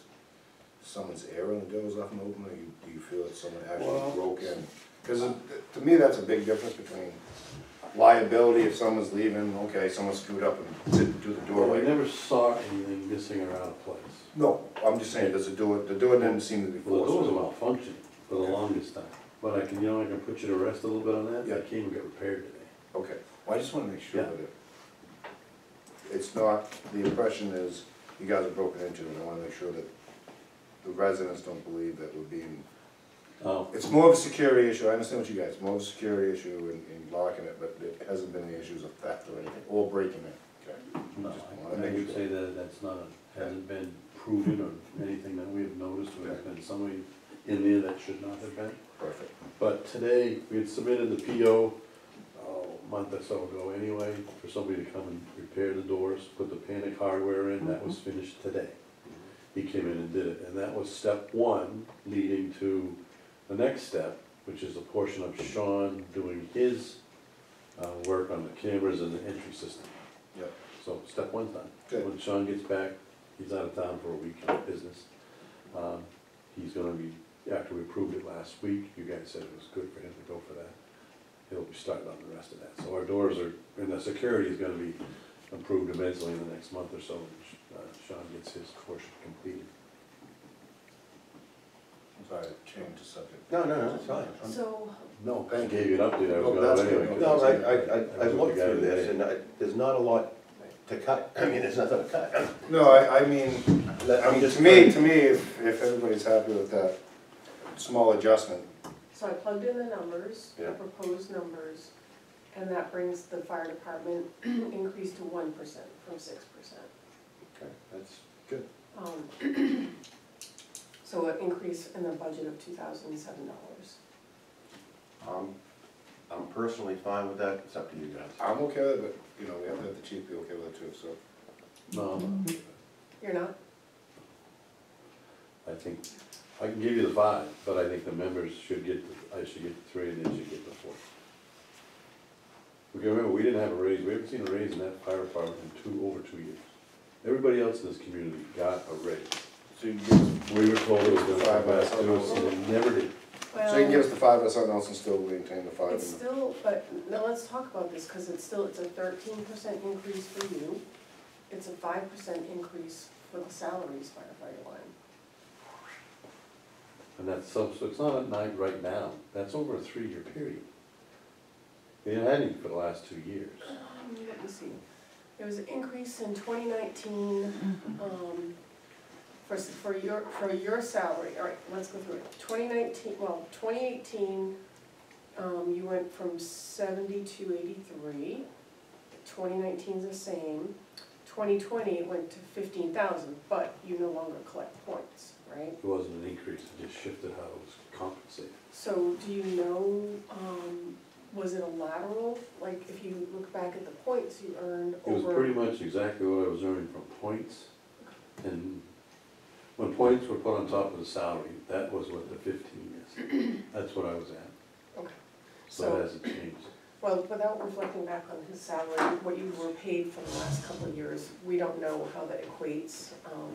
someone's error and the door was left open, or you, do you feel that someone Well- actually broke in? Cause to me, that's a big difference between liability if someone's leaving, okay, someone screwed up and didn't do the We doorway. never saw anything missing or out of place. No, I'm just saying, does the door, the door didn't seem to be Well, the doors forced. are malfunctioning for the longest time, but I can, you know, I can put you to rest a little bit on that, Yeah. that came and got repaired today. Okay, well, I just wanna make sure Yeah. that it, it's not, the impression is you guys are broken into, and I wanna make sure that the residents don't believe that we're being, Oh, it's more of a security issue, I understand what you guys, It's more of a security issue in, in locking it, but it hasn't been any issues of theft or anything, or breaking it. Okay. no, Just I I make would sure. say that that's not, a- hasn't been proven or anything that we have noticed, or there's been somebody in there that should not have been. Perfect. But today, we had submitted the PO, oh, uh, a month or so ago anyway, for somebody to come and repair the doors, put the panic hardware in, that was mm-hmm. finished today. He came in and did it, and that was step one, leading to the next step, which is a portion of Sean doing his, uh, work on the cameras and the entry system. Yep. So step one's done. Good. When Sean gets back, he's out of town for a week on business. Um, He's gonna be, after we approved it last week, you guys said it was good for him to go for that. He'll be starting on the rest of that. So our doors are, and the security is gonna be improved immensely in the next month or so. Uh, Sean gets his portion completed. I'm sorry, to change the subject. No, no, no, it's fine. So, No, I Thank gave you an update, I was gonna that's anyway. good. No, I, I, I, I looked through this, and I, there's not a lot to cut, I mean, there's nothing to cut. No, I, I mean, I I'm mean, just to me, to me, if, if everybody's happy with that small adjustment, so I plugged in the numbers, the Yeah. proposed numbers, and that brings the fire department increase to one percent from six percent. Okay, that's good. Um, So an increase in the budget of two thousand and seven dollars. Um, I'm personally fine with that, it's up to you guys. I'm okay with it, but, you know, we have to have the chief be okay with it too, so. No, I'm. You're not? I I think, I can give you the five, but I think the members should get, the- I should get the three and they should get the four. Because remember, we didn't have a raise, we haven't seen a raise in that fire department in two, over two years. Everybody else in this community got a raise. So you give We were told it was gonna come Five by back to us, and it never did. so you can give us the five or something else and still maintain the five. It's and- still, but, now let's talk about this, cause it's still, it's a thirteen percent increase for you. It's a five percent increase for the salaries firefighter line. And that's, so, so it's not at night right now, that's over a three-year period. It hadn't for the last two years. Um, Let me see. There was an increase in twenty nineteen, um, for, for your, for your salary, all right, let's go through it. Twenty nineteen, well, twenty eighteen, um, you went from seventy to eighty-three. Twenty nineteen's the same. Twenty twenty, it went to fifteen thousand, but you no longer collect points, right? It wasn't an increase, it just shifted how it was compensated. So do you know, um, was it a lateral? Like, if you look back at the points you earned It was over. pretty much exactly what I was earning from points. And when points were put on top of the salary, that was what the fifteen is. That's what I was at, Okay, so so, it hasn't changed. well, without reflecting back on his salary, what you were paid for the last couple of years, we don't know how that equates. um,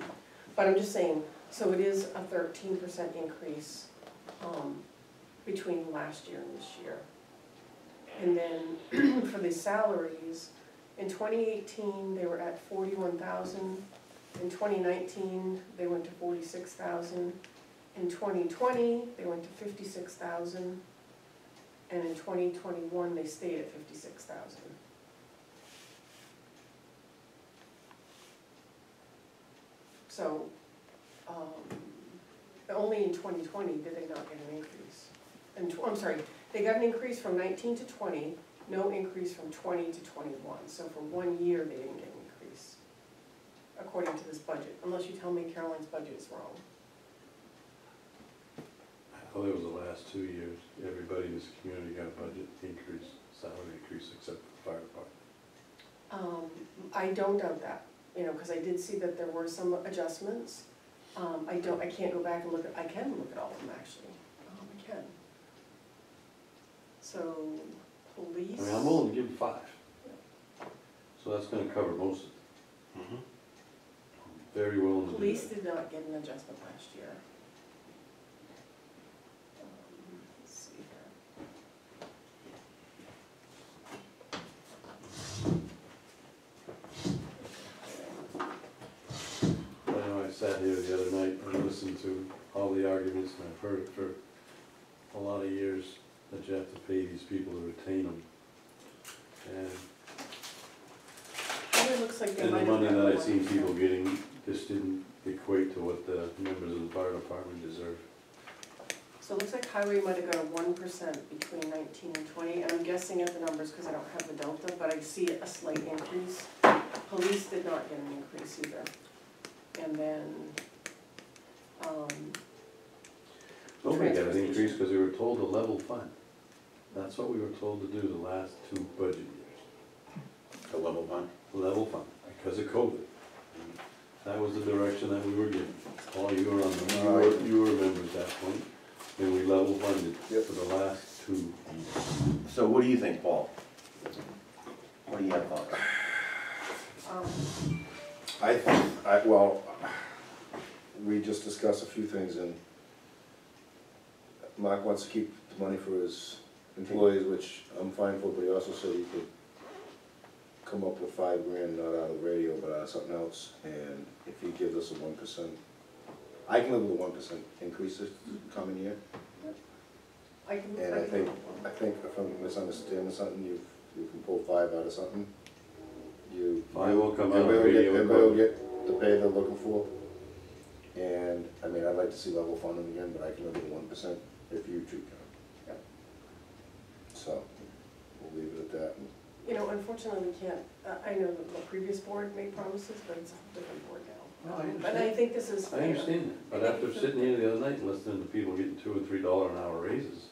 But I'm just saying, so it is a thirteen percent increase, um, between last year and this year. And then for the salaries, in twenty eighteen, they were at forty-one thousand. In twenty nineteen, they went to forty-six thousand. In twenty twenty, they went to fifty-six thousand. And in twenty twenty-one, they stayed at fifty-six thousand. So, um, only in twenty twenty did they not get an increase. And, I'm sorry, they got an increase from nineteen to twenty, no increase from twenty to twenty-one. So for one year, they didn't get according to this budget, unless you tell me Caroline's budget is wrong. I thought it was the last two years, everybody in this community got a budget increase, salary increase, except for the fire department. Um, I don't doubt that, you know, because I did see that there were some adjustments. Um, I don't, I can't go back and look at, I can look at all of them, actually, um, I can. So, police. I mean, I'm willing to give them five. So that's gonna cover most of it. Mhm. Very willing to do Police that. did not get an adjustment last year. Um, Let's see here. I know I sat here the other night and listened to all the arguments, and I've heard it for a lot of years, that you have to pay these people to retain them. And, Well, It looks like they and might the have money gotten that I one. seen people getting just didn't equate to what the members of the fire department deserve. So it looks like highway might have got a one percent between nineteen and twenty, and I'm guessing at the numbers because I don't have the delta, but I see a slight increase. Police did not get an increase either. And then, um, Nobody got an increase because we were told to level fund. That's what we were told to do the last two budget years. The level fund? level fund because of COVID. That was the direction that we were given. Paul, you were on the, you were, you were a member at that point, and we level funded for the last two years. So what do you think, Paul? What do you have thoughts? um, I think, I, well, we just discussed a few things and Mark wants to keep the money for his employees, which I'm fine for, but he also said he could come up with five grand, not out of the radio, but out of something else, and if he gives us a one percent, I can live with a one percent increase this coming year, I can, and I I can. think, I think if I'm misunderstanding something, you, you can pull five out of something. You. Five will come out of everybody will get- radio Everybody will get the pay they're looking for. And, I mean, I'd like to see level funding again, but I can live with one percent if you two can. Yep. So, we'll leave it at that. You know, unfortunately, we can't, uh, I know that the previous board made promises, but it's a different board now. No, I understand. And I think this is I fair. understand that, but after sitting here the other night and listening to people getting two and three dollar an hour raises,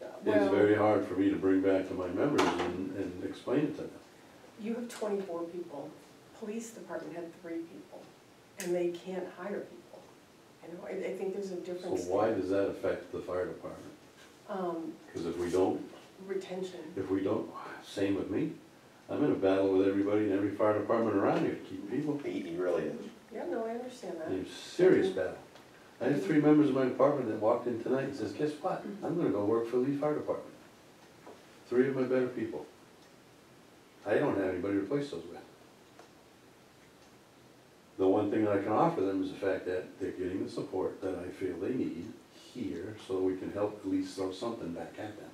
it's Well, very hard for me to bring back to my members and, and explain it to them. You have twenty-four people, police department had three people, and they can't hire people. You know, I, I think there's a So difference. why does that affect the fire department? Um, Because if we don't, retention. if we don't, same with me. I'm in a battle with everybody in every fire department around here to keep people. He, he really is. Yeah, no, I understand that. In serious battle. I have three members of my department that walked in tonight and says, guess what? Mm-hmm. I'm gonna go work for the Lee Fire Department. Three of my better people. I don't have anybody to replace those with. The one thing that I can offer them is the fact that they're getting the support that I feel they need here, so we can help at least throw something back at them.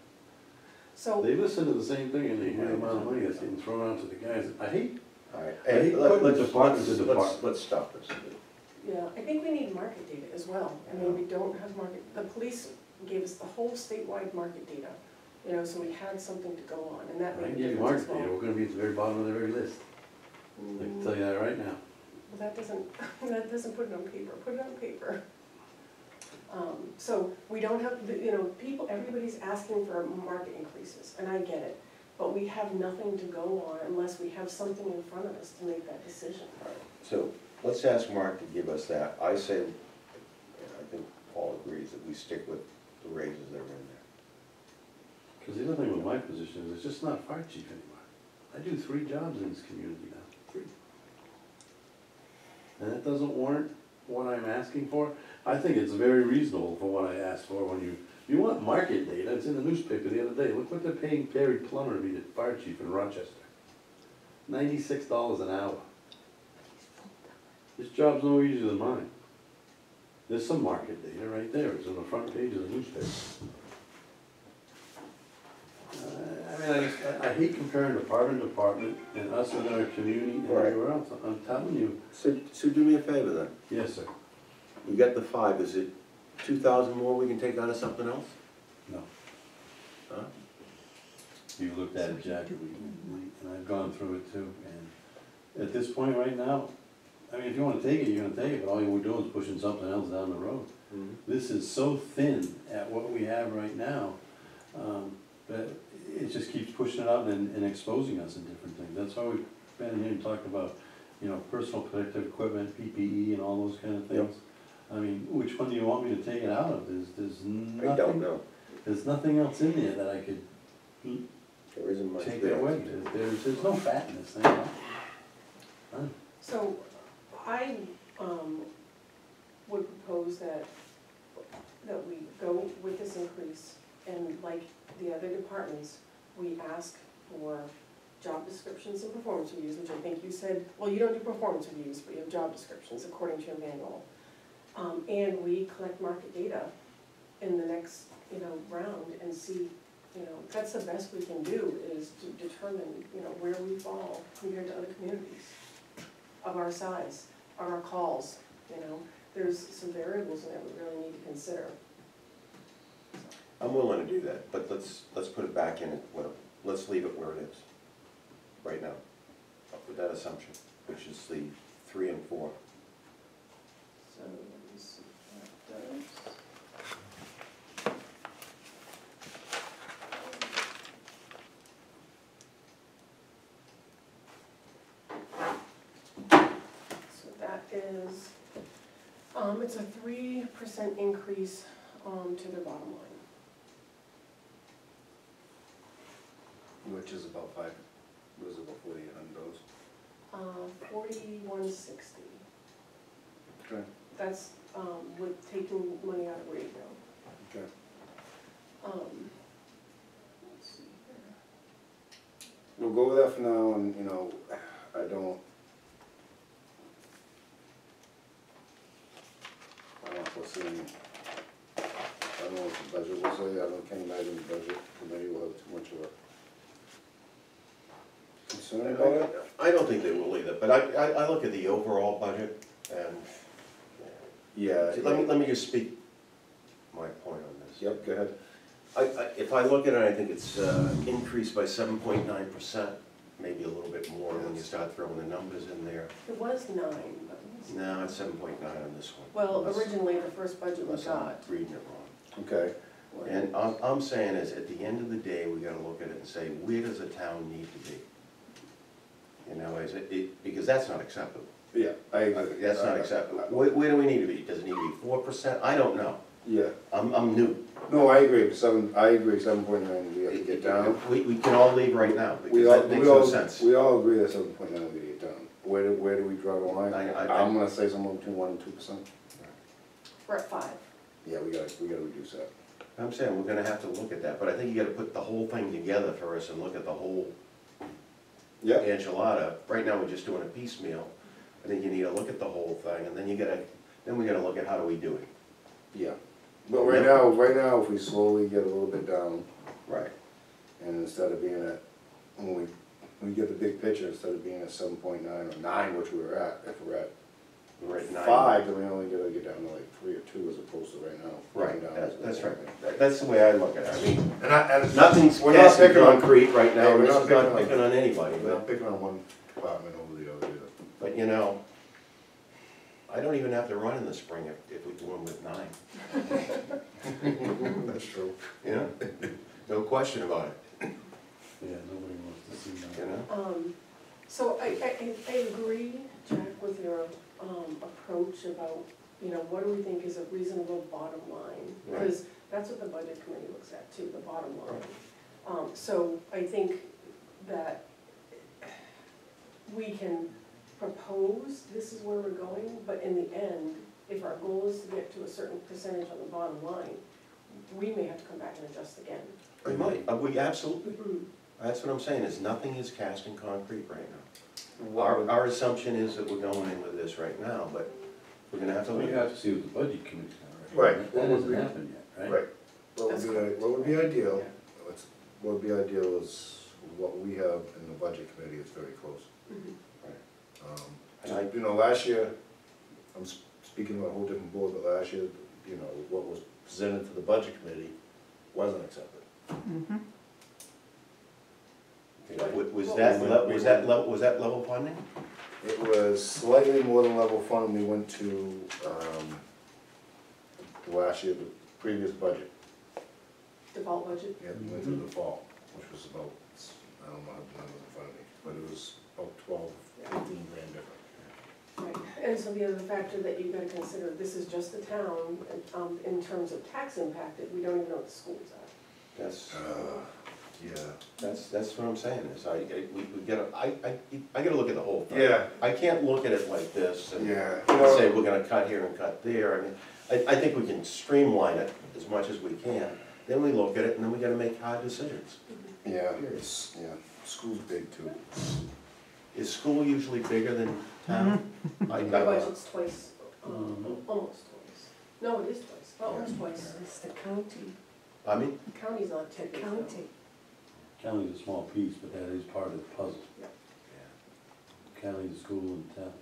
So, They listen to the same thing and they hear the amount of money that's getting thrown out to the guys. I hate, All right, I hate hey, let- putting let's, department to let's, let's, department. let's stop this. yeah, I think we need market data as well. I mean, we don't have market, the police gave us the whole statewide market data, you know, so we had something to go on, and that I made a give you difference market as well. data, we're gonna be at the very bottom of the very list. I can tell you that right now. Well, that doesn't, that doesn't put it on paper, put it on paper. Um, so we don't have, the- you know, people, everybody's asking for market increases, and I get it. But we have nothing to go on unless we have something in front of us to make that decision. So let's ask Mark to give us that. I say, and I think Paul agrees, that we stick with the raises that are in there. Because the other thing with my position is it's just not fire chief anymore. I do three jobs in this community now, three. And that doesn't warrant what I'm asking for. I think it's very reasonable for what I asked for when you, you want market data, it's in the newspaper the other day. Look what they're paying Perry Plummer to be the fire chief in Rochester. Ninety-six dollars an hour. This job's no easier than mine. There's some market data right there, it's on the front page of the newspaper. Uh, I mean, I just, I- I hate comparing department to department and us and our community and Right. everywhere else. I'm telling you, So, so do me a favor then. yes, sir. We got the five, is it two thousand more we can take out of something else? No. Huh? You looked at it, Jack, and I've gone through it too, and at this point right now, I mean, if you wanna take it, you're gonna take it, but all we're doing is pushing something else down the road. This is so thin at what we have right now, um, that it just keeps pushing it out and, and exposing us in different things. That's why we've been here and talked about, you know, personal protective equipment, PPE and all those kind of Yep. things. I mean, which one do you want me to take it out of? There's, there's nothing. I don't know. There's nothing else in there that I could There isn't much take there. it away. There's, there's, there's no fat in this thing. None. So I, um, would propose that, that we go with this increase and like the other departments, we ask for job descriptions and performance reviews, which I think you said, well, you don't do performance reviews, but you have job descriptions according to your manual. Um, and we collect market data in the next, you know, round and see, you know, that's the best we can do is to determine, you know, where we fall compared to other communities of our size, on our calls, you know, there's some variables in there we really need to consider. I'm willing to do that, but let's, let's put it back in, it. well, let's leave it where it is, right now, with that assumption, which is the three and four. So, let me see what that does. So that is, um, it's a three percent increase, um, to their bottom line. Which is about five, it, about forty-eight hundred dollars? Uh, forty-one sixty, Okay. that's, um, with taking money out of radio. Okay. Um, let's see here. We'll go with that for now, and, you know, I don't. I don't foresee any, I don't know what the budget will say, I don't, can't imagine the budget committee will have too much of a concern about it. I don't think they will either, but I, I, I look at the overall budget and, Yeah. See, let me, let me just speak my point on this. Yep, go ahead. I, I, if I look at it, I think it's, uh, increased by seven point nine percent, maybe a little bit more when you start throwing the numbers in there. It was nine, but, it was- No, it's seven point nine on this one. well, Unless- originally, the first budget we Unless I'm got. reading it wrong. Okay, was- And I'm, I'm saying is, at the end of the day, we gotta look at it and say, where does a town need to be? You know, is it, it, because that's not acceptable. Yeah, I Uh, agree. That's not acceptable. Where, where do we need to be? Does it need to be four percent? I don't know. Yeah, I'm, I'm new. no, I agree, seven, I agree, seven point nine, we have to get down. We, we can all leave right now, We because all, that makes we no all, sense. we all agree that seven point nine we get down. Where do, where do we draw the line? I- I- I'm gonna say somewhere between one and two percent. We're at five. Yeah, we gotta, we gotta reduce that. I'm saying, we're gonna have to look at that, but I think you gotta put the whole thing together for us and look at the whole Yeah, enchilada. Right now, we're just doing a piecemeal. I think you need to look at the whole thing, and then you gotta, then we gotta look at how do we do it. yeah. But right now, right now, if we slowly get a little bit down, Right. and instead of being at, when we, we get the big picture, instead of being at seven point nine or nine, which we were at, if we're at We're at nine. five, then we only gotta get down to like three or two as opposed to right now. Right, getting down that's, to- that's right. That- That's the way I look at it. I mean, And I, and nothing's We're not cast in picking on- concrete right now, Hey, and we're not not picking on- picking on anybody, we're but, not picking on one department over the other either. but you know, I don't even have to run in the spring if, if we go in with nine, That's true. you know? No question about it, Yeah, nobody wants to see that. you know? Um, so I, I, I- agree, Jack, with your, um, approach about, you know, what do we think is a reasonable bottom line? Right. Because that's what the budget committee looks at too, the bottom line. Um, so I think that we can propose, this is where we're going, but in the end, if our goal is to get to a certain percentage on the bottom line, we may have to come back and adjust again. We might, uh, we absolutely, that's what I'm saying, is nothing is cast in concrete right now. Our, our assumption is that we're going in with this right now, but we're gonna have to So we look have to see what the budget committee's gonna Right. recommend. That hasn't happened yet, right? Right. What would be, what would be ideal, Yeah. what's, what would be ideal is what we have in the budget committee is very close. Um, And I- You know, last year, I'm s- speaking about a whole different board, but last year, you know, what was presented to the budget committee wasn't accepted. Wa- Was that, le- was that level, was that level funding? It was slightly more than level fund, we went to, um, last year, the previous budget, Default budget? yeah, we went to the fall, which was about, I don't know how the numbers in front of me, but it was about twelve, fifteen grand different. Right, and so the other factor that you've got to consider, this is just the town, um, in terms of tax impacted, we don't even know what the schools are. That's, Uh, yeah. that's, that's what I'm saying, is I, I, we, we gotta, I, I, I gotta look at the whole thing. Yeah. I can't look at it like this and Yeah. and say, we're gonna cut here and cut there, I mean, I, I think we can streamline it as much as we can. Then we look at it and then we gotta make hard decisions. Yeah, it's, yeah, school's big too. Is school usually bigger than town? I, Our I, budget's twice, um, almost twice. No, it is twice, well, almost twice. It's the county, I mean, The county's not the technically. county. County's a small piece, but that is part of the puzzle. County, the school, and town.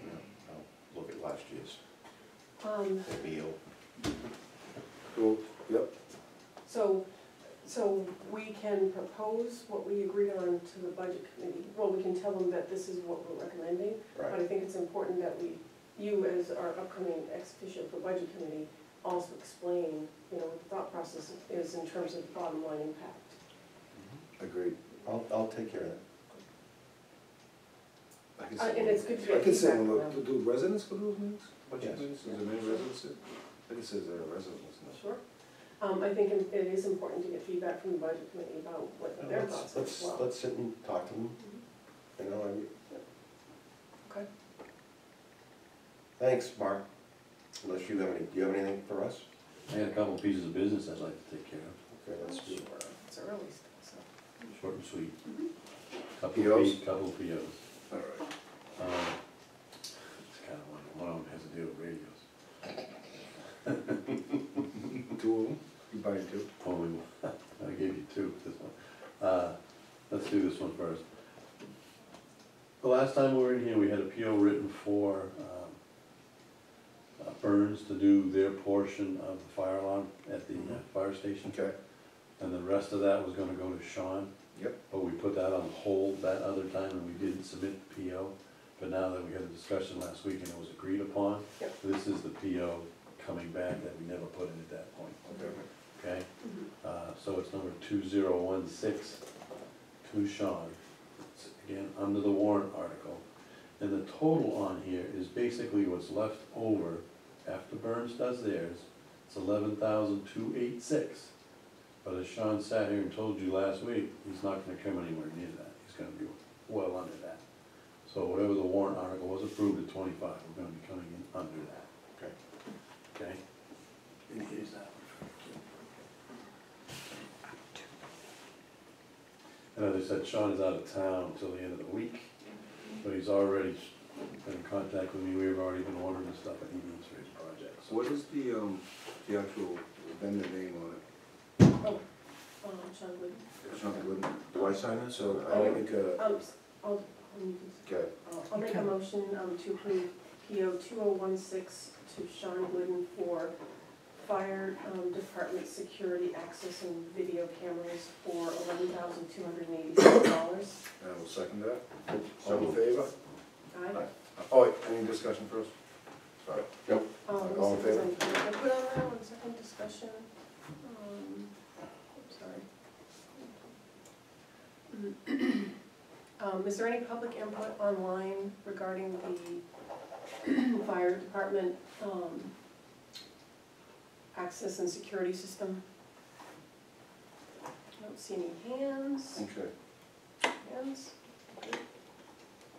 you know, I'll look at last year's Um, meal. Cool, yep. so, so we can propose what we agreed on to the budget committee. Well, we can tell them that this is what we're recommending, but I think it's important that we, you as our upcoming ex officio for budget committee, also explain, you know, what the thought process is in terms of bottom line impact. Agreed. I'll, I'll take care of that. I can Uh, sit and it's good to I can sit feedback look, do do residents go to those meetings? Budget Yes. meetings, is there many residents there? I can say there are residents in Sure. Um, I think it it is important to get feedback from the budget committee about what their Let's, thoughts are as let's, well. let's sit and talk to them, you know, I, Okay. thanks, Mark. Unless you have any, do you have anything for us? I got a couple pieces of business I'd like to take care of, Okay, let's do it. Sure, it's early still, so. short and sweet. Mm-hmm. Couple POs? P, couple POs. All right. Um, It's kind of one, one of them has to do with radios. Two of them, you buy two? Only one, I gave you two, this one. Uh, let's do this one first. The last time we were in here, we had a PO written for, um, uh, Burns to do their portion of the fire alarm at the uh, fire station. Okay. And the rest of that was gonna go to Sean. Yep. But we put that on hold that other time and we didn't submit the PO. But now that we had a discussion last week and it was agreed upon, Yep. this is the PO coming back that we never put in at that point, Okay. okay? Uh, so it's number two zero one six to Sean. It's Again, under the warrant article, And the total on here is basically what's left over after Burns does theirs, it's eleven thousand two eight six. But as Sean sat here and told you last week, he's not gonna come anywhere near that, he's gonna be well under that. So whatever the warrant article was approved at twenty-five, we're gonna be coming in under that. Okay. Okay? And here's that one. And as I said, Sean is out of town until the end of the week, but he's already been in contact with me, we've already been ordering the stuff that he needs for his projects. What is the, um, the actual vendor name on it? Um, Sean Wood. It's not good. Do I sign this, or? I don't think, uh, Um, s- I'll, let me just- okay, I'll- I'll make a motion, um, to approve PO two oh one six to Sean Glidden for fire, um, department security access and video cameras for eleven thousand two hundred and eighty-six dollars. and I will second that. All in favor? Aye. Oh, wait, any discussion first? Sorry. Nope. Um, All in so favor? Can I put on there, one second, discussion, um, sorry. Um, is there any public input online regarding the fire department, um, access and security system? I don't see any hands, Okay. hands.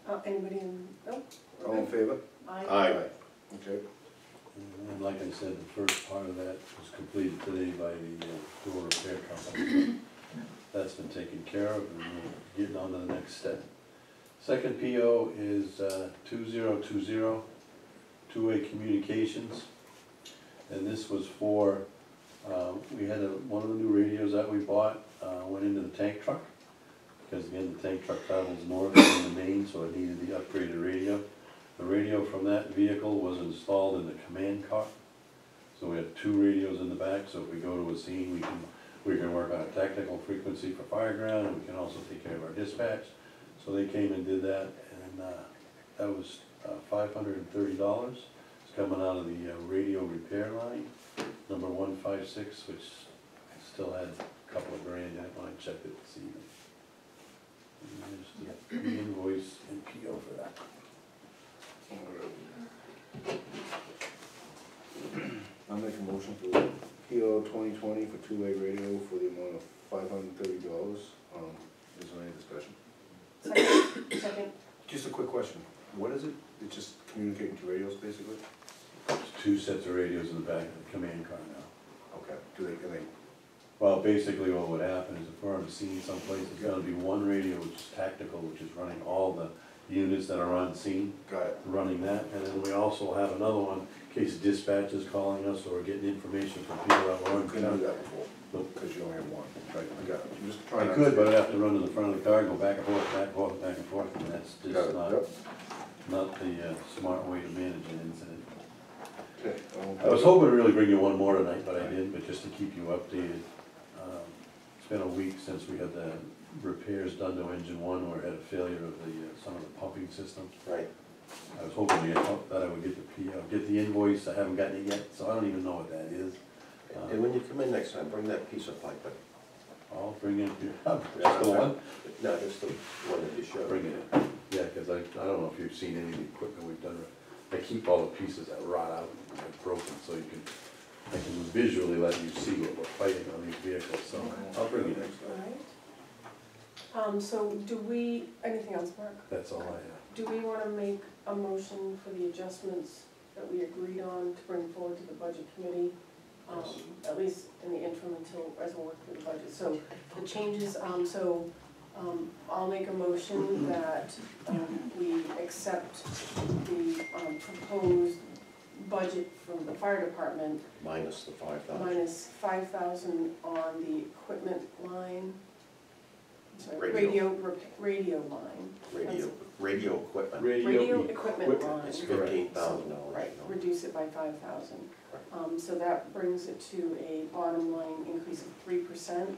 Uh, anybody in, nope, All in favor? aye. Aye. Okay. And like I said, the first part of that was completed today by the uh, door repair company. That's been taken care of and we're getting on to the next step. Second PO is uh, two zero two zero, two-way communications. And this was for, uh, we had a, one of the new radios that we bought, uh, went into the tank truck. Because again, the tank truck travels north in the main, so it needed the upgraded radio. The radio from that vehicle was installed in the command car. So we have two radios in the back, so if we go to a scene, we can, we can work on a technical frequency for fire ground, and we can also take care of our dispatch. So they came and did that, and, uh, that was, uh, five hundred and thirty dollars. It's coming out of the uh, radio repair line, number one five six, which I still had a couple of grand in it when I checked it this evening. And there's the invoice and PO for that. I'll make a motion for PO twenty twenty for two-way radio for the amount of five hundred and thirty dollars. Um, is there any discussion? Second, second, Just a quick question. What is it? It's just communicating to radios, basically? There's two sets of radios in the back of the command car now. Okay. Do they, can they, Well, basically what would happen is if we're on a scene someplace, it's gonna be one radio which is tactical, which is running all the units that are on scene, got it? running that. And then we also have another one in case dispatch is calling us or getting information from people that were You on. couldn't do that before, Nope. because you only have one. Right, I got it. I'm just I trying to. could, but I'd have to run to the front of the car, and go back and forth, back and forth, back and forth, and that's Got just it, not, yep. not the uh, smart way to manage an incident. Okay, I was hoping to really bring you one more tonight, but I didn't, but just to keep you updated. Um, It's been a week since we had the repairs done to engine one, or had a failure of the, uh, some of the pumping system. Right. I was hoping to get, that I would get the P, uh, get the invoice, I haven't gotten it yet, so I don't even know what that is. And when you come in next time, bring that piece of pipe in. I'll bring it, just the one, No, just the one that you showed. bring it in. Yeah, cause I, I don't know if you've seen any of the equipment we've done, I keep all the pieces that rot out and are broken, so you can, I can visually let you see what we're fighting on these vehicles, so I'll bring it in. alright. Um, so do we, anything else, Mark? That's all I have. Do we wanna make a motion for the adjustments that we agreed on to bring forward to the budget committee? Um, at least in the interim until, as we work through the budget, so the changes, um, so, um, I'll make a motion that, um, we accept the, um, proposed budget from the fire department Minus the five thousand. minus five thousand on the equipment line. I'm sorry, Radio. radio, rep- radio line. Radio, radio equipment Radio equipment line. is fifteen thousand dollars. Right, reduce it by five thousand. Um, so that brings it to a bottom line increase of three percent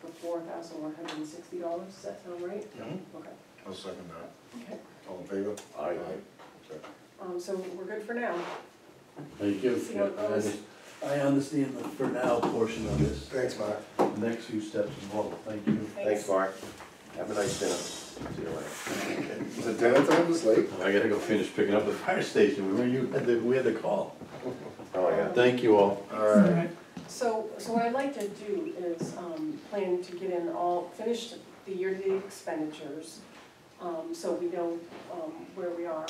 for four thousand one hundred and sixty dollars, does that sound right? Mhm. Okay, I'll second that. okay, All in favor? Aye. Okay. um, so we're good for now. Thank you. See how it goes. Under- I understand the for now portion of this, Thanks, Mark. the next few steps involved, thank you. Thanks, Mark. Have a nice dinner. See you later. Is it dinner time this late? I gotta go finish picking up the fire station, remember you had the, we had the call. Oh, yeah. Thank you all. All right. So, so what I'd like to do is, um, plan to get in all, finish the year-to-date expenditures, um, so we know, um, where we are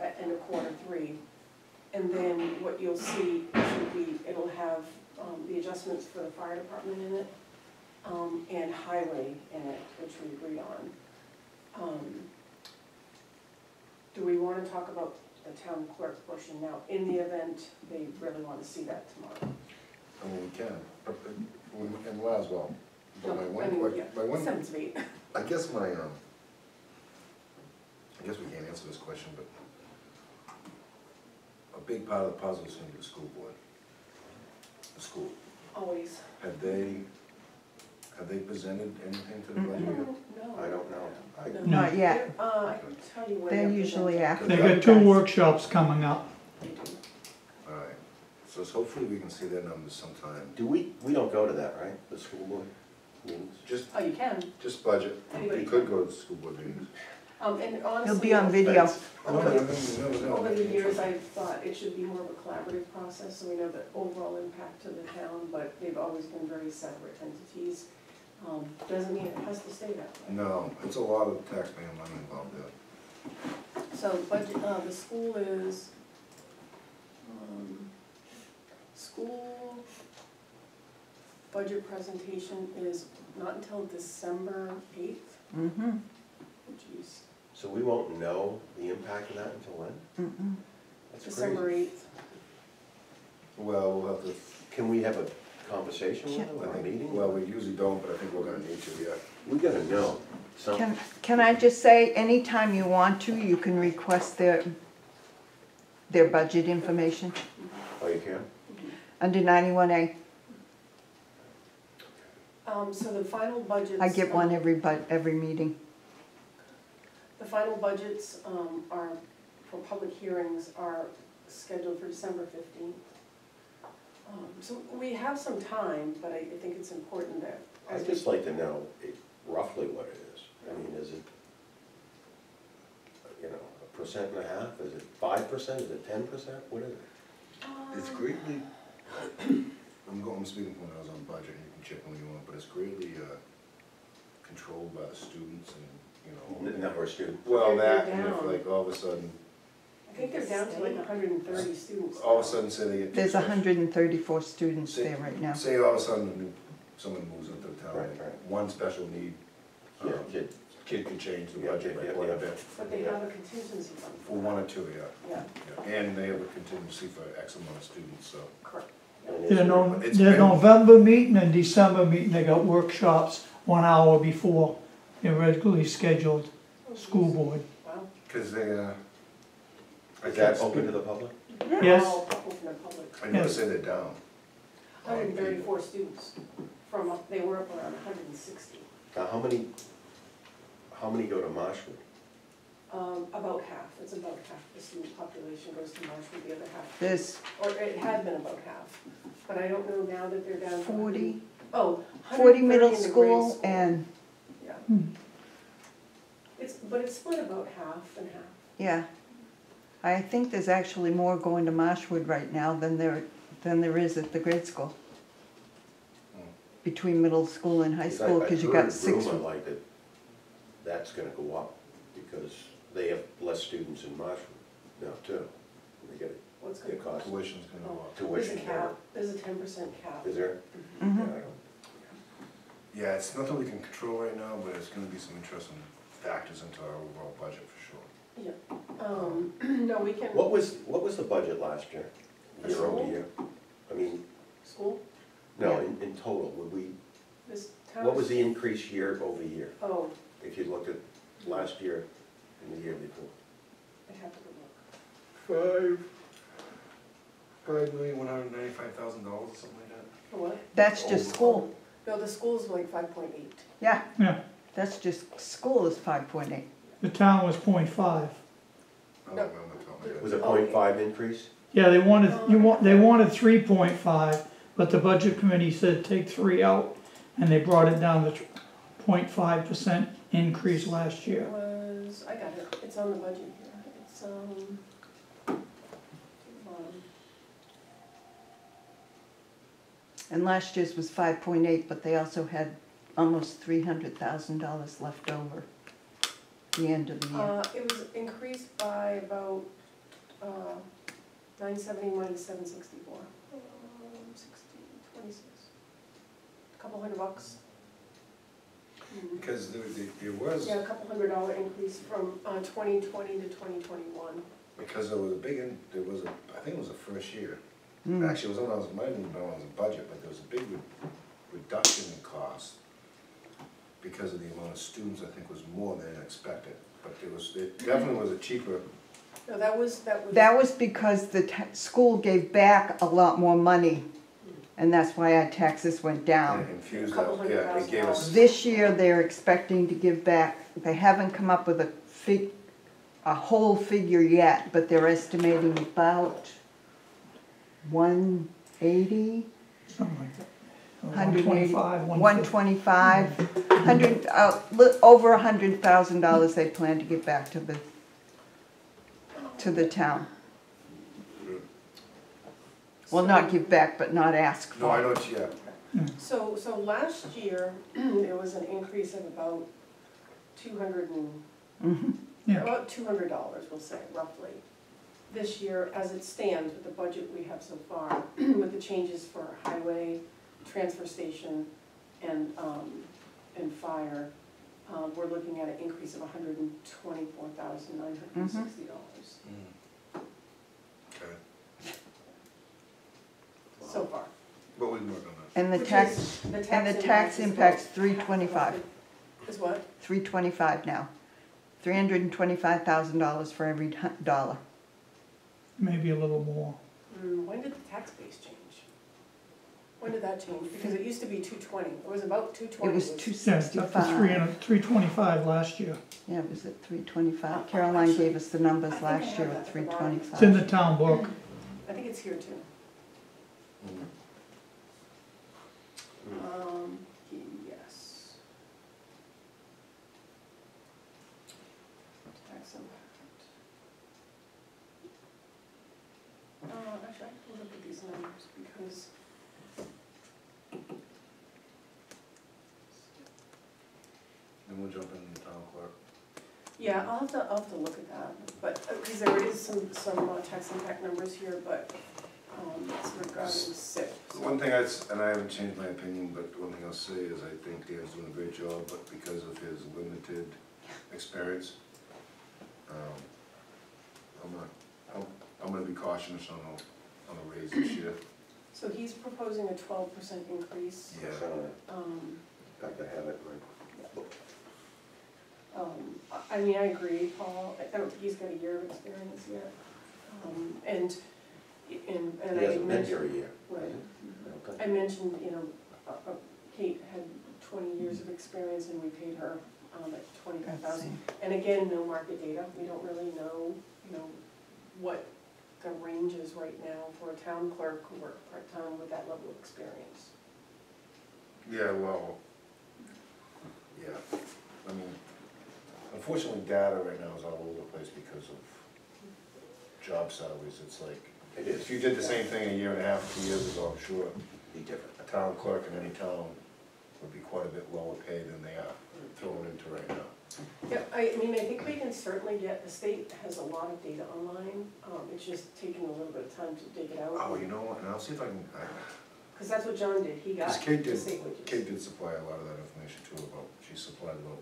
at end of quarter three. And then what you'll see should be, it'll have, um, the adjustments for the fire department in it, um, and highway in it, which we agree on. Um, Do we wanna talk about the town clerk portion now, in the event they really wanna see that tomorrow? I mean, we can, but, we we as well. But my I one, mean, my yeah, my one, Seven to eight. I guess my, um, I guess we can't answer this question, but a big part of the puzzle is gonna be the school board. The school, Always. have they, have they presented anything to the budget yet? No. I don't know. I- No. Not yet. They're, Uh, I can tell you when. They're they're usually presenting. after. They've got two workshops coming up. They do. Alright, so it's hopefully we can see their numbers sometime. Do we, we don't go to that, right? The school board meetings? Just, Oh, you can. just budget, Anybody you could go to the school board meetings. Um, and honestly. You'll be on video. Over the years, I've thought it should be more of a collaborative process, so we know the overall impact to the town, but they've always been very separate entities. Um, doesn't mean it has to stay that way. No, it's a lot of taxpayer money involved there. So budget, uh, the school is, um, school budget presentation is not until December eighth, Mm-hmm, jeez, So we won't know the impact of that until when? mm-mm. That's crazy. December eighth. Well, we'll have to, Can we have a conversation with them, I or a think, meeting? well, we usually don't, but I think we're gonna need to, yeah. We gotta know something. Can, can I just say, anytime you want to, you can request their, their budget information Oh, you can? under ninety-one A. Um, so the final budget. I get one every bu, every meeting. The final budgets, um, are, for public hearings, are scheduled for December fifteenth. Um, so we have some time, but I, I think it's important that. as I'd we- just like to know it- roughly what it is. I mean, is it, you know, a percent and a half? Is it five percent? Is it ten percent? What is it? It's Um, greatly, I'm going, I'm speaking when I was on budget, and you can check when you want, but it's greatly, uh, controlled by the students and, you know. N- Number of students? Well, They're that, and if down. like all of a sudden, I think they're down to like hundred and thirty students. all of a sudden, say they get. two There's special- hundred and thirty-four students there right now. Say all of a sudden, someone moves into the town, Right, right. one special need, Yeah, um, kid. kid could change the Yeah, budget by yeah, quite a yeah. bit. But they have a contingency fund For for one or two, yeah, Yeah, yeah, and they have a contingency for X amount of students, so. correct. And Their no, It's their been- November meeting and December meeting, they got workshops one hour before their regularly scheduled school board. Cause they, uh. I Is that can't open to the public? Yes. All open from the public. I never Yes. say they're down. Hundred and thirty-four students from, up- they were up around hundred and sixty. Now, how many, how many go to Marshwood? Um, about half, it's about half the student population goes to Marshwood, the other half. There's Or it had been about half, but I don't know now that they're down to. 40. Oh, 40 middle 130 in the grade school and, Yeah. It's, but it's split about half and half. yeah. I think there's actually more going to Marshwood right now than there, than there is at the grade school. Between middle school and high school, cause you got six. heard rumor like that, that's gonna go up, because they have less students in Marshwood now too. They get, What's their good? cost, Tuition's gonna go up. There's a tuition. cap, there's a ten percent cap. Is there? Yeah, Mhm. I don't- Yeah, it's nothing we can control right now, but it's gonna be some interesting factors into our overall budget for sure. Yeah, um, no, we can. What was, what was the budget last year, For year over school? year? I mean, School, no, Yeah. in, in total, would we, this town. what was the increase year over year? Oh, If you looked at last year and the year before? I have to go look. Five, five million, one hundred ninety-five thousand dollars, something like that. For what? That's just school, No, the school's like five point eight. yeah, Yeah, that's just, school is five point eight. the town was point five. I don't remember the top of my head. Was it Oh, point five increase? Yeah, they wanted, you want, they wanted three point five, but the budget committee said take three out, and they brought it down to point five percent. increase last year? Was, I got it, it's on the budget here, it's, um, And last year's was five point eight, but they also had almost three hundred thousand dollars left over at the end of the year. Uh, it was increased by about, uh, nine seventy minus seven sixty-four. Um, sixty, twenty-six. Couple hundred bucks. Mhm. Because there, there- there was, Yeah, a couple hundred dollar increase from, uh, twenty twenty to twenty twenty-one. because there was a big, in- there was a, I think it was the first year. Mm. Actually, it was when I was, might have been when I was in budget, but there was a big re- reduction in cost because of the amount of students, I think was more than expected. But it was, it definitely was a cheaper, No, that was, that was. That was because the ta- school gave back a lot more money, and that's why our taxes went down. and infused Couple yeah, it gave us. This year, they're expecting to give back, they haven't come up with a fig, a whole figure yet, but they're estimating about one eighty, Something like that. One hundred eighty, twenty-five, one one fifty. twenty-five, hundred, uh, over a hundred thousand dollars they plan to give back to the, to the town. Well, not give back, but not ask for. no, I know, it's- yeah, So, so last year, there was an increase of about two hundred and, Mhm. Yeah. about two hundred dollars, we'll say roughly. This year, as it stands with the budget we have so far, with the changes for highway, transfer station, and, um, and fire, um, we're looking at an increase of hundred and twenty-four thousand nine hundred and sixty dollars okay, so far. but we can work on that. And the Which tax, is- the and the tax is impact's about- three twenty-five, Is what? three twenty-five now. Three hundred and twenty-five thousand dollars for every hu- dollar. Maybe a little more. Hmm, when did the tax base change? When did that change? Because it used to be two twenty, it was about two twenty. It was two Yeah, it's up to three sixty-five. hundred, three twenty-five last year. Yeah, it was at three twenty-five. Caroline gave us the numbers think I last have year that at at three bottom. It's in the twenty-five. town book. I think it's here too. Mhm. Um, yes. Tax impact. Uh, actually, I can look at these numbers because. Then we'll jump in the town clerk. Yeah, I'll have to, I'll have to look at that, but, because there is some, some uh, tax impact numbers here, but, um, it's regarding SIP. so- One thing I'd, and I haven't changed my opinion, but one thing I'll say is I think Dan's doing a great job, but because of his limited experience, um, I'm gonna, I'm, I'm gonna be cautious on a, on a raise this year. So he's proposing a twelve percent increase. Yeah. Um, In fact, I have it right. Um, I, I mean, I agree, Paul, I don't think he's got a year of experience yet. Um, and, and, and He I hasn't been here a mentioned, year. right, I. I mentioned, you know, uh, uh, Kate had twenty years of experience and we paid her, um, at twenty-five thousand. And again, no market data, we don't really know, you know, what the range is right now for a town clerk who worked part-time with that level of experience. Yeah, well, yeah, I mean, unfortunately, data right now is all over the place because of job salaries, it's like, It is. if you did the same thing a year and a half, two years ago, I'm sure Be different. a town clerk in any town would be quite a bit lower paid than they are thrown into right now. Yeah, I, I mean, I think we can certainly get, the state has a lot of data online, um, it's just taking a little bit of time to dig it out. Oh, you know what, and I'll see if I can, I, Cause that's what John did, he got Because Kate the did, state wages. Kate did supply a lot of that information too, about, she supplied about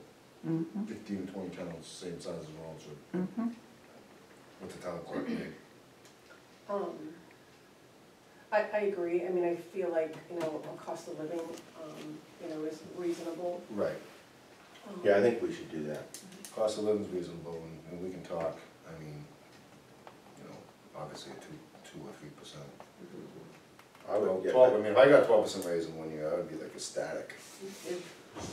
Mhm, fifteen, twenty towns, same size as Rollinsford, mhm. what the town clerk made. Um, I, I agree, I mean, I feel like, you know, a cost of living, um, you know, is reasonable. Right, Um, Yeah, I think we should do that. cost of living's reasonable, and, and we can talk, I mean, you know, obviously a two, two or three percent. I would get, Twelve, I mean, if I got twelve percent raise in one year, I would be like ecstatic.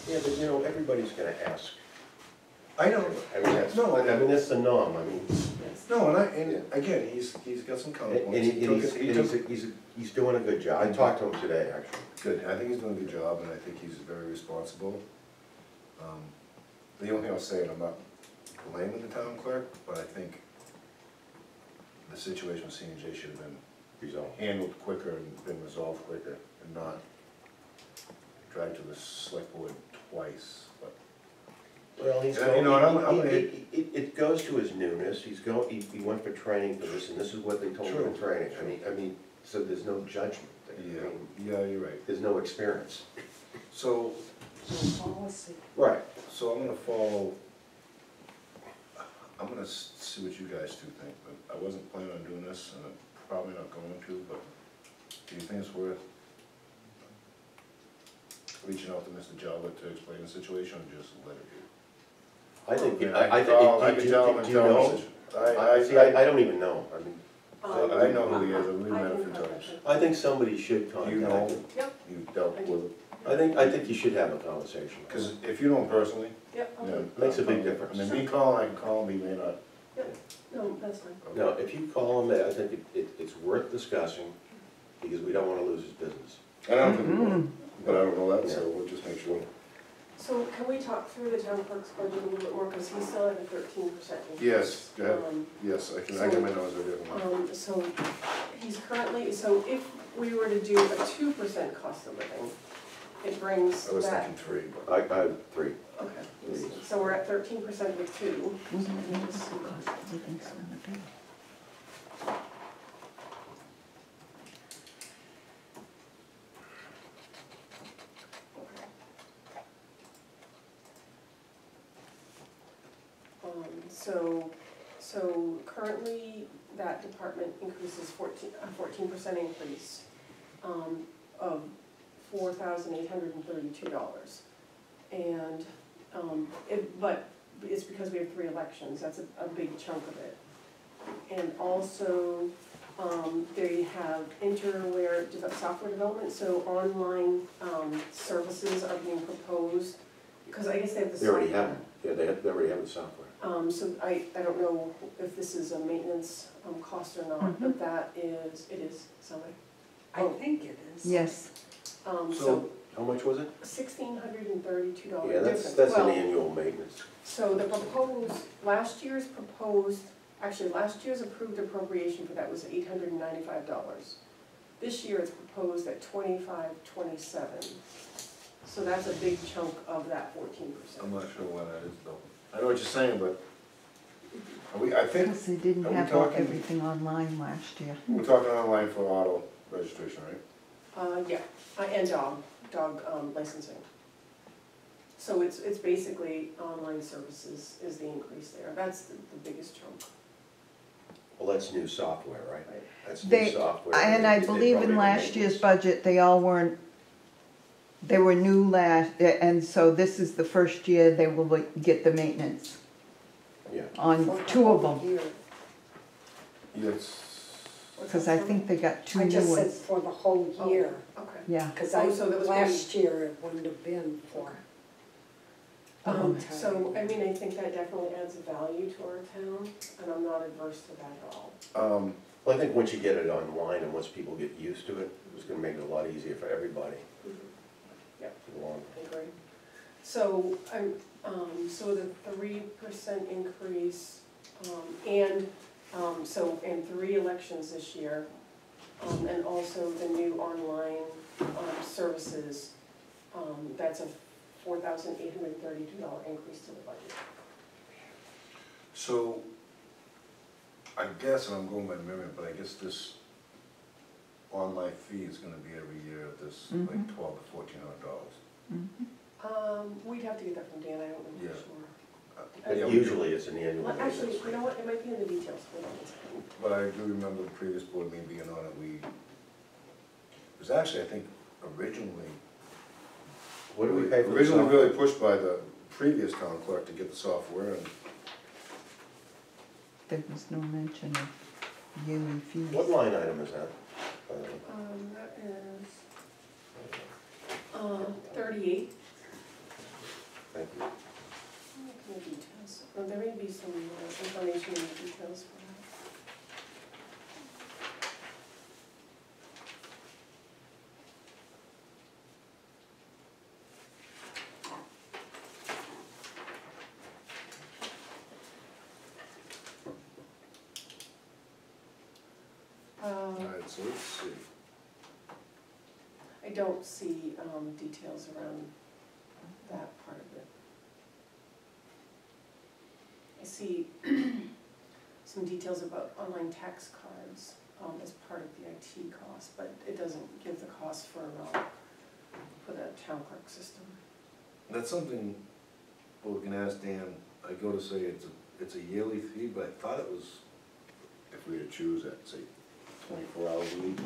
yeah, but you know, everybody's gonna ask. I know, I mean, that's, No, I mean, that's the norm, I mean, no, and I, and again, he's, he's got some and and counterpoints, he- he and took he's, it, he and took, he's, he's, he's doing a good job. I talked to him today, actually. good, I think he's doing a good job, and I think he's very responsible. Um, the only thing I'll say, and I'm not blaming the town clerk, but I think the situation with C and J should have been Resolved. handled quicker and been resolved quicker, and not dragged to the select board twice. Well, he's Yeah, you know, and I'm- I'm- going, it, it, it goes to his newness, he's go, he, he went for training for this, and this is what they told him in True. training, I mean, I mean, so there's no judgment there. I Yeah, mean, yeah, you're right. There's no experience. So, Policy. Right. so I'm gonna follow, I'm gonna s- see what you guys two think, but I wasn't planning on doing this, and I'm probably not going to, but do you think it's worth reaching out to Mr. Jalbert to explain the situation, or just let it be? I think, mean, I, I can I think, can do, tell do, him and you tell know? the I, I, I, see, I, I don't even know, I mean, Um, I, I know who he is, I've met a can few times. contact. I think somebody should contact You know, him. Yep. you dealt with him, I think, I think you should have a conversation. because if you know him personally, Yep, I'll you do Makes a big difference. I mean, me calling, I can call him, he may not. No, that's fine. No, if you call him, I think it, it, it's worth discussing, because we don't wanna lose his business. I don't think we will, but I don't know that, so we'll just make sure. So can we talk through the town clerk's budget a little bit more, because he's still at a thirteen percent increase. Yes, go ahead. Um, Yes, I can, I get my nose right here. Um, so he's currently, so if we were to do a two percent cost of living, it brings I was that, thinking three, but. I, I have three. okay. So we're at thirteen percent with two. So, so so currently, that department increases fourteen, a fourteen percent increase, um, of four thousand eight hundred and thirty-two dollars. And, um, it, but it's because we have three elections, that's a, a big chunk of it. And also, um, they have interware deve- software development, so online, um, services are being proposed, because I guess they have the They already software. have it, yeah, they have, they already have the software. Um, so I, I don't know if this is a maintenance, um, cost or not, but that is, it is, somebody. I think it is. Yes, Um, So- so How much was it? sixteen hundred and thirty-two dollar Yeah, difference. that's, that's an Well, annual maintenance. So the proposed, last year's proposed, actually, last year's approved appropriation for that was eight hundred and ninety-five dollars. This year it's proposed at twenty-five, twenty-seven. So that's a big chunk of that fourteen percent. I'm not sure why that is though. I know what you're saying, but are we, I think, because they didn't Are we have all- talking- everything online last year. we're talking online for auto registration, right? Uh, yeah, uh, and dog, dog, um, licensing. So it's, it's basically online services is the increase there, that's the, the biggest chunk, Well, that's new software, right? right? That's new They, software. and I They- they believe in don't last year's budget, they all weren't, they were new last, and so this is the first year they will get the maintenance Yeah, on two of them. Yes. Because I think they got two I new just said ones. for the whole year, Okay. Yeah, because Oh, I, so that was last year it wouldn't have been for. Um, Okay. so, I mean, I think that definitely adds value to our town, and I'm not adverse to that at all. Um, well, I think once you get it online and once people get used to it, it's gonna make it a lot easier for everybody. Yep. in the long run. Agree. So, I'm, um, so the three percent increase, um, and, um, so, and three elections this year, um, and also the new online, um, services, um, that's a four thousand eight hundred thirty-two dollar increase to the budget. so, I guess, and I'm going by memory, but I guess this online fee is gonna be every year at this, like Mhm. twelve to fourteen hundred dollars. Mhm. Um, we'd have to get that from Dan, I don't know Yeah. for sure. But Yeah, usually it's an annual Well, actually, you know what, it might be in the details, hold on a. But I do remember the previous board meeting being on it, we, it was actually, I think, originally, What do we pay for the originally software? really pushed by the previous town clerk to get the software, and there was no mention of yearly fees. What line item is that? Um, that is, uh, thirty-eight. Thank you. There may be some uh, information in the details for that. so let's see. I don't see, um, details around that part of it. I see some details about online tax cards, um, as part of the IT cost, but it doesn't give the cost for, uh, for the town clerk system. That's something, well, we can ask Dan, I go to say it's a, it's a yearly fee, but I thought it was, if we were to choose at, say, twenty-four hours a week,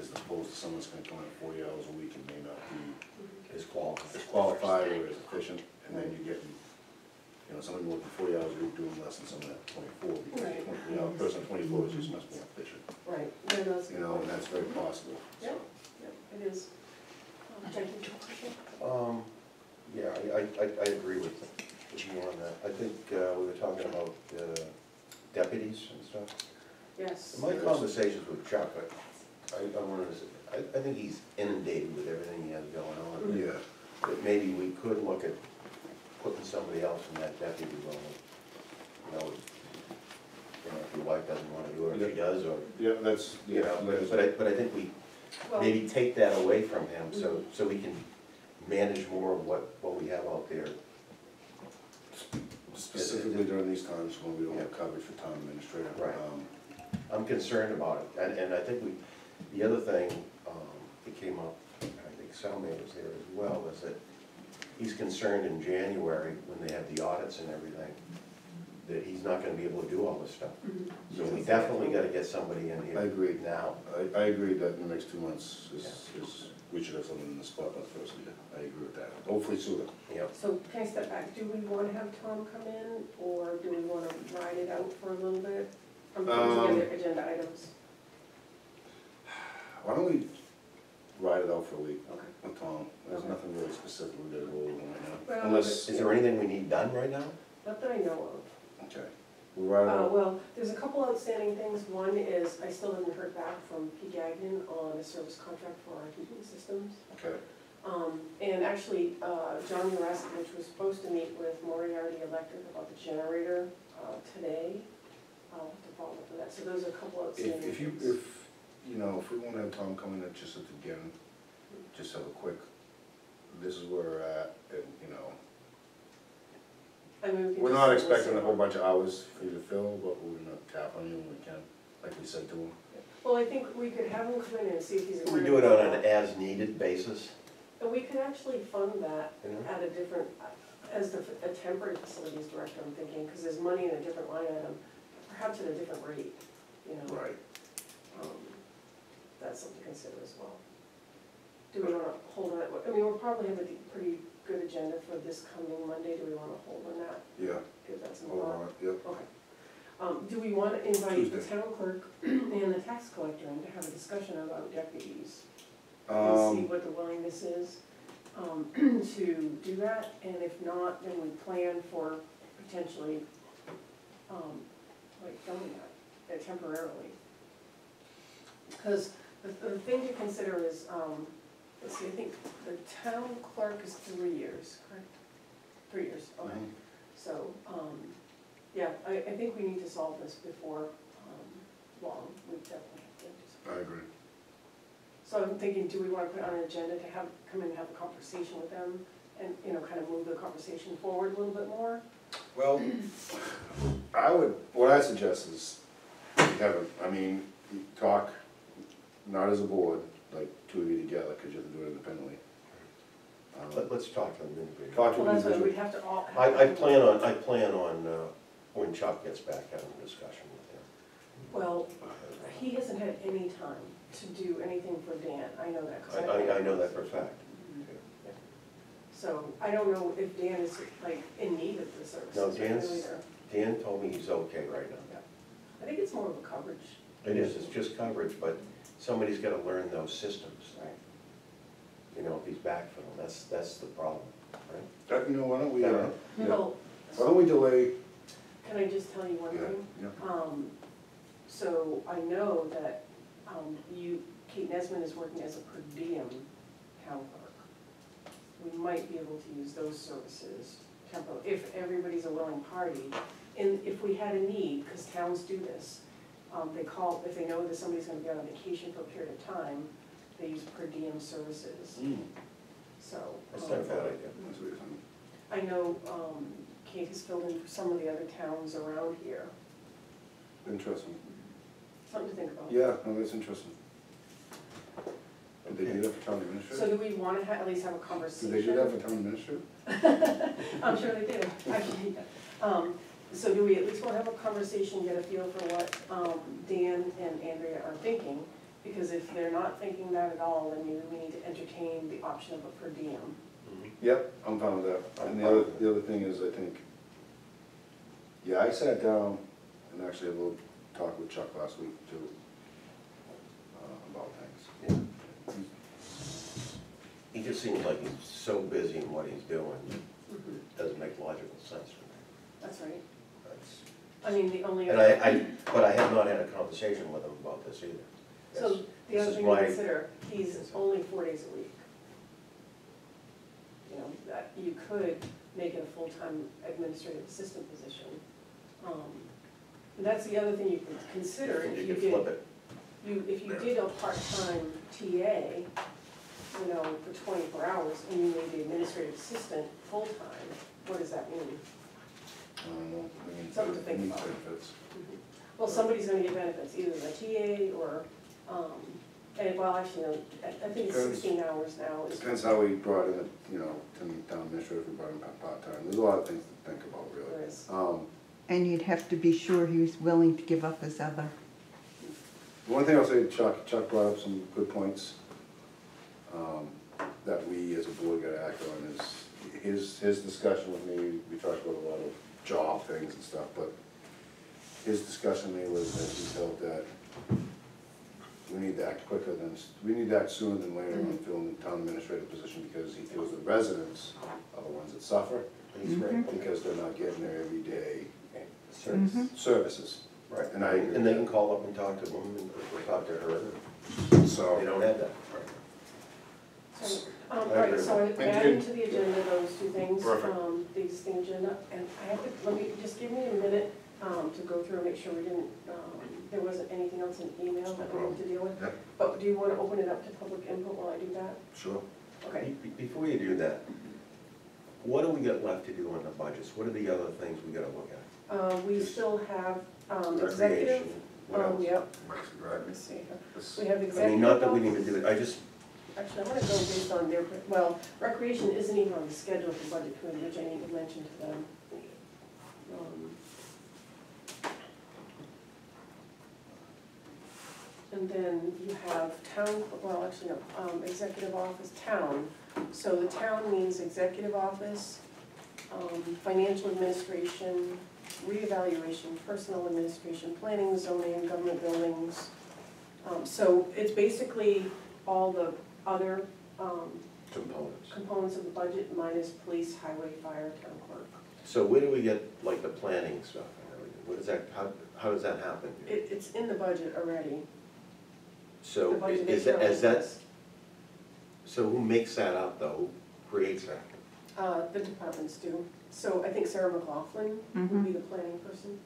as opposed to someone's gonna come in forty hours a week and may not be as qual, as qualified or as efficient, and then you get, you know, somebody working forty hours a week doing less than someone at twenty-four, because, Right. you know, a person at twenty-four is just much more efficient, Right, no, no, that's. you know, and that's very possible. Yep, yep, it is. Um, Jake, did you have a question? Um, yeah, I, I, I- I agree with, with you on that. I think, uh, we were talking about, uh, deputies and stuff. Yes. In my conversations with Chuck, I, I wanted to say, I, I think he's inundated with everything he has going on. Yeah, That maybe we could look at putting somebody else in that deputy role. You know, you know, if your wife doesn't wanna do it, or if she does, or, yeah, that's, you know, but, but I, but I think we Well, maybe take that away from him, so, so we can manage more of what, what we have out there. specifically during these times when we don't have coverage for town administrator. Right. Um, I'm concerned about it, and, and I think we, the other thing, um, that came up, I think Salman was there as well, is that he's concerned in January, when they have the audits and everything, that he's not gonna be able to do all this stuff. Mhm. So we definitely gotta get somebody in here. I agree. Now. I, I agree that in the next two months is, is, we should have someone in the spot by the first year. I agree with that. Hopefully sooner. Yep. So can I step back? Do we want to have Tom come in, or do we want to ride it out for a little bit? I'm putting Um, together agenda items. Why don't we ride it out for a week Okay. with Tom? There's Okay. nothing really specific we gotta go over right now. Well, Unless, Is there anything we need done right now? Not that I know okay, we'll ride of. it Uh, out. well, there's a couple outstanding things. One is, I still haven't heard back from P. Gagnon on a service contract for our heating systems. Okay, Um, and actually, uh, John Urasovich was supposed to meet with Moriarty Electric about the generator, uh, today. I'll have to follow up with that. So those are a couple outstanding if, if you, if, you know, if we wanna have Tom come in and just at the beginning, just have a quick, this is where we're at, and, you know, I mean, we can we're just not listen. expecting a whole bunch of hours for you to fill, but we're gonna tap on you when we can, like we said to him. Well, I think we could have him come in and see if he's. Can we do it on an as-needed basis? And we could actually fund that you know? at a different, as the, a temporary facilities director, I'm thinking, because there's money in a different line item, perhaps at a different rate, you know? Right. Um, That's something to consider as well. Do we wanna hold on? I mean, we'll probably have a pretty good agenda for this coming Monday, do we wanna hold on that, Yeah, give that some hold thought? on, yep. Okay. Um, do we wanna invite the Tuesday. town clerk and the tax collector in to have a discussion about deputies? And see Um, what the willingness is, um, to do that, and if not, then we plan for potentially, um, like filming that temporarily. Because the, the thing to consider is, um, let's see, I think the town clerk is three years, correct? Three years, okay. Mhm. So, um, yeah, I, I think we need to solve this before, um, long, we definitely have to do something. I agree. So I'm thinking, do we wanna put on an agenda to have, come in and have a conversation with them, and, you know, kind of move the conversation forward a little bit more? Well, I would, what I suggest is, have a, I mean, you talk, not as a board, like two of you together, cause you have to do it independently. Um, Let, let's talk to them individually. Talk to Well, them that's why individually. we'd have to all. I, I plan on, I plan on, uh, when Chuck gets back, having a discussion with him. Well, he hasn't had any time to do anything for Dan, I know that, 'cause him. I. I, I, I know that for a fact. So I don't know if Dan is like in need of the services. No, right Dan's- now either. Dan told me he's okay right now. I think it's more of a coverage. It is, it's just coverage, but somebody's gotta learn those systems, Right. you know, if he's backfilling, that's, that's the problem, right? Uh, You know, why don't we, uh, Yeah. yeah. Well, why don't we delay, can I just tell you one yeah, thing? yeah, Um, so I know that, um, you, Kate Nesman is working as a per diem town clerk. We might be able to use those services temporarily, if everybody's a willing party. And if we had a need, because towns do this, Um, they call, if they know that somebody's gonna be on vacation for a period of time, they use per diem services, so. That's not a um, bad idea. That's what you're saying. I know, um, Kate has filled in for some of the other towns around here, Interesting. something to think about. Yeah, no, that's interesting. Did they do that for town So administrator? do we wanna at least have a Did conversation? they do that for town administrator? I'm sure they do, actually. Um, so do we at least wanna have a conversation, get a feel for what, um, Dan and Andrea are thinking? Because if they're not thinking that at all, then maybe we need to entertain the option of a per diem. Yep, I'm fine with that. And the other, the other thing is, I think, yeah, I sat down and actually had a little talk with Chuck last week too, uh, about things. He just seems like he's so busy in what he's doing, doesn't make logical sense to me. That's right. That's- I mean, the only. And I, I, but I have not had a conversation with him about this either. So the This other is thing to why- consider, he's only four days a week. You know, that, you could make it a full-time administrative assistant position. Um, And that's the other thing you could consider, if you You could flip it. you, if you did a part-time TA, you know, for twenty-four hours, and you made the administrative assistant full-time, what does that mean? I don't know, I mean, Something to think it about. benefits. Well, somebody's gonna get benefits, either the TA or, um, and, well, actually, no, I, I think it's Depends. sixteen hours now is. Depends how we brought in, the you know, to town town administrator, if we brought in part-time. There's a lot of things to think about, really. is. Um, And you'd have to be sure he was willing to give up his other. One thing I'll say, Chuck, Chuck brought up some good points, um, that we as a board gotta act on is, his, his discussion with me, we talked about a lot of job things and stuff, but his discussion with me was that he felt that we need to act quicker than, we need to act sooner than later on mm-hmm. filling the town administrative position, because he feels the residents are the ones that suffer, He's right. Mm-hmm. because they're not getting their everyday Service. Mm-hmm. services. Right. And I agree And they can call up and talk to them, and or talk to her, So. they don't have that. So, um, I all right, agree. so I And added you- to the agenda those two things, Perfect. um, the existing agenda, and I have to, let me, just give me a minute, um, to go through and make sure we didn't, um, there wasn't anything else in email that we need to deal with. Yep. But do you wanna open it up to public input while I do that? Sure. Okay, Be- be- Before you do that, what do we got left to do on the budgets? What are the other things we gotta look at? uh, we still have, um, executive, Recreation, what um, else? yep, Right. let me see here. We have I executive. mean, not that we need to do it, I just, Actually, I'm gonna go based on their, well, recreation isn't even on the schedule for budget committee, which I need to mention to them. Um, And then you have town, well, actually, no, um, executive office, town. So the town means executive office, um, financial administration, reevaluation, personnel administration, planning, zoning, government buildings. Um, so it's basically all the other, um, components. components of the budget minus police, highway, fire, town clerk. So where do we get, like, the planning stuff and everything? What is that, how, how does that happen? It, it's in the budget already. So The budget is they that, show is that, is, so who makes that up though? Who creates that? Uh, the departments do. So I think Sarah McLaughlin would be the planning person,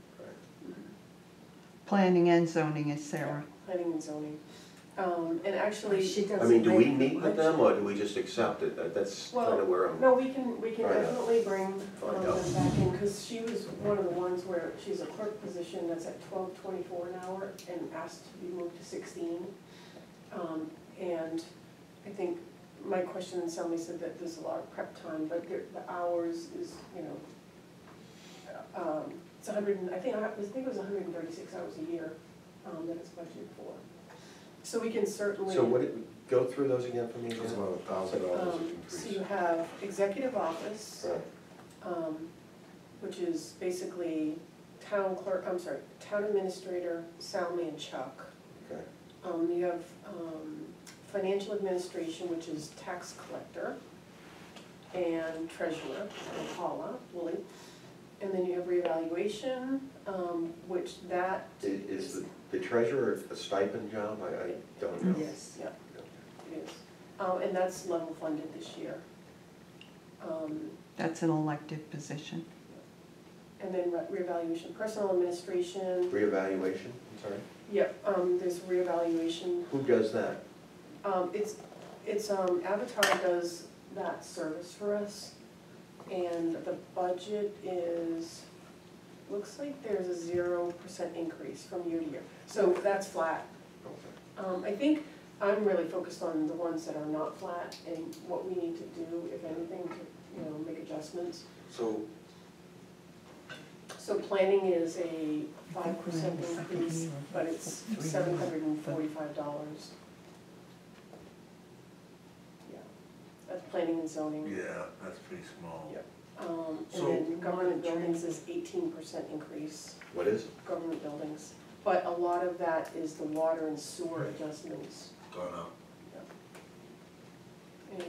Planning and zoning is Sarah. planning and zoning. Um, and actually. She doesn't. I mean, do we meet with them or do we just accept it? That- That's Well, kind of where I'm. No, we can, we can Find out. definitely bring um, Find them back in, because she was one of the ones where she's a clerk position that's at twelve twenty-four an hour and asked to be moved to sixteen. Um, and I think my question, and somebody said that there's a lot of prep time, but there- the hours is, you know, um, it's a hundred and, I think, I think it was hundred and thirty-six hours a year, um, that it's budgeted for. So we can certainly. So what, did- go through those again for me It's again? about a thousand dollars Um, increase. so you have executive office, Right. um, which is basically town clerk, I'm sorry, town administrator, Salmi and Chuck. Okay. Um, you have, um, financial administration, which is tax collector, and treasurer, and Paula Woolley. And then you have reevaluation, um, which that, I- Is the, the treasurer a stipend job? I, I don't know. yes, yeah, it is. Um, and that's level funded this year. Um, That's an elected position. and then re- reevaluation, personal administration, Reevaluation, I'm sorry? yep, um, there's reevaluation. Who does that? Um, it's, it's, um, Avitar does that service for us, and the budget is, looks like there's a zero percent increase from year to year, so that's flat. Um, I think I'm really focused on the ones that are not flat and what we need to do, if anything, to, you know, make adjustments. So, So planning is a five percent increase, but it's seven hundred and forty-five dollars. Yeah, that's planning and zoning. yeah, that's pretty small. Yep. Um, and So- then government buildings is eighteen percent increase, What is? government buildings. But a lot of that is the water and sewer adjustments. Gone up. And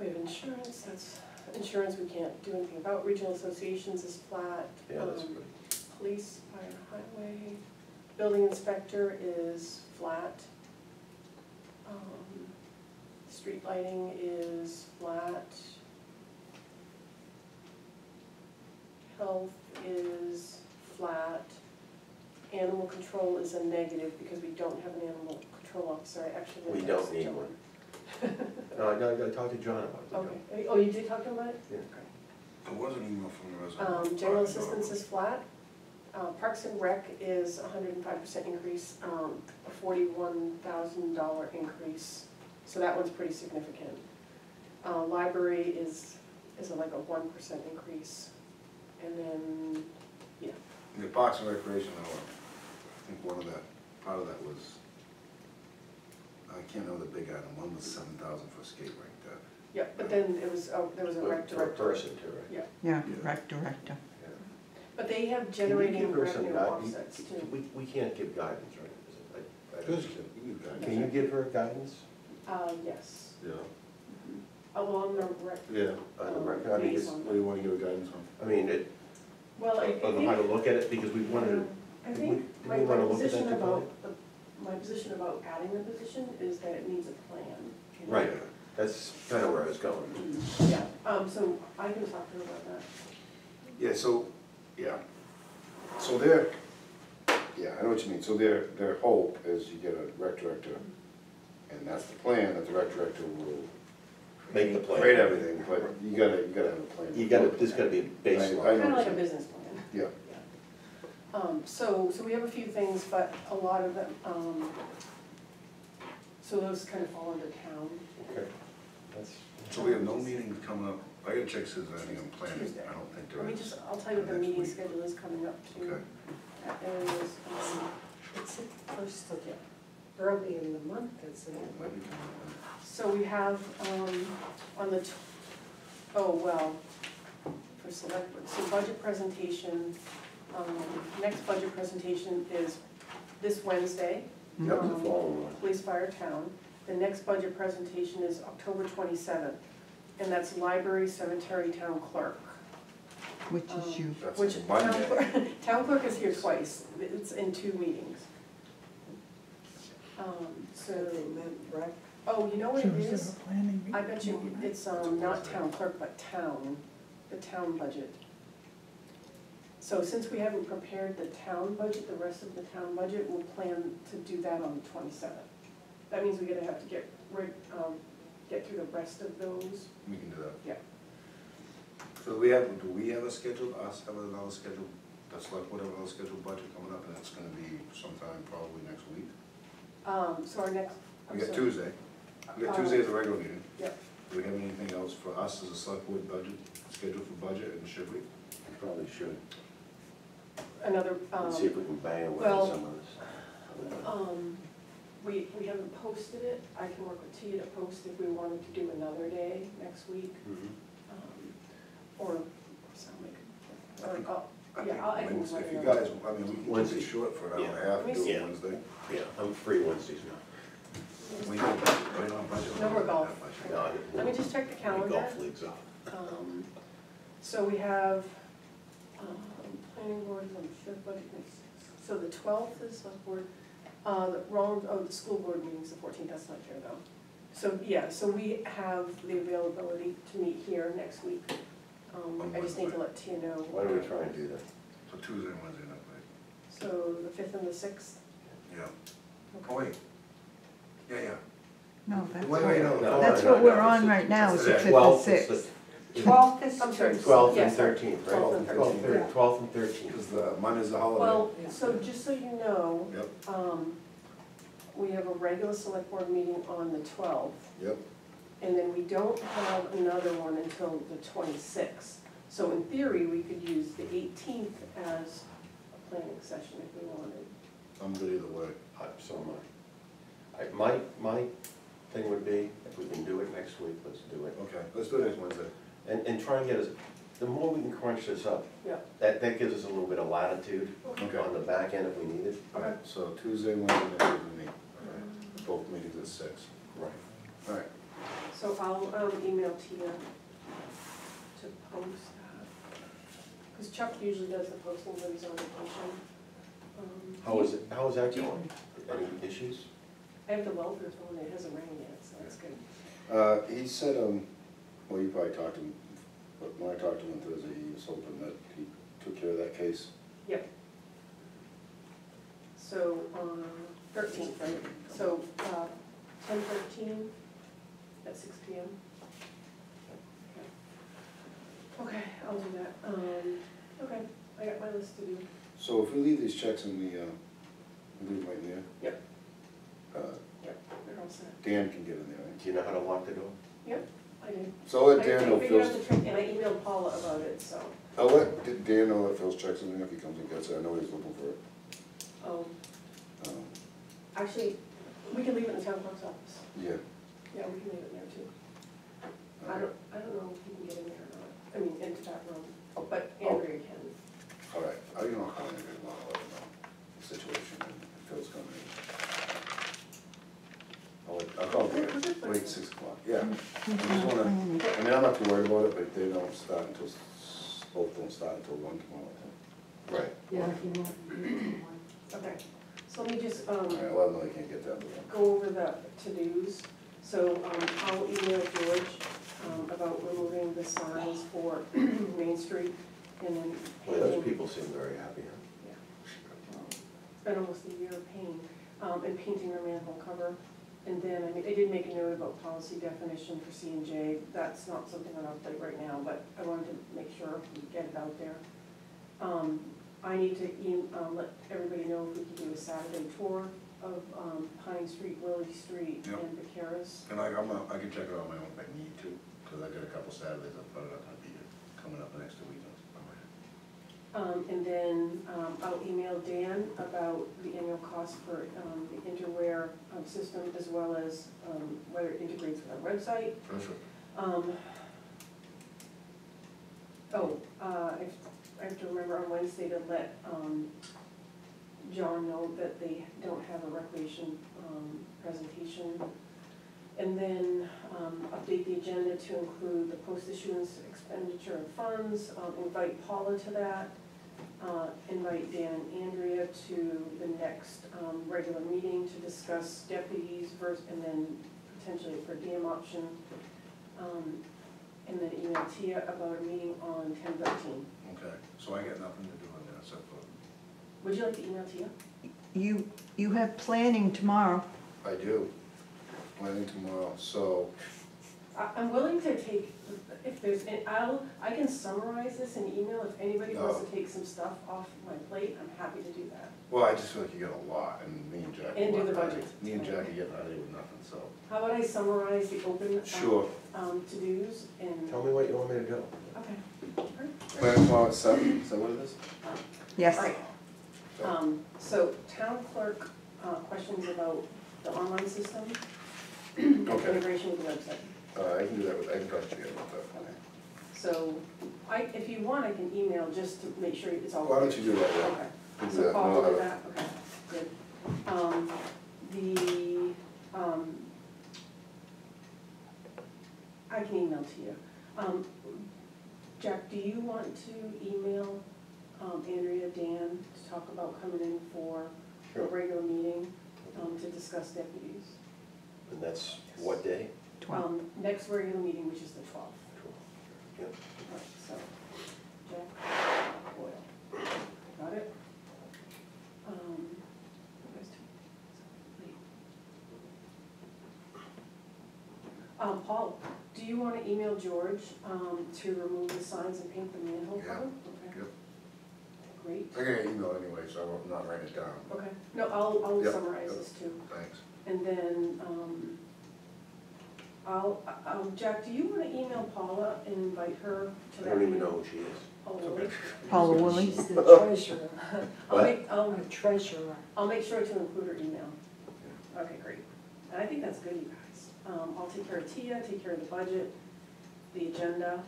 we have insurance, that's, insurance we can't do anything about, regional associations is flat. Yeah, that's Um, good. Police, fire, highway, building inspector is flat. Um, Street lighting is flat. Health is flat. Animal control is a negative because we don't have an animal control officer, I actually. We went to don't need John. one. No, I gotta, I gotta talk to John about it. we don't. Okay, oh, you did talk to him about it? Yeah. There was an email from the resident. Um, general assistance is flat. Uh, Parks and Rec is a hundred and five percent increase, um, a forty-one thousand dollar increase, so that one's pretty significant. Uh, library is, is like a one percent increase, and then, yeah, The Parks and Recreation, though, I think one of that, part of that was, I can't remember the big item, one was seven thousand for a skate rink, that, yeah, but then it was, oh, there was a For- rec For a director. person too, right? Yeah, Yeah, Yeah. rec director. but they have Can you generating give her some revenue gui- offsets too. We, we can't give guidance, right? Is it like- I- Good, you got it. Can you give her guidance? Uh, yes, Yeah, I'm the rec, yeah, On the record, I mean, it's, what do you wanna give a guidance on? I mean, it, well, I, think. don't know how to look at it, because we wanted I Did think my, we my wanna look at position that about, the- my position about adding the position is that it needs a plan. you know? right, that's kind of where I was going. Yeah, um, so I can talk to her about that. Yeah, so, yeah, so their, yeah, I know what you mean, so their, their hope is you get a rec director, and that's the plan, that the rec director will Make the plan. create everything, but you gotta, you gotta have a plan. You gotta, there's gotta be a I- I baseline. know Kind of like a business plan. Yeah, Um, so, so we have a few things, but a lot of them, um, so those kind of fall under town. Okay. That's, so we have no meetings coming up, I gotta check since I think I'm planning, Tuesday. I don't think there Let me is. just, I'll tell you what the Next meeting week. schedule is coming up too. Okay. That is, um, it's the first of it, early in the month, isn't it? Might be coming up. So we have, um, on the, tw- oh, well, for select, so budget presentation, um, next budget presentation is this Wednesday. Yep, the um, following one. Police, fire, town. The next budget presentation is October twenty-seventh, and that's library, cemetery, town clerk. Which Um, is you. That's Which, town Monday. clerk, town clerk is here twice, it's in two meetings. Um, so. Oh, you know what it is there is? a planning meeting? I bet you it's, um, not town clerk, but town, the town budget. So since we haven't prepared the town budget, the rest of the town budget, we'll plan to do that on the twenty-seventh. That means we're gonna have to get, rid um, get through the rest of those. We can do that. Yeah. So we have, do we have a schedule, us have another schedule, that's like whatever another scheduled budget coming up, and it's gonna be sometime probably next week? Um, so our next, I'm We got sorry. Tuesday, we got Um, Tuesday as a regular meeting. Yep. Do we have anything else for us as a select board budget, scheduled for budget, and should we? We probably should. Another, um, Let's see if we can bang away well, some of this. um, we, we haven't posted it. I can work with Tia to post if we wanted to do another day next week. Mhm. Um, Or, sound like, or, think- I'll- yeah, think I'll, can Wednesday, If you you guys, I mean, we can keep Wednesday. it short for an hour and a half, and do Yeah. it Wednesday. Yeah, I'm free Wednesdays now. We don't, right on budget. No more golf. No, I didn't- Let me just check the calendar. Golf league's off. Um, So we have, um, planning board, I'm sure budget is, so the twelfth is select board. Uh, the wrong, oh, the school board meeting's the fourteenth, that's not here though. So, yeah, so we have the availability to meet here next week. Um, I just need to let Tia know. Why don't we try and do that? So Tuesday and Wednesday night, right? So the fifth and the sixth? Yeah. Oh, wait. Yeah, yeah. No, that's Wait, wait, no, what, no, that's no, what no, we're no, on it's- right now, is the it's fifth and Twelfth is sixth. the, Twelfth is I'm sorry. twelfth and Yes, thirteenth, right? 12th and 13th, Twelfth, twelfth and thirteenth. Because the, Monday's the holiday. Well, so just so you know, Yep, um, we have a regular select board meeting on the twelfth, yep. and then we don't have another one until the twenty-sixth. So in theory, we could use the eighteenth as a planning session if we wanted. I'm good either way. So am I. I, my, my thing would be, if we can do it next week, let's do it. Okay, let's do it next Wednesday. And, and try and get us, the more we can crunch this up, Yeah. that, that gives us a little bit of latitude Okay. on the back end if we need it. All right, so Tuesday, Wednesday, next week we meet. Okay. Both meetings at six. Right. All right. So I'll, um, email Tia to post that. Cause Chuck usually does the posting when he's on vacation. Um, How is it, how is that going? Any issues? I have the welfare phone, it hasn't rang yet, so that's good. Uh, he said, um, well, you probably talked to him, but when I talked to him on Thursday, he was hoping that he took care of that case. Yep. So, um, thirteenth, right? So, uh, ten thirteen at six P M. Okay, I'll do that. Um, okay, I got my list to do. So if we leave these checks in the, uh, we leave them right in there? Yep. Uh, Yep, they're all set. Dan can get in there, right? Do you know how to lock the door? Yep, I did. So I'll let I- Dan know I figured out Phil's, the trick, and I emailed Paula about it, so, I'll let D- Dan know that Phil's checks in there if he comes and gets it, I know he's looking for it. um, Um, actually, we can leave it in the town clerk's office. Yeah. Yeah, we can leave it there too. I don't, I don't know if he can get in there or not, I mean, into that room, but Andrea can. All right, I, you know, I'll call him tomorrow, let him know the situation and if Phil's coming in. I'll, let- I'll call Dan, wait, six o'clock, yeah. I just wanna, I mean, I'm not too worried about it, but they don't start until, s- both don't start until one tomorrow. Right. Yeah, if you want. Okay, so let me just, um, All right, well, no, they can't get that, but, go over the to-dos. So, um, I'll email George, um, about removing the signs for Main Street and then Well, those painting. people seem very happy, huh? It's been almost a year of pain, um, and painting our manhole cover. And then, I mean, I did make a note about policy definition for C and J, that's not something on our plate right now, but I wanted to make sure we get it out there. Um, I need to, e- um, let everybody know if we can do a Saturday tour of, um, Pine Street, Willie Street, Yep. and Vicaris. and I, I'm, not- I can check it out on my own if I need to, cause I got a couple Saturdays, I'm probably not gonna be here, coming up the next two weekends. Um, and then, um, I'll email Dan about the annual cost for, um, the interware, um, system as well as, um, whether it integrates with our website. Perfect. Um, oh, uh, I, I have to remember on Wednesday to let, um, John know that they don't have a recreation, um, presentation. And then, um, update the agenda to include the post issuance expenditure of funds, um, invite Paula to that. Uh, invite Dan and Andrea to the next, um, regular meeting to discuss deputies versus, and then potentially a per diem option. Um, and then email Tia about a meeting on ten thirteen. Okay, so I got nothing to do on that, except for, Would you like to email Tia? You, you have planning tomorrow. I do, planning tomorrow, so, I, I'm willing to take, if there's, and I'll, I can summarize this in email, if anybody wants to take some stuff off my plate, I'm happy to do that. well, I just feel like you got a lot, and me and Jackie. And do the budget. Me and Jackie getting out of here with nothing, so. How about I summarize the open, um, Sure. um, to-dos and, Tell me what you want me to do. okay. Plan tomorrow at seven, is that what it is? Yes. All right. Um, so town clerk, uh, questions about the online system, Okay, integration with the website. Uh, I can do that, with I can talk to you about that. So, I, if you want, I can email just to make sure it's all. Why don't you do that, yeah? Okay, We'll do so that, Paul we'll will do have that, okay, good. Um, the, um, I can email to you. Um, Jack, do you want to email, um, Andrea, Dan, to talk about coming in for a Sure. regular meeting, um, to discuss deputies? And that's what day? um, next regular meeting, which is the twelfth. Yep. All right. so, Jack Boyle, got it? Um, Um, Paul, do you wanna email George, um, to remove the signs and paint the manhole cover? Okay. yep. Great, I got an email anyway, so I won't write it down, okay, no, I'll, I'll summarize this too. thanks. And then, um, I'll, um, Jack, do you wanna email Paula and invite her to that? I that don't even know who she is. Oh, really? Paula Woolley? She's the treasurer, I'll What? make, I'll, the treasurer. I'll make sure to include her email. Okay, great. And I think that's good, you guys. Um, I'll take care of Tia, take care of the budget, the agenda.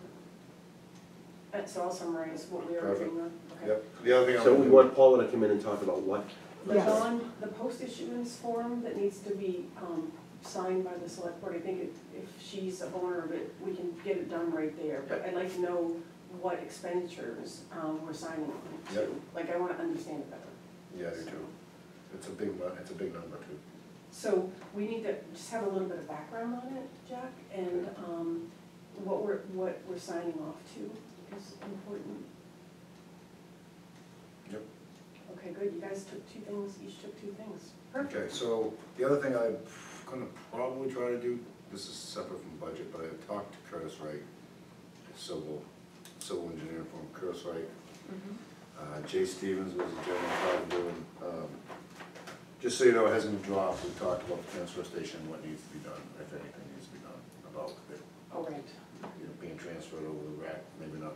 And so I'll summarize what we are Perfect. doing. Okay. Yep, the other thing I'm So gonna we want Paula to come in and talk about what? The Yes. bond, the post issuance form that needs to be, um, signed by the select board, I think if, if she's a owner of it, we can get it done right there. But I'd like to know what expenditures, um, we're signing on Yep. too. Like, I wanna understand it better. Yeah, I do too. It's a big, nu- it's a big number too. So we need to just have a little bit of background on it, Jack, and um, what we're, what we're signing off to is important. Yep. Okay, good, you guys took two things, each took two things. Okay, so the other thing I'm gonna probably try to do, this is separate from budget, but I talked to Curtis Wright, civil, civil engineer from Curtis Wright. Uh, Jay Stevens was the general contractor, and, um, just so you know, it hasn't been dropped, we talked about the transfer station, what needs to be done, if anything needs to be done about it, Oh, right. you know, being transferred over the rack, maybe not.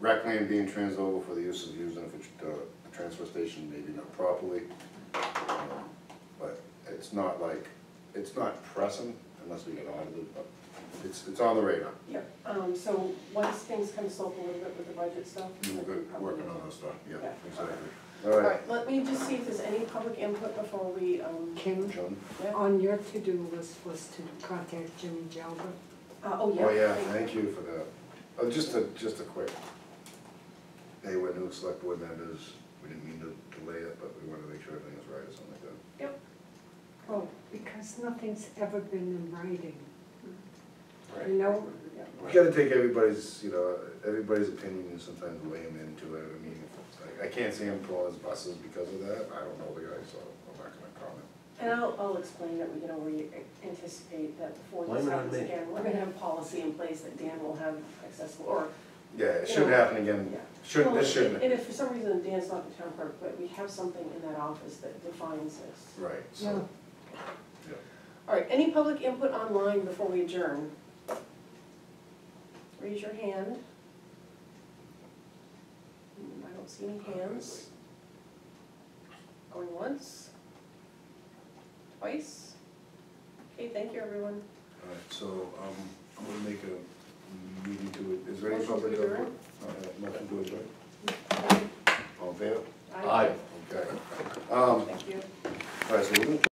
Rack land being transferred over for the use of using it for, uh, the transfer station, maybe not properly. Um, it's not like, it's not pressing unless we get audited, but it's, it's on the radar. Yep, um, so once things kind of slope a little bit with the budget stuff. We're good, working on that stuff, yeah, Yeah. exactly. All All right, right, let me just see if there's any public input before we, um, Kim, John? yeah. on your to-do list was to contact Jimmy Jalbert. Uh, oh, yeah. Oh, yeah, thank you for that. Oh, just a, just a quick, hey, we're new select board members, we didn't mean to delay it, but we wanted to make sure everything was right or something like that. Oh, because nothing's ever been in writing. Right. You know, We gotta take everybody's, you know, everybody's opinion and sometimes weigh them into it, I mean, I, I can't see him pulling his buses because of that, I don't know the guy, so I'm not gonna comment. And I'll, I'll explain that, we, you know, we anticipate that before this Blame it on happens me. again, we're gonna have policy in place that Dan will have accessible, or. Yeah, it shouldn't know, happen again, yeah. shouldn't, Well, this shouldn't, And if for some reason Dan's not the town clerk, but we have something in that office that defines this. right, yeah, so, all right, any public input online before we adjourn? Raise your hand. Hmm, I don't see any hands. Going once, twice. Okay, thank you, everyone. All right, so um, I'm going to make a meeting to it. Is there any Motion to public adjourn? input? All right, Motion to adjourn. All in favor? Aye. Okay. Um, Thank you. All right, so we're going to